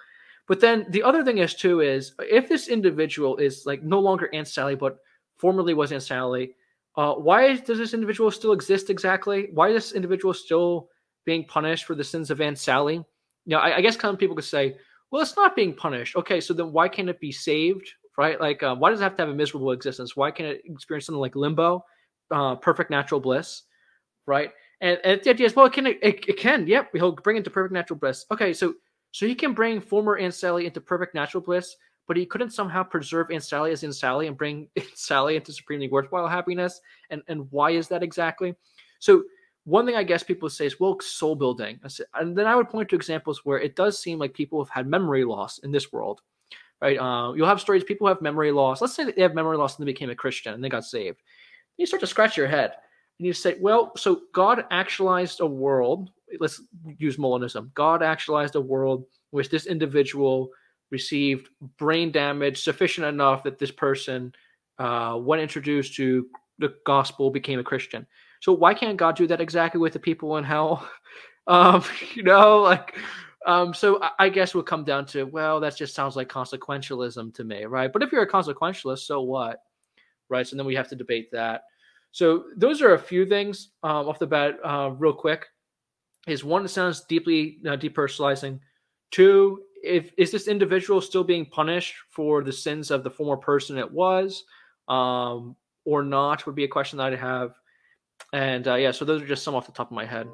But then the other thing is too is if this individual is like no longer Aunt Sally, but formerly was Aunt Sally, uh, why does this individual still exist exactly? Why is this individual still being punished for the sins of Aunt Sally? You know, I, I guess of people could say, well, it's not being punished. Okay, so then why can't it be saved? Right? Like, uh, why does it have to have a miserable existence? Why can't it experience something like limbo, uh, perfect natural bliss? Right? And, and the idea is, well, it can, it, it can, yep, he'll bring into perfect natural bliss. Okay, so so he can bring former Aunt Sally into perfect natural bliss, but he couldn't somehow preserve Aunt Sally as in Sally and bring Sally into supremely worthwhile happiness. And and why is that exactly? So one thing I guess people say is, well, soul building. And then I would point to examples where it does seem like people have had memory loss in this world, right? Uh, you'll have stories, people have memory loss. Let's say that they have memory loss and they became a Christian and they got saved. You start to scratch your head and you say, well, so God actualized a world. Let's use Molinism. God actualized a world which this individual received brain damage sufficient enough that this person, uh, when introduced to the gospel, became a Christian. So why can't God do that exactly with the people in hell? um, you know, like, um, so I guess we'll come down to, well, that just sounds like consequentialism to me, right? But if you're a consequentialist, so what, right? So then we have to debate that. So those are a few things um, off the bat, uh, real quick. Is one, it sounds deeply uh, depersonalizing. Two, if is this individual still being punished for the sins of the former person it was um, or not would be a question that I'd have and uh, yeah so those are just some off the top of my head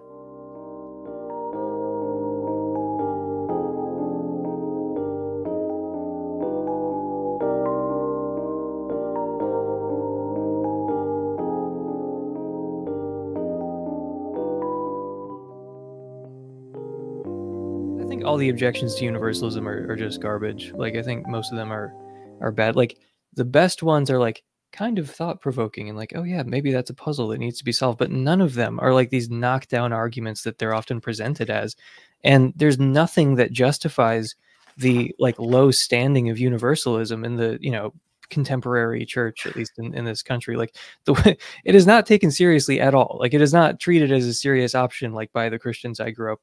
the objections to universalism are, are just garbage. Like I think most of them are are bad. Like the best ones are like kind of thought provoking and like, oh yeah, maybe that's a puzzle that needs to be solved. But none of them are like these knockdown arguments that they're often presented as. And there's nothing that justifies the like low standing of universalism in the, you know, contemporary church, at least in, in this country. Like the way it is not taken seriously at all. Like it is not treated as a serious option like by the Christians I grew up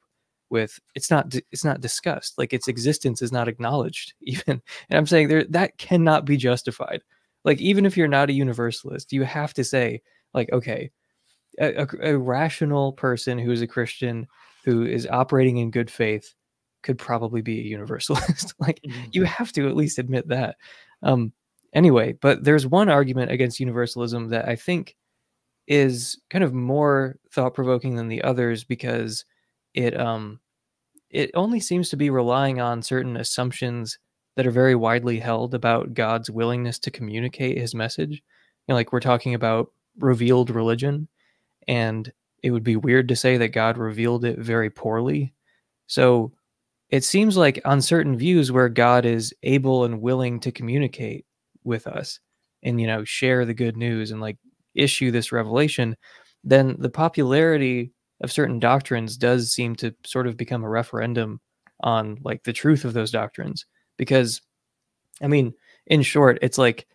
with it's not it's not discussed like its existence is not acknowledged even and i'm saying there that cannot be justified. Like even if you're not a universalist you have to say like okay a, a, a rational person who is a christian who is operating in good faith could probably be a universalist. Like mm-hmm. you have to at least admit that. Um anyway but there's one argument against universalism that i think is kind of more thought provoking than the others because it um it only seems to be relying on certain assumptions that are very widely held about God's willingness to communicate his message. You know, like we're talking about revealed religion, and it would be weird to say that God revealed it very poorly. So it seems like on certain views where God is able and willing to communicate with us and, you know, share the good news and like issue this revelation, then the popularity of certain doctrines does seem to sort of become a referendum on like the truth of those doctrines. Because, I mean, in short, it's like,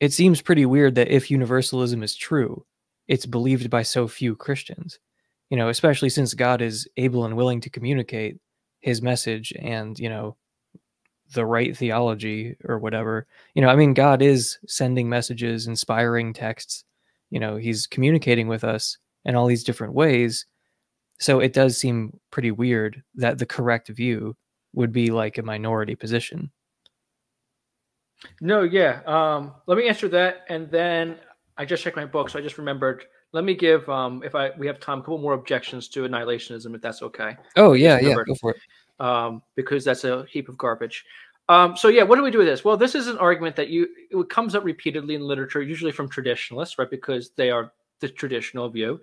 it seems pretty weird that if universalism is true, it's believed by so few Christians. You know, especially since God is able and willing to communicate his message and, you know, the right theology or whatever. You know, I mean, God is sending messages, inspiring texts. You know, he's communicating with us in all these different ways. So it does seem pretty weird that the correct view would be like a minority position. No, yeah. Um, let me answer that, and then I just checked my book, so I just remembered. Let me give, um, if I we have time, a couple more objections to annihilationism, if that's okay. Oh yeah, yeah, go for it. Um, because that's a heap of garbage. Um, so yeah, what do we do with this? Well, this is an argument that you it comes up repeatedly in literature, usually from traditionalists, right? Because they are the traditional view.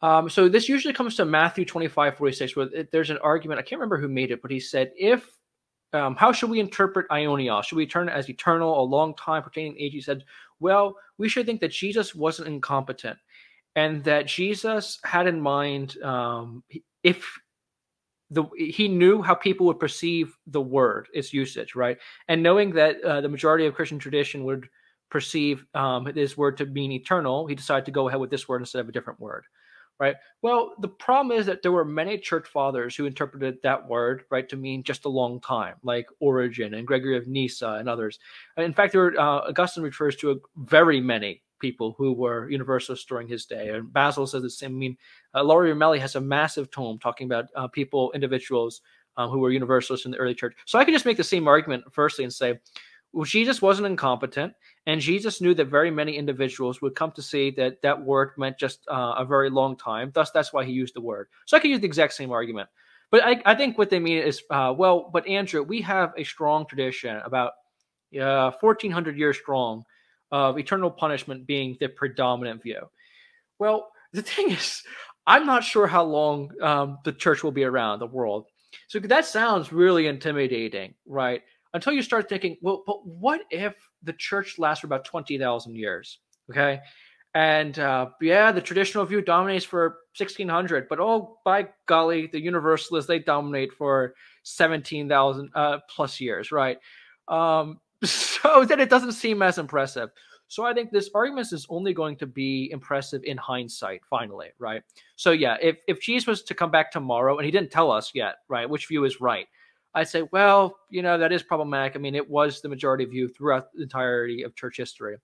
Um, so this usually comes to Matthew 25, 46, where it, there's an argument. I can't remember who made it, but he said, if um, how should we interpret aionios? Should we turn it as eternal, a long time pertaining age? He said, well, we should think that Jesus wasn't incompetent and that Jesus had in mind um, if the he knew how people would perceive the word, its usage, right? And knowing that uh, the majority of Christian tradition would perceive um, this word to mean eternal, he decided to go ahead with this word instead of a different word right? Well, the problem is that there were many church fathers who interpreted that word, right, to mean just a long time, like Origen and Gregory of Nyssa and others. In fact, there were, uh, Augustine refers to a, very many people who were universalists during his day. And Basil says the same. I mean, uh, Ilaria Ramelli has a massive tome talking about uh, people, individuals um, who were universalists in the early church. So I can just make the same argument firstly and say, Jesus wasn't incompetent, and Jesus knew that very many individuals would come to see that that word meant just uh, a very long time. Thus, that's why he used the word. So I could use the exact same argument. But I, I think what they mean is, uh, well, but Andrew, we have a strong tradition about uh, 1400 years strong of eternal punishment being the predominant view. Well, the thing is, I'm not sure how long um, the church will be around, the world. So that sounds really intimidating, right? Until you start thinking, well, but what if the church lasts for about 20,000 years? Okay. And uh, yeah, the traditional view dominates for 1600, but oh, by golly, the universalists, they dominate for 17,000 uh, plus years, right? Um, so then it doesn't seem as impressive. So I think this argument is only going to be impressive in hindsight, finally, right? So yeah, if, if Jesus was to come back tomorrow and he didn't tell us yet, right, which view is right, I'd say, well, you know, that is problematic. I mean, it was the majority view throughout the entirety of church history.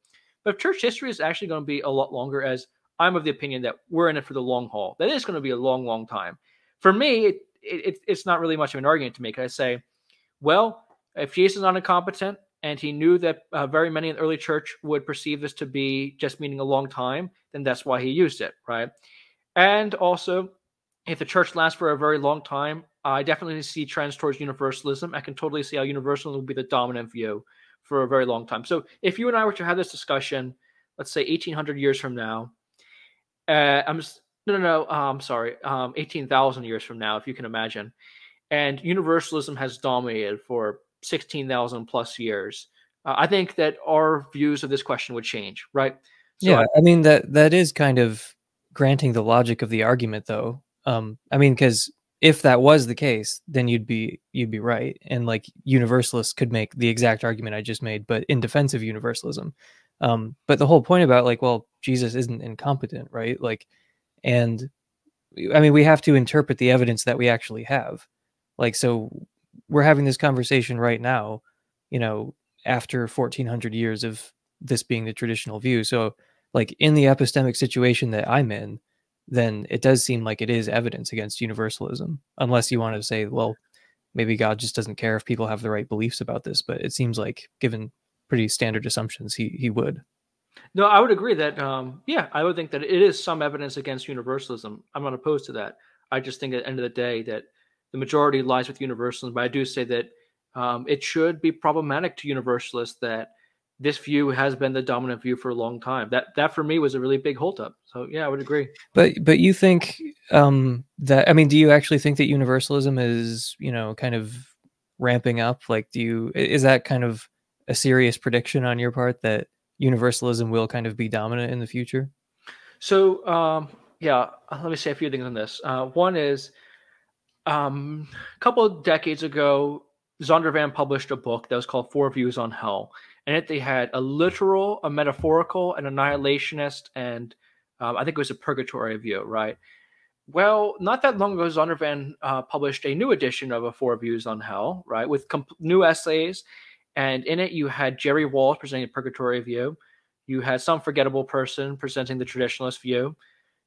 But church history is actually going to be a lot longer, as I'm of the opinion that we're in it for the long haul, that is going to be a long, long time. For me, it, it, it's not really much of an argument to make. I say, well, if Jesus is not incompetent and he knew that uh, very many in the early church would perceive this to be just meaning a long time, then that's why he used it, right? And also, if the church lasts for a very long time, I definitely see trends towards universalism. I can totally see how universalism will be the dominant view for a very long time. So if you and I were to have this discussion, let's say 1800 years from now, uh, I'm just, no, no, no, I'm sorry, um, 18,000 years from now, if you can imagine, and universalism has dominated for 16,000 plus years. Uh, I think that our views of this question would change, right? So yeah, I, I mean that that is kind of granting the logic of the argument, though. Um, I mean, because if that was the case, then you'd be you'd be right, and like universalists could make the exact argument I just made, but in defense of universalism. Um, but the whole point about like, well, Jesus isn't incompetent, right? Like, and I mean, we have to interpret the evidence that we actually have. Like, so we're having this conversation right now, you know, after 1400 years of this being the traditional view. So, like, in the epistemic situation that I'm in, then it does seem like it is evidence against universalism, unless you want to say, well, maybe God just doesn't care if people have the right beliefs about this. But it seems like, given pretty standard assumptions, he he would. No, I would agree that um, yeah, I would think that it is some evidence against universalism. I'm not opposed to that. I just think at the end of the day that the majority lies with universalism. But I do say that um, it should be problematic to universalists that this view has been the dominant view for a long time. That that for me was a really big holdup. So yeah, I would agree. But but you think um, that I mean, do you actually think that universalism is you know kind of ramping up? Like, do you is that kind of a serious prediction on your part that universalism will kind of be dominant in the future? So um, yeah, let me say a few things on this. Uh, one is um, a couple of decades ago, Zondervan published a book that was called Four Views on Hell. And it they had a literal, a metaphorical, an annihilationist, and um, I think it was a purgatory view, right? Well, not that long ago, Zondervan uh, published a new edition of a Four Views on Hell, right, with comp- new essays, and in it you had Jerry Walls presenting a purgatory view, you had some forgettable person presenting the traditionalist view,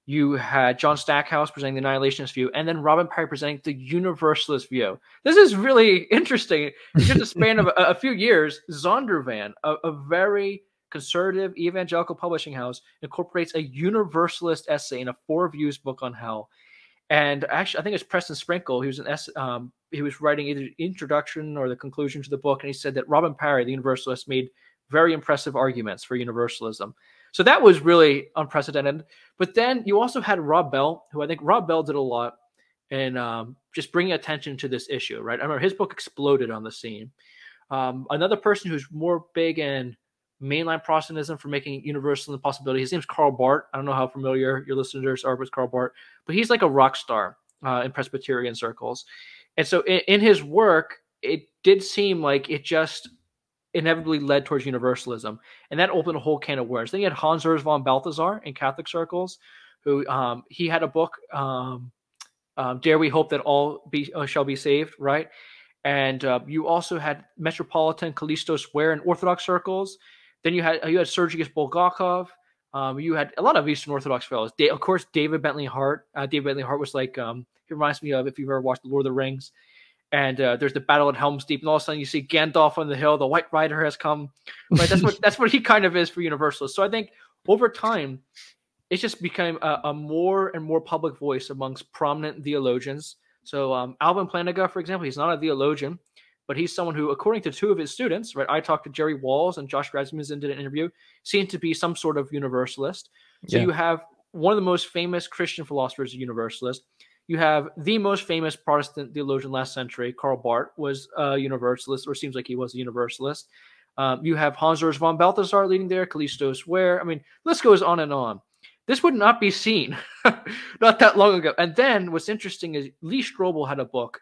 you had John Stackhouse presenting the annihilationist view, and then Robin Parry presenting the universalist view. This is really interesting. In just a span of a, a, few years, Zondervan, a, a, very conservative evangelical publishing house, incorporates a universalist essay in a four views book on hell. And actually, I think it's Preston Sprinkle. He was an S, um, he was writing either the introduction or the conclusion to the book, and he said that Robin Parry, the universalist, made very impressive arguments for universalism. So that was really unprecedented. But then you also had Rob Bell, who I think Rob Bell did a lot in um, just bringing attention to this issue, right? I remember his book exploded on the scene. Um, another person who's more big in mainline Protestantism for making universal the possibility. His name's Karl Barth. I don't know how familiar your listeners are with Karl Barth, but he's like a rock star uh, in Presbyterian circles. And so in, in his work, it did seem like it just inevitably led towards universalism, and that opened a whole can of worms. Then you had Hans Urs von Balthasar in Catholic circles, who um, he had a book, um, um, "Dare We Hope That All Be uh, Shall Be Saved," right? And uh, you also had Metropolitan Kallistos Ware in Orthodox circles. Then you had you had Sergius Bulgakov. Um, you had a lot of Eastern Orthodox fellows. Da- of course, David Bentley Hart. Uh, David Bentley Hart was like um, he reminds me of if you've ever watched The Lord of the Rings and uh, there's the battle at Helm's Deep, and all of a sudden you see Gandalf on the hill. The White Rider has come. Right, that's what that's what he kind of is for Universalists. So I think over time, it's just become a, a more and more public voice amongst prominent theologians. So um, Alvin Plantinga, for example, he's not a theologian, but he's someone who, according to two of his students, right, I talked to Jerry Walls and Josh Rasmussen did an interview, seemed to be some sort of universalist. So yeah. you have one of the most famous Christian philosophers, a universalist you have the most famous Protestant theologian last century, Karl Barth, was a Universalist, or seems like he was a Universalist. Um, you have Hans Urs von Balthasar leading there, Kallistos Ware. I mean, list goes on and on. This would not be seen not that long ago. And then what's interesting is Lee Strobel had a book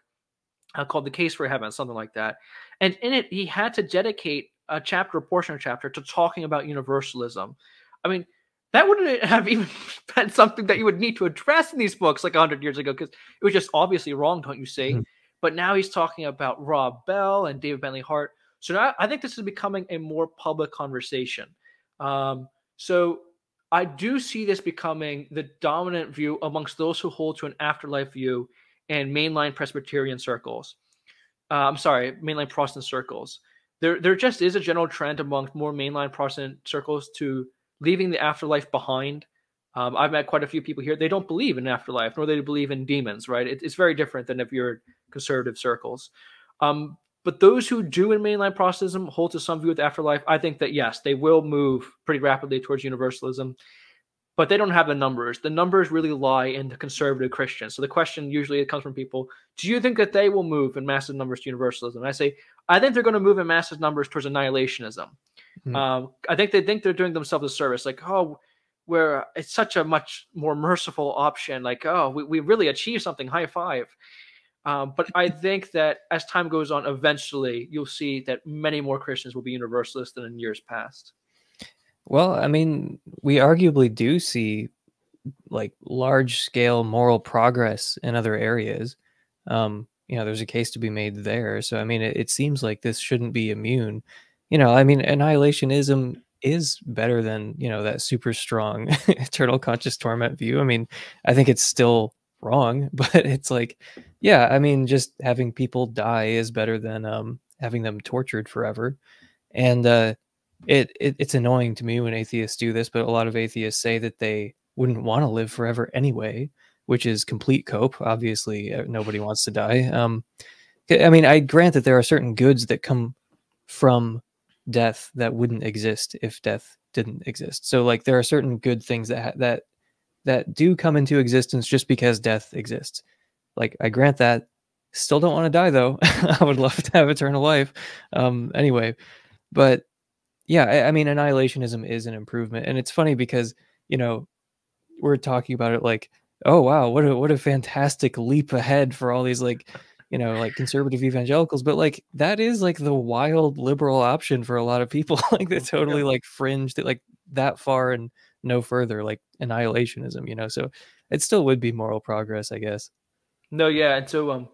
uh, called The Case for Heaven, something like that. And in it, he had to dedicate a chapter, a portion of a chapter, to talking about universalism. I mean, that wouldn't have even been something that you would need to address in these books like 100 years ago because it was just obviously wrong, don't you say? Mm-hmm. But now he's talking about Rob Bell and David Bentley Hart. So now I think this is becoming a more public conversation. Um, so I do see this becoming the dominant view amongst those who hold to an afterlife view in mainline Presbyterian circles. Uh, I'm sorry, mainline Protestant circles. There, there just is a general trend amongst more mainline Protestant circles to leaving the afterlife behind. Um, I've met quite a few people here. They don't believe in afterlife, nor they believe in demons. Right? It, it's very different than if you're conservative circles. Um, but those who do in mainline Protestantism hold to some view of the afterlife. I think that yes, they will move pretty rapidly towards universalism, but they don't have the numbers. The numbers really lie in the conservative Christians. So the question usually it comes from people: Do you think that they will move in massive numbers to universalism? And I say, I think they're going to move in massive numbers towards annihilationism. Mm-hmm. Um, I think they think they're doing themselves a service, like, oh, where it's such a much more merciful option. Like, oh, we, we really achieved something. High five. Um, but I think that as time goes on, eventually you'll see that many more Christians will be universalists than in years past. Well, I mean, we arguably do see like large scale moral progress in other areas. Um, you know, there's a case to be made there. So, I mean, it, it seems like this shouldn't be immune you know, I mean, annihilationism is better than you know that super strong eternal conscious torment view. I mean, I think it's still wrong, but it's like, yeah, I mean, just having people die is better than um, having them tortured forever. And uh, it, it it's annoying to me when atheists do this, but a lot of atheists say that they wouldn't want to live forever anyway, which is complete cope. Obviously, uh, nobody wants to die. Um, I mean, I grant that there are certain goods that come from death that wouldn't exist if death didn't exist. So like there are certain good things that ha- that that do come into existence just because death exists. Like I grant that. Still don't want to die though. I would love to have eternal life. Um anyway, but yeah, I, I mean annihilationism is an improvement and it's funny because, you know, we're talking about it like, oh wow, what a what a fantastic leap ahead for all these like you know, like conservative evangelicals, but like that is like the wild liberal option for a lot of people. like they totally like fringe that like that far and no further, like annihilationism, you know. So it still would be moral progress, I guess. No, yeah, and so um,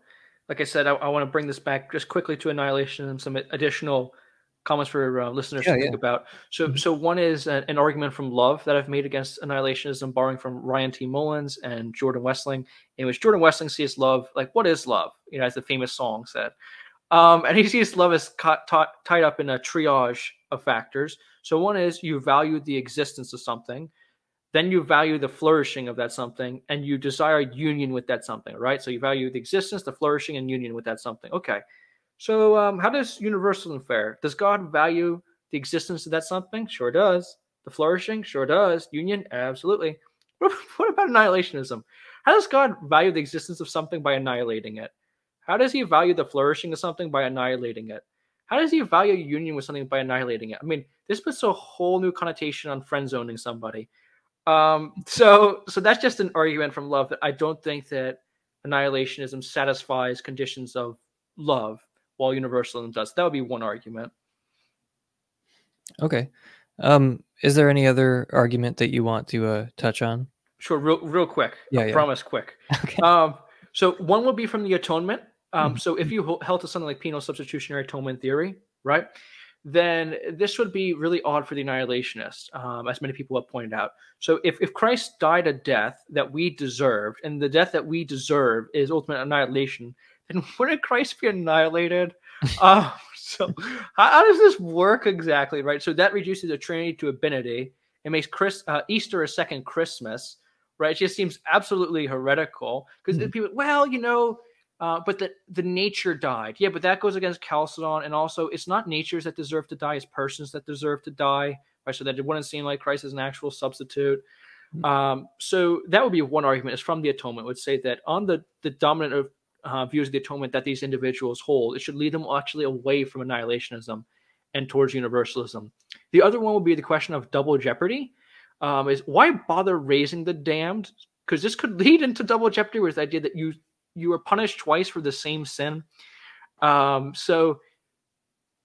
like I said, I, I want to bring this back just quickly to annihilationism, some additional comments for uh, listeners yeah, to think about. So, mm-hmm. so one is an, an, argument from Love that I've made against annihilationism, borrowing from Ryan T. Mullins and Jordan Wessling, in which Jordan Wessling sees love like what is love? You know, as the famous song said, um, and he sees love as tied up in a triage of factors. So, one is you value the existence of something. Then you value the flourishing of that something, and you desire union with that something, right? So you value the existence, the flourishing, and union with that something. Okay, so, um, how does universalism fare? Does God value the existence of that something? Sure does. The flourishing? Sure does. Union? Absolutely. What, what about annihilationism? How does God value the existence of something by annihilating it? How does he value the flourishing of something by annihilating it? How does he value union with something by annihilating it? I mean, this puts a whole new connotation on friend zoning somebody. Um, so, so that's just an argument from love that I don't think that annihilationism satisfies conditions of love while universalism does. That would be one argument. Okay. Um, is there any other argument that you want to uh, touch on? Sure, real, real quick. Yeah, I yeah. promise, quick. Okay. Um, so one would be from the atonement. Um, mm-hmm. So if you held to something like penal substitutionary atonement theory, right, then this would be really odd for the annihilationists, um, as many people have pointed out. So if, if Christ died a death that we deserved, and the death that we deserve is ultimate annihilation, and wouldn't Christ be annihilated? uh, so how, how, does this work exactly, right? So that reduces the Trinity to a Binity. It makes Chris, uh, Easter a second Christmas, right? It just seems absolutely heretical because mm-hmm. people, well, you know, uh, but the, the nature died. Yeah, but that goes against Chalcedon. And also, it's not natures that deserve to die, it's persons that deserve to die, right? So that it wouldn't seem like Christ is an actual substitute. Mm-hmm. Um, so that would be one argument. Is from the atonement would say that on the the dominant of uh, views of the atonement that these individuals hold. It should lead them actually away from annihilationism and towards universalism. The other one would be the question of double jeopardy. Um, is why bother raising the damned? Because this could lead into double jeopardy with the idea that you you are punished twice for the same sin. Um, so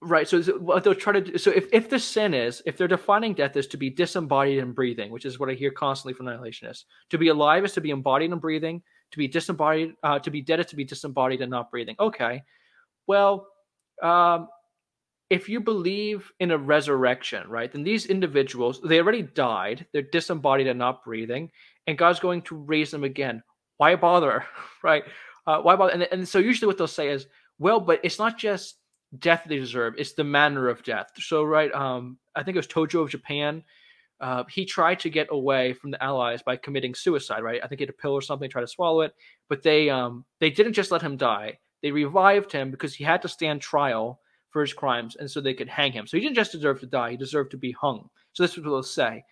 Right. So what they'll try to do. So if, if the sin is, if they're defining death as to be disembodied and breathing, which is what I hear constantly from annihilationists, to be alive is to be embodied and breathing, to be disembodied, uh, to be dead is to be disembodied and not breathing. Okay, well, um, if you believe in a resurrection, right, then these individuals they already died, they're disembodied and not breathing, and God's going to raise them again. Why bother, right? Uh, why bother? And, and so usually what they'll say is, well, but it's not just death they deserve; it's the manner of death. So, right, um, I think it was Tojo of Japan uh, he tried to get away from the Allies by committing suicide. Right, I think he had a pill or something, tried to swallow it, but they um, they didn't just let him die. They revived him because he had to stand trial for his crimes, and so they could hang him. So he didn't just deserve to die; he deserved to be hung. So this is what they'll say.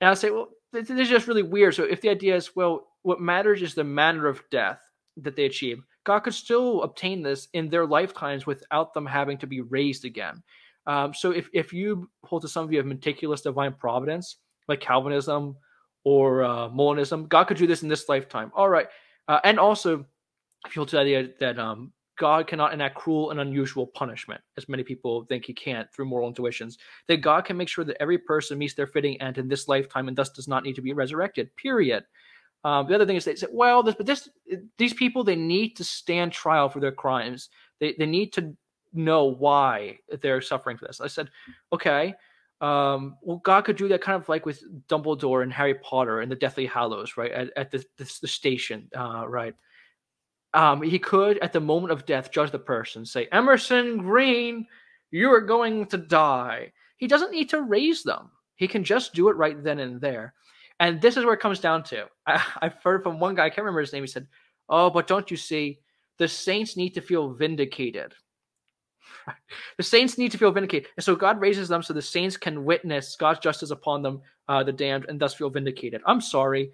And I say, well, this is just really weird. So if the idea is, well, what matters is the manner of death that they achieve, God could still obtain this in their lifetimes without them having to be raised again. Um, so if, if you hold to some view of meticulous divine providence, like Calvinism or uh, Molinism, God could do this in this lifetime. All right. Uh, and also, if you hold to the idea that um, God cannot enact cruel and unusual punishment, as many people think he can't through moral intuitions, that God can make sure that every person meets their fitting end in this lifetime and thus does not need to be resurrected, period. Um, the other thing is they say, well, this, but this, these people, they need to stand trial for their crimes. They, they need to know why they're suffering for this. I said, okay, um, well, God could do that kind of like with Dumbledore and Harry Potter and the Deathly Hallows, right? At, at the, the, the, station, uh, right? Um, he could, at the moment of death, judge the person, say, Emerson Green, you are going to die. He doesn't need to raise them. He can just do it right then and there. And this is where it comes down to. I, I've heard from one guy, I can't remember his name. He said, Oh, but don't you see? the saints need to feel vindicated. The saints need to feel vindicated. And so God raises them so the saints can witness God's justice upon them, uh, the damned, and thus feel vindicated. I'm sorry.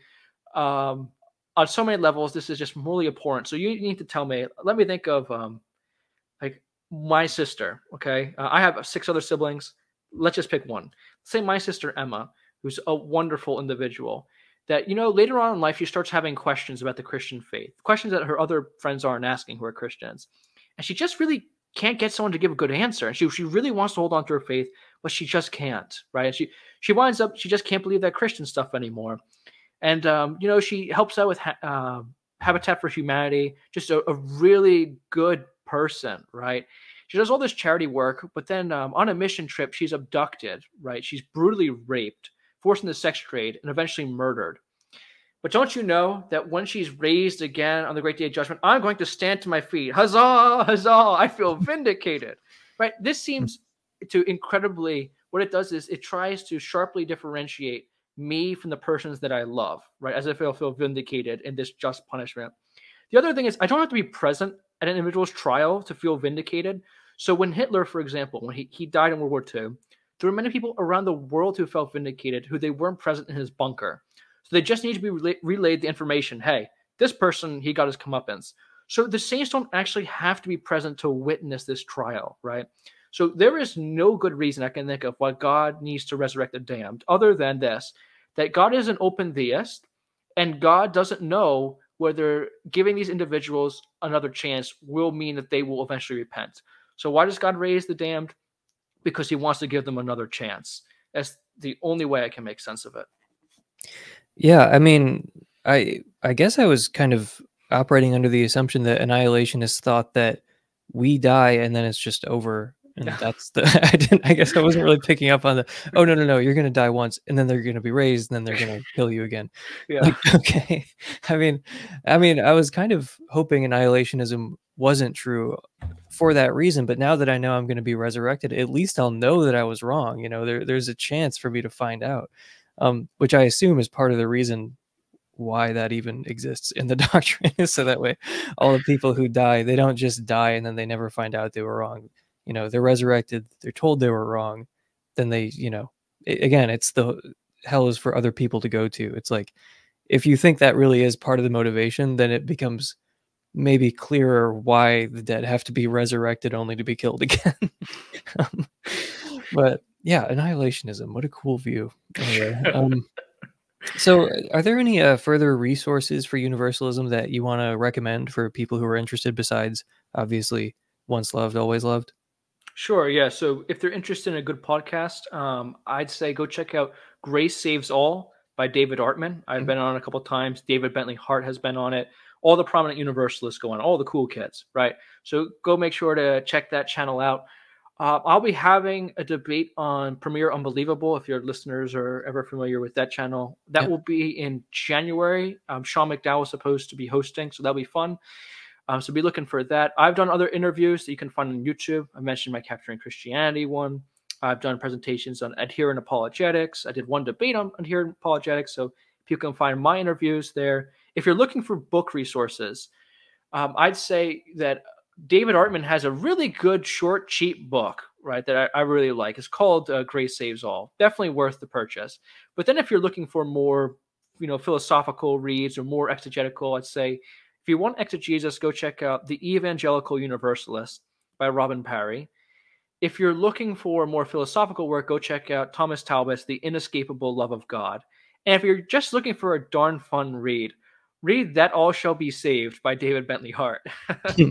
Um, on so many levels, this is just morally abhorrent. So you need to tell me, let me think of um, like my sister, okay? Uh, I have six other siblings. Let's just pick one. Say my sister Emma, who's a wonderful individual. That you know, later on in life, she starts having questions about the Christian faith, questions that her other friends aren't asking who are Christians, and she just really can't get someone to give a good answer. And she she really wants to hold on to her faith, but she just can't, right? And she she winds up she just can't believe that Christian stuff anymore. And um, you know, she helps out with ha- uh, Habitat for Humanity, just a, a really good person, right? She does all this charity work, but then um, on a mission trip, she's abducted, right? She's brutally raped, forced into sex trade, and eventually murdered. But don't you know that when she's raised again on the great day of judgment, I'm going to stand to my feet. Huzzah, huzzah, I feel vindicated. Right? This seems to incredibly, what it does is it tries to sharply differentiate me from the persons that I love, right? As if I'll feel vindicated in this just punishment. The other thing is, I don't have to be present at an individual's trial to feel vindicated. So when Hitler, for example, when he, he died in World War II, there were many people around the world who felt vindicated who they weren't present in his bunker. So they just need to be rela- relayed the information. Hey, this person, he got his comeuppance. So the saints don't actually have to be present to witness this trial, right? So there is no good reason I can think of why God needs to resurrect the damned other than this that God is an open theist and God doesn't know whether giving these individuals another chance will mean that they will eventually repent. So why does God raise the damned? Because he wants to give them another chance. That's the only way I can make sense of it. Yeah, I mean, I I guess I was kind of operating under the assumption that annihilationists thought that we die and then it's just over and that's the I didn't I guess I wasn't really picking up on the oh no no no you're gonna die once and then they're gonna be raised and then they're gonna kill you again. Yeah. Like, okay. I mean I mean I was kind of hoping annihilationism wasn't true for that reason, but now that I know I'm gonna be resurrected, at least I'll know that I was wrong. You know, there there's a chance for me to find out. Um, which I assume is part of the reason why that even exists in the doctrine so that way all the people who die they don't just die and then they never find out they were wrong. You know they're resurrected they're told they were wrong then they you know it, again it's the hell is for other people to go to. It's like if you think that really is part of the motivation then it becomes maybe clearer why the dead have to be resurrected only to be killed again. Um, but yeah annihilationism what a cool view anyway um, so are there any uh, further resources for universalism that you want to recommend for people who are interested besides obviously once loved always loved Sure. Yeah. So if they're interested in a good podcast, um, I'd say go check out Grace Saves All by David Artman. I've mm-hmm. been on a couple times. David Bentley Hart has been on it. All the prominent universalists go on, all the cool kids, right? So go make sure to check that channel out. Uh, I'll be having a debate on Premier Unbelievable. If your listeners are ever familiar with that channel, that will be in January. Um, Sean McDowell is supposed to be hosting, so that'll be fun. Um, so be looking for that. I've done other interviews that you can find on YouTube. I mentioned my Capturing Christianity one. I've done presentations on adherent apologetics. I did one debate on adherent apologetics. So you can find my interviews there. If you're looking for book resources, um, I'd say that David Artman has a really good, short, cheap book, right? That I, I really like. It's called uh, Grace Saves All. Definitely worth the purchase. But then if you're looking for more, you know, philosophical reads or more exegetical, I'd say if you want exegesis, go check out The Evangelical Universalist by Robin Parry. If you're looking for more philosophical work, go check out Thomas Talbott's The Inescapable Love of God. And if you're just looking for a darn fun read, read That All Shall Be Saved by David Bentley Hart. I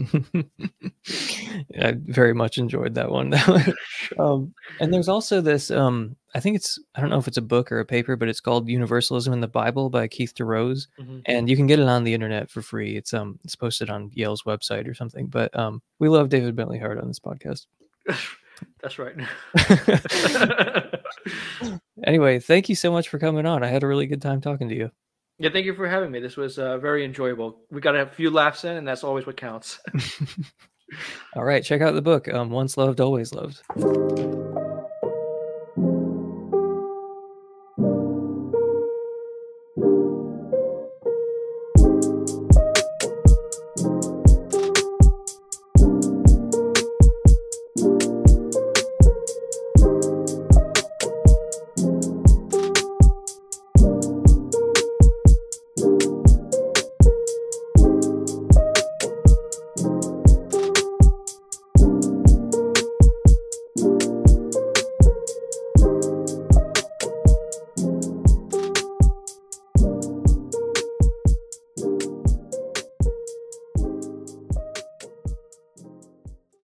very much enjoyed that one. um, and there's also this, um, I think it's, I don't know if it's a book or a paper, but it's called Universalism in the Bible by Keith DeRose. Mm-hmm. And you can get it on the internet for free. It's um it's posted on Yale's website or something. But um we love David Bentley Hart on this podcast. That's right. anyway, thank you so much for coming on. I had a really good time talking to you. Yeah, thank you for having me. This was uh, very enjoyable. We got a few laughs in, and that's always what counts. All right, check out the book. Um, Once loved, always loved.